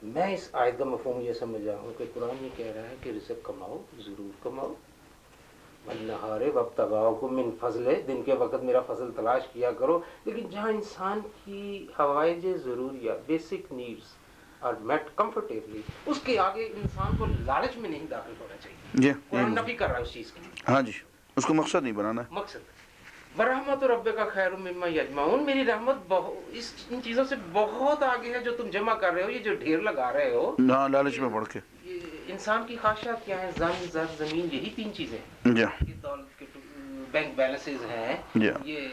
میں اس آیت کا مفہوم یہ سمجھا ہوں کہ قرآن یہ کہہ رہا ہے کہ رزق کماؤ، ضرور کماؤ۔ والنہار وابتغاؤکم من فضل، دن کے وقت میرا فضل تلاش کیا کرو۔ لیکن جہاں انسان کی حوائج ضروریہ بیسک نیڈز اور میٹ کمفرٹیبلی اس کے آگے انسان کو لالچ میں نہیں داخل ہونا چاہیے۔ جی قرآن نفی کر رہا ہے اس چیز کی ہاں جی اس کو مقصد نہیں بنانا۔ ہے مقصد۔ برحمت رب کا خیر مما یجمعون۔ میری رحمت اس ان چیزوں سے بہت آگے ہے جو تم جمع کر رہے ہو یہ جو ڈھیر لگا رہے ہو۔ ہاں لالچ میں پڑھ کے۔ انسان کی خواہشات کیا ہیں؟ زن زر زمین یہی تین چیزیں ہیں۔ جی۔ یہ دولت کے بینک بیلنسز ہیں۔ جی۔ یہ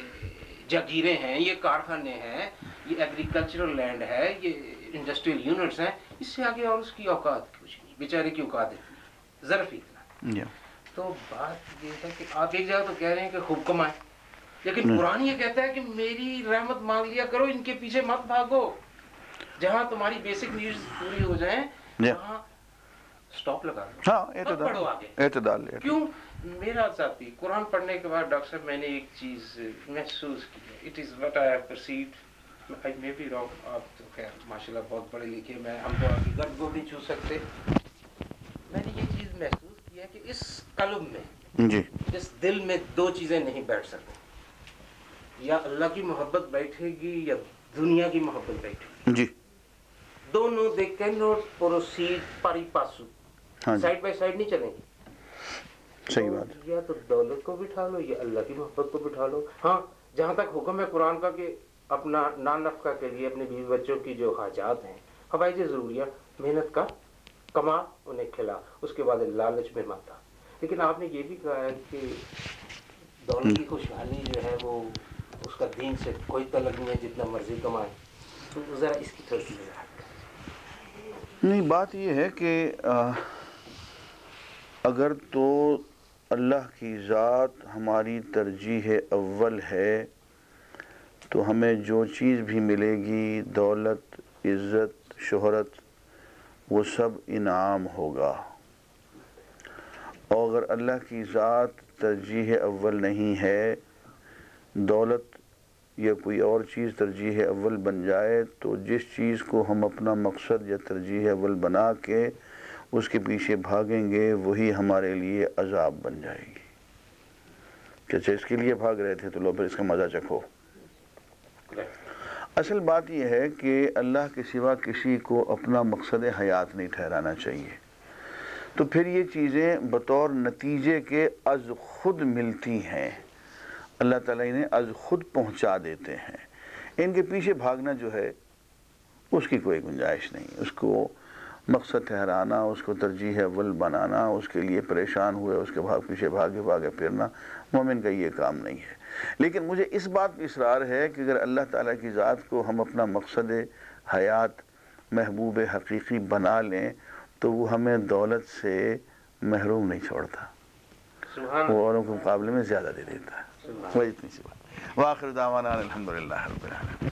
جاگیریں ہیں یہ کارخانے ہیں۔ یہ ایگریکلچرل لینڈ ہے۔ یہ انڈسٹریل یونٹس ہیں اس سے آگے اور اس کی اوقات کچھ نہیں بیچارے کی اوقات اتنی ظرف ہی اتنا۔ تو بات یہ ہے کہ آپ ایک جگہ تو کہہ رہے ہیں کہ خوب کمائیں۔ لیکن قرآن یہ کہتا ہے کہ میری رحمت مانگ لیا کرو ان کے پیچھے مت بھاگو۔ جہاں تمہاری بیسک نیڈز پوری ہو جائیں۔ وہاں سٹاپ لگا دو۔ ہاں اعتدال آگے۔ اعتدال کیوں؟ میرا ساتھی قرآن پڑھنے کے بعد ڈاکٹر صاحب میں نے ایک چیز محسوس کی ہے۔ It is what I perceived I be wrong آپ تو خیر ماشاء اللہ بہت پڑھے لکھے میں ہم تو حقیقت کو نہیں چھو سکتے۔ میں نے یہ چیز محسوس کی ہے کہ اس قلب میں جی۔ اس دل میں دو چیزیں نہیں بیٹھ سکتی۔ یا اللہ کی محبت بیٹھے گی یا دنیا کی محبت بیٹھے گی۔ جی۔ دونوں دے کین ناٹ پروسیڈ پاری پاسو۔ ہاں جی۔ سائڈ بائی سائڈ نہیں چلیں گے۔ صحیح بات۔ یا تو دولت کو بٹھا لو یا اللہ کی محبت کو بٹھا لو۔ ہاں جہاں تک حکم ہے قرآن کا کہ اپنا نان نفقہ کے لیے اپنے بیوی بچوں کی جو حاجات ہیں حوائج ضروریہ محنت کا کما انہیں کھلا اس کے بعد لالچ میں مت آ لیکن آپ نے یہ بھی کہا ہے کہ دولت کی خوشحالی جو ہے وہ اس کا دین سے کوئی تعلق نہیں ہے جتنا مرضی کمائے۔ تو ذرا اس کی تھوڑی سی نہیں بات یہ ہے کہ آ، اگر تو اللہ کی ذات ہماری ترجیح اول ہے تو ہمیں جو چیز بھی ملے گی، دولت، عزت، شہرت، وہ سب انعام ہوگا۔ اور اگر اللہ کی ذات ترجیح اول نہیں ہے، دولت یا کوئی اور چیز ترجیح اول بن جائے، تو جس چیز کو ہم اپنا مقصد یا ترجیح اول بنا کے اس کے پیچھے بھاگیں گے، وہی ہمارے لیے عذاب بن جائے گی۔ کہ اچھا اس کے لیے بھاگ رہے تھے تو لو پھر اس کا مزہ چکھو۔ اصل بات یہ ہے کہ اللہ کے سوا کسی کو اپنا مقصد حیات نہیں ٹھہرانا چاہیے۔ تو پھر یہ چیزیں بطور نتیجے کے از خود ملتی ہیں۔ اللہ تعالیٰ انہیں از خود پہنچا دیتے ہیں۔ ان کے پیچھے بھاگنا جو ہے، اس کی کوئی گنجائش نہیں۔ اس کو مقصد ٹھہرانا، اس کو ترجیح اول بنانا، اس کے لیے پریشان ہوئے، اس کے بھاگ پیچھے بھاگے بھاگے پھرنا، مومن کا یہ کام نہیں ہے۔ لیکن مجھے اس بات پہ اصرار ہے کہ اگر اللہ تعالیٰ کی ذات کو ہم اپنا مقصد حیات محبوب حقیقی بنا لیں تو وہ ہمیں دولت سے محروم نہیں چھوڑتا۔ سبحان وہ اوروں کے مقابلے میں زیادہ دے دیتا ہے۔ وہی اتنی سی بات۔ واخر دعوانا الحمدللہ رب العالمین۔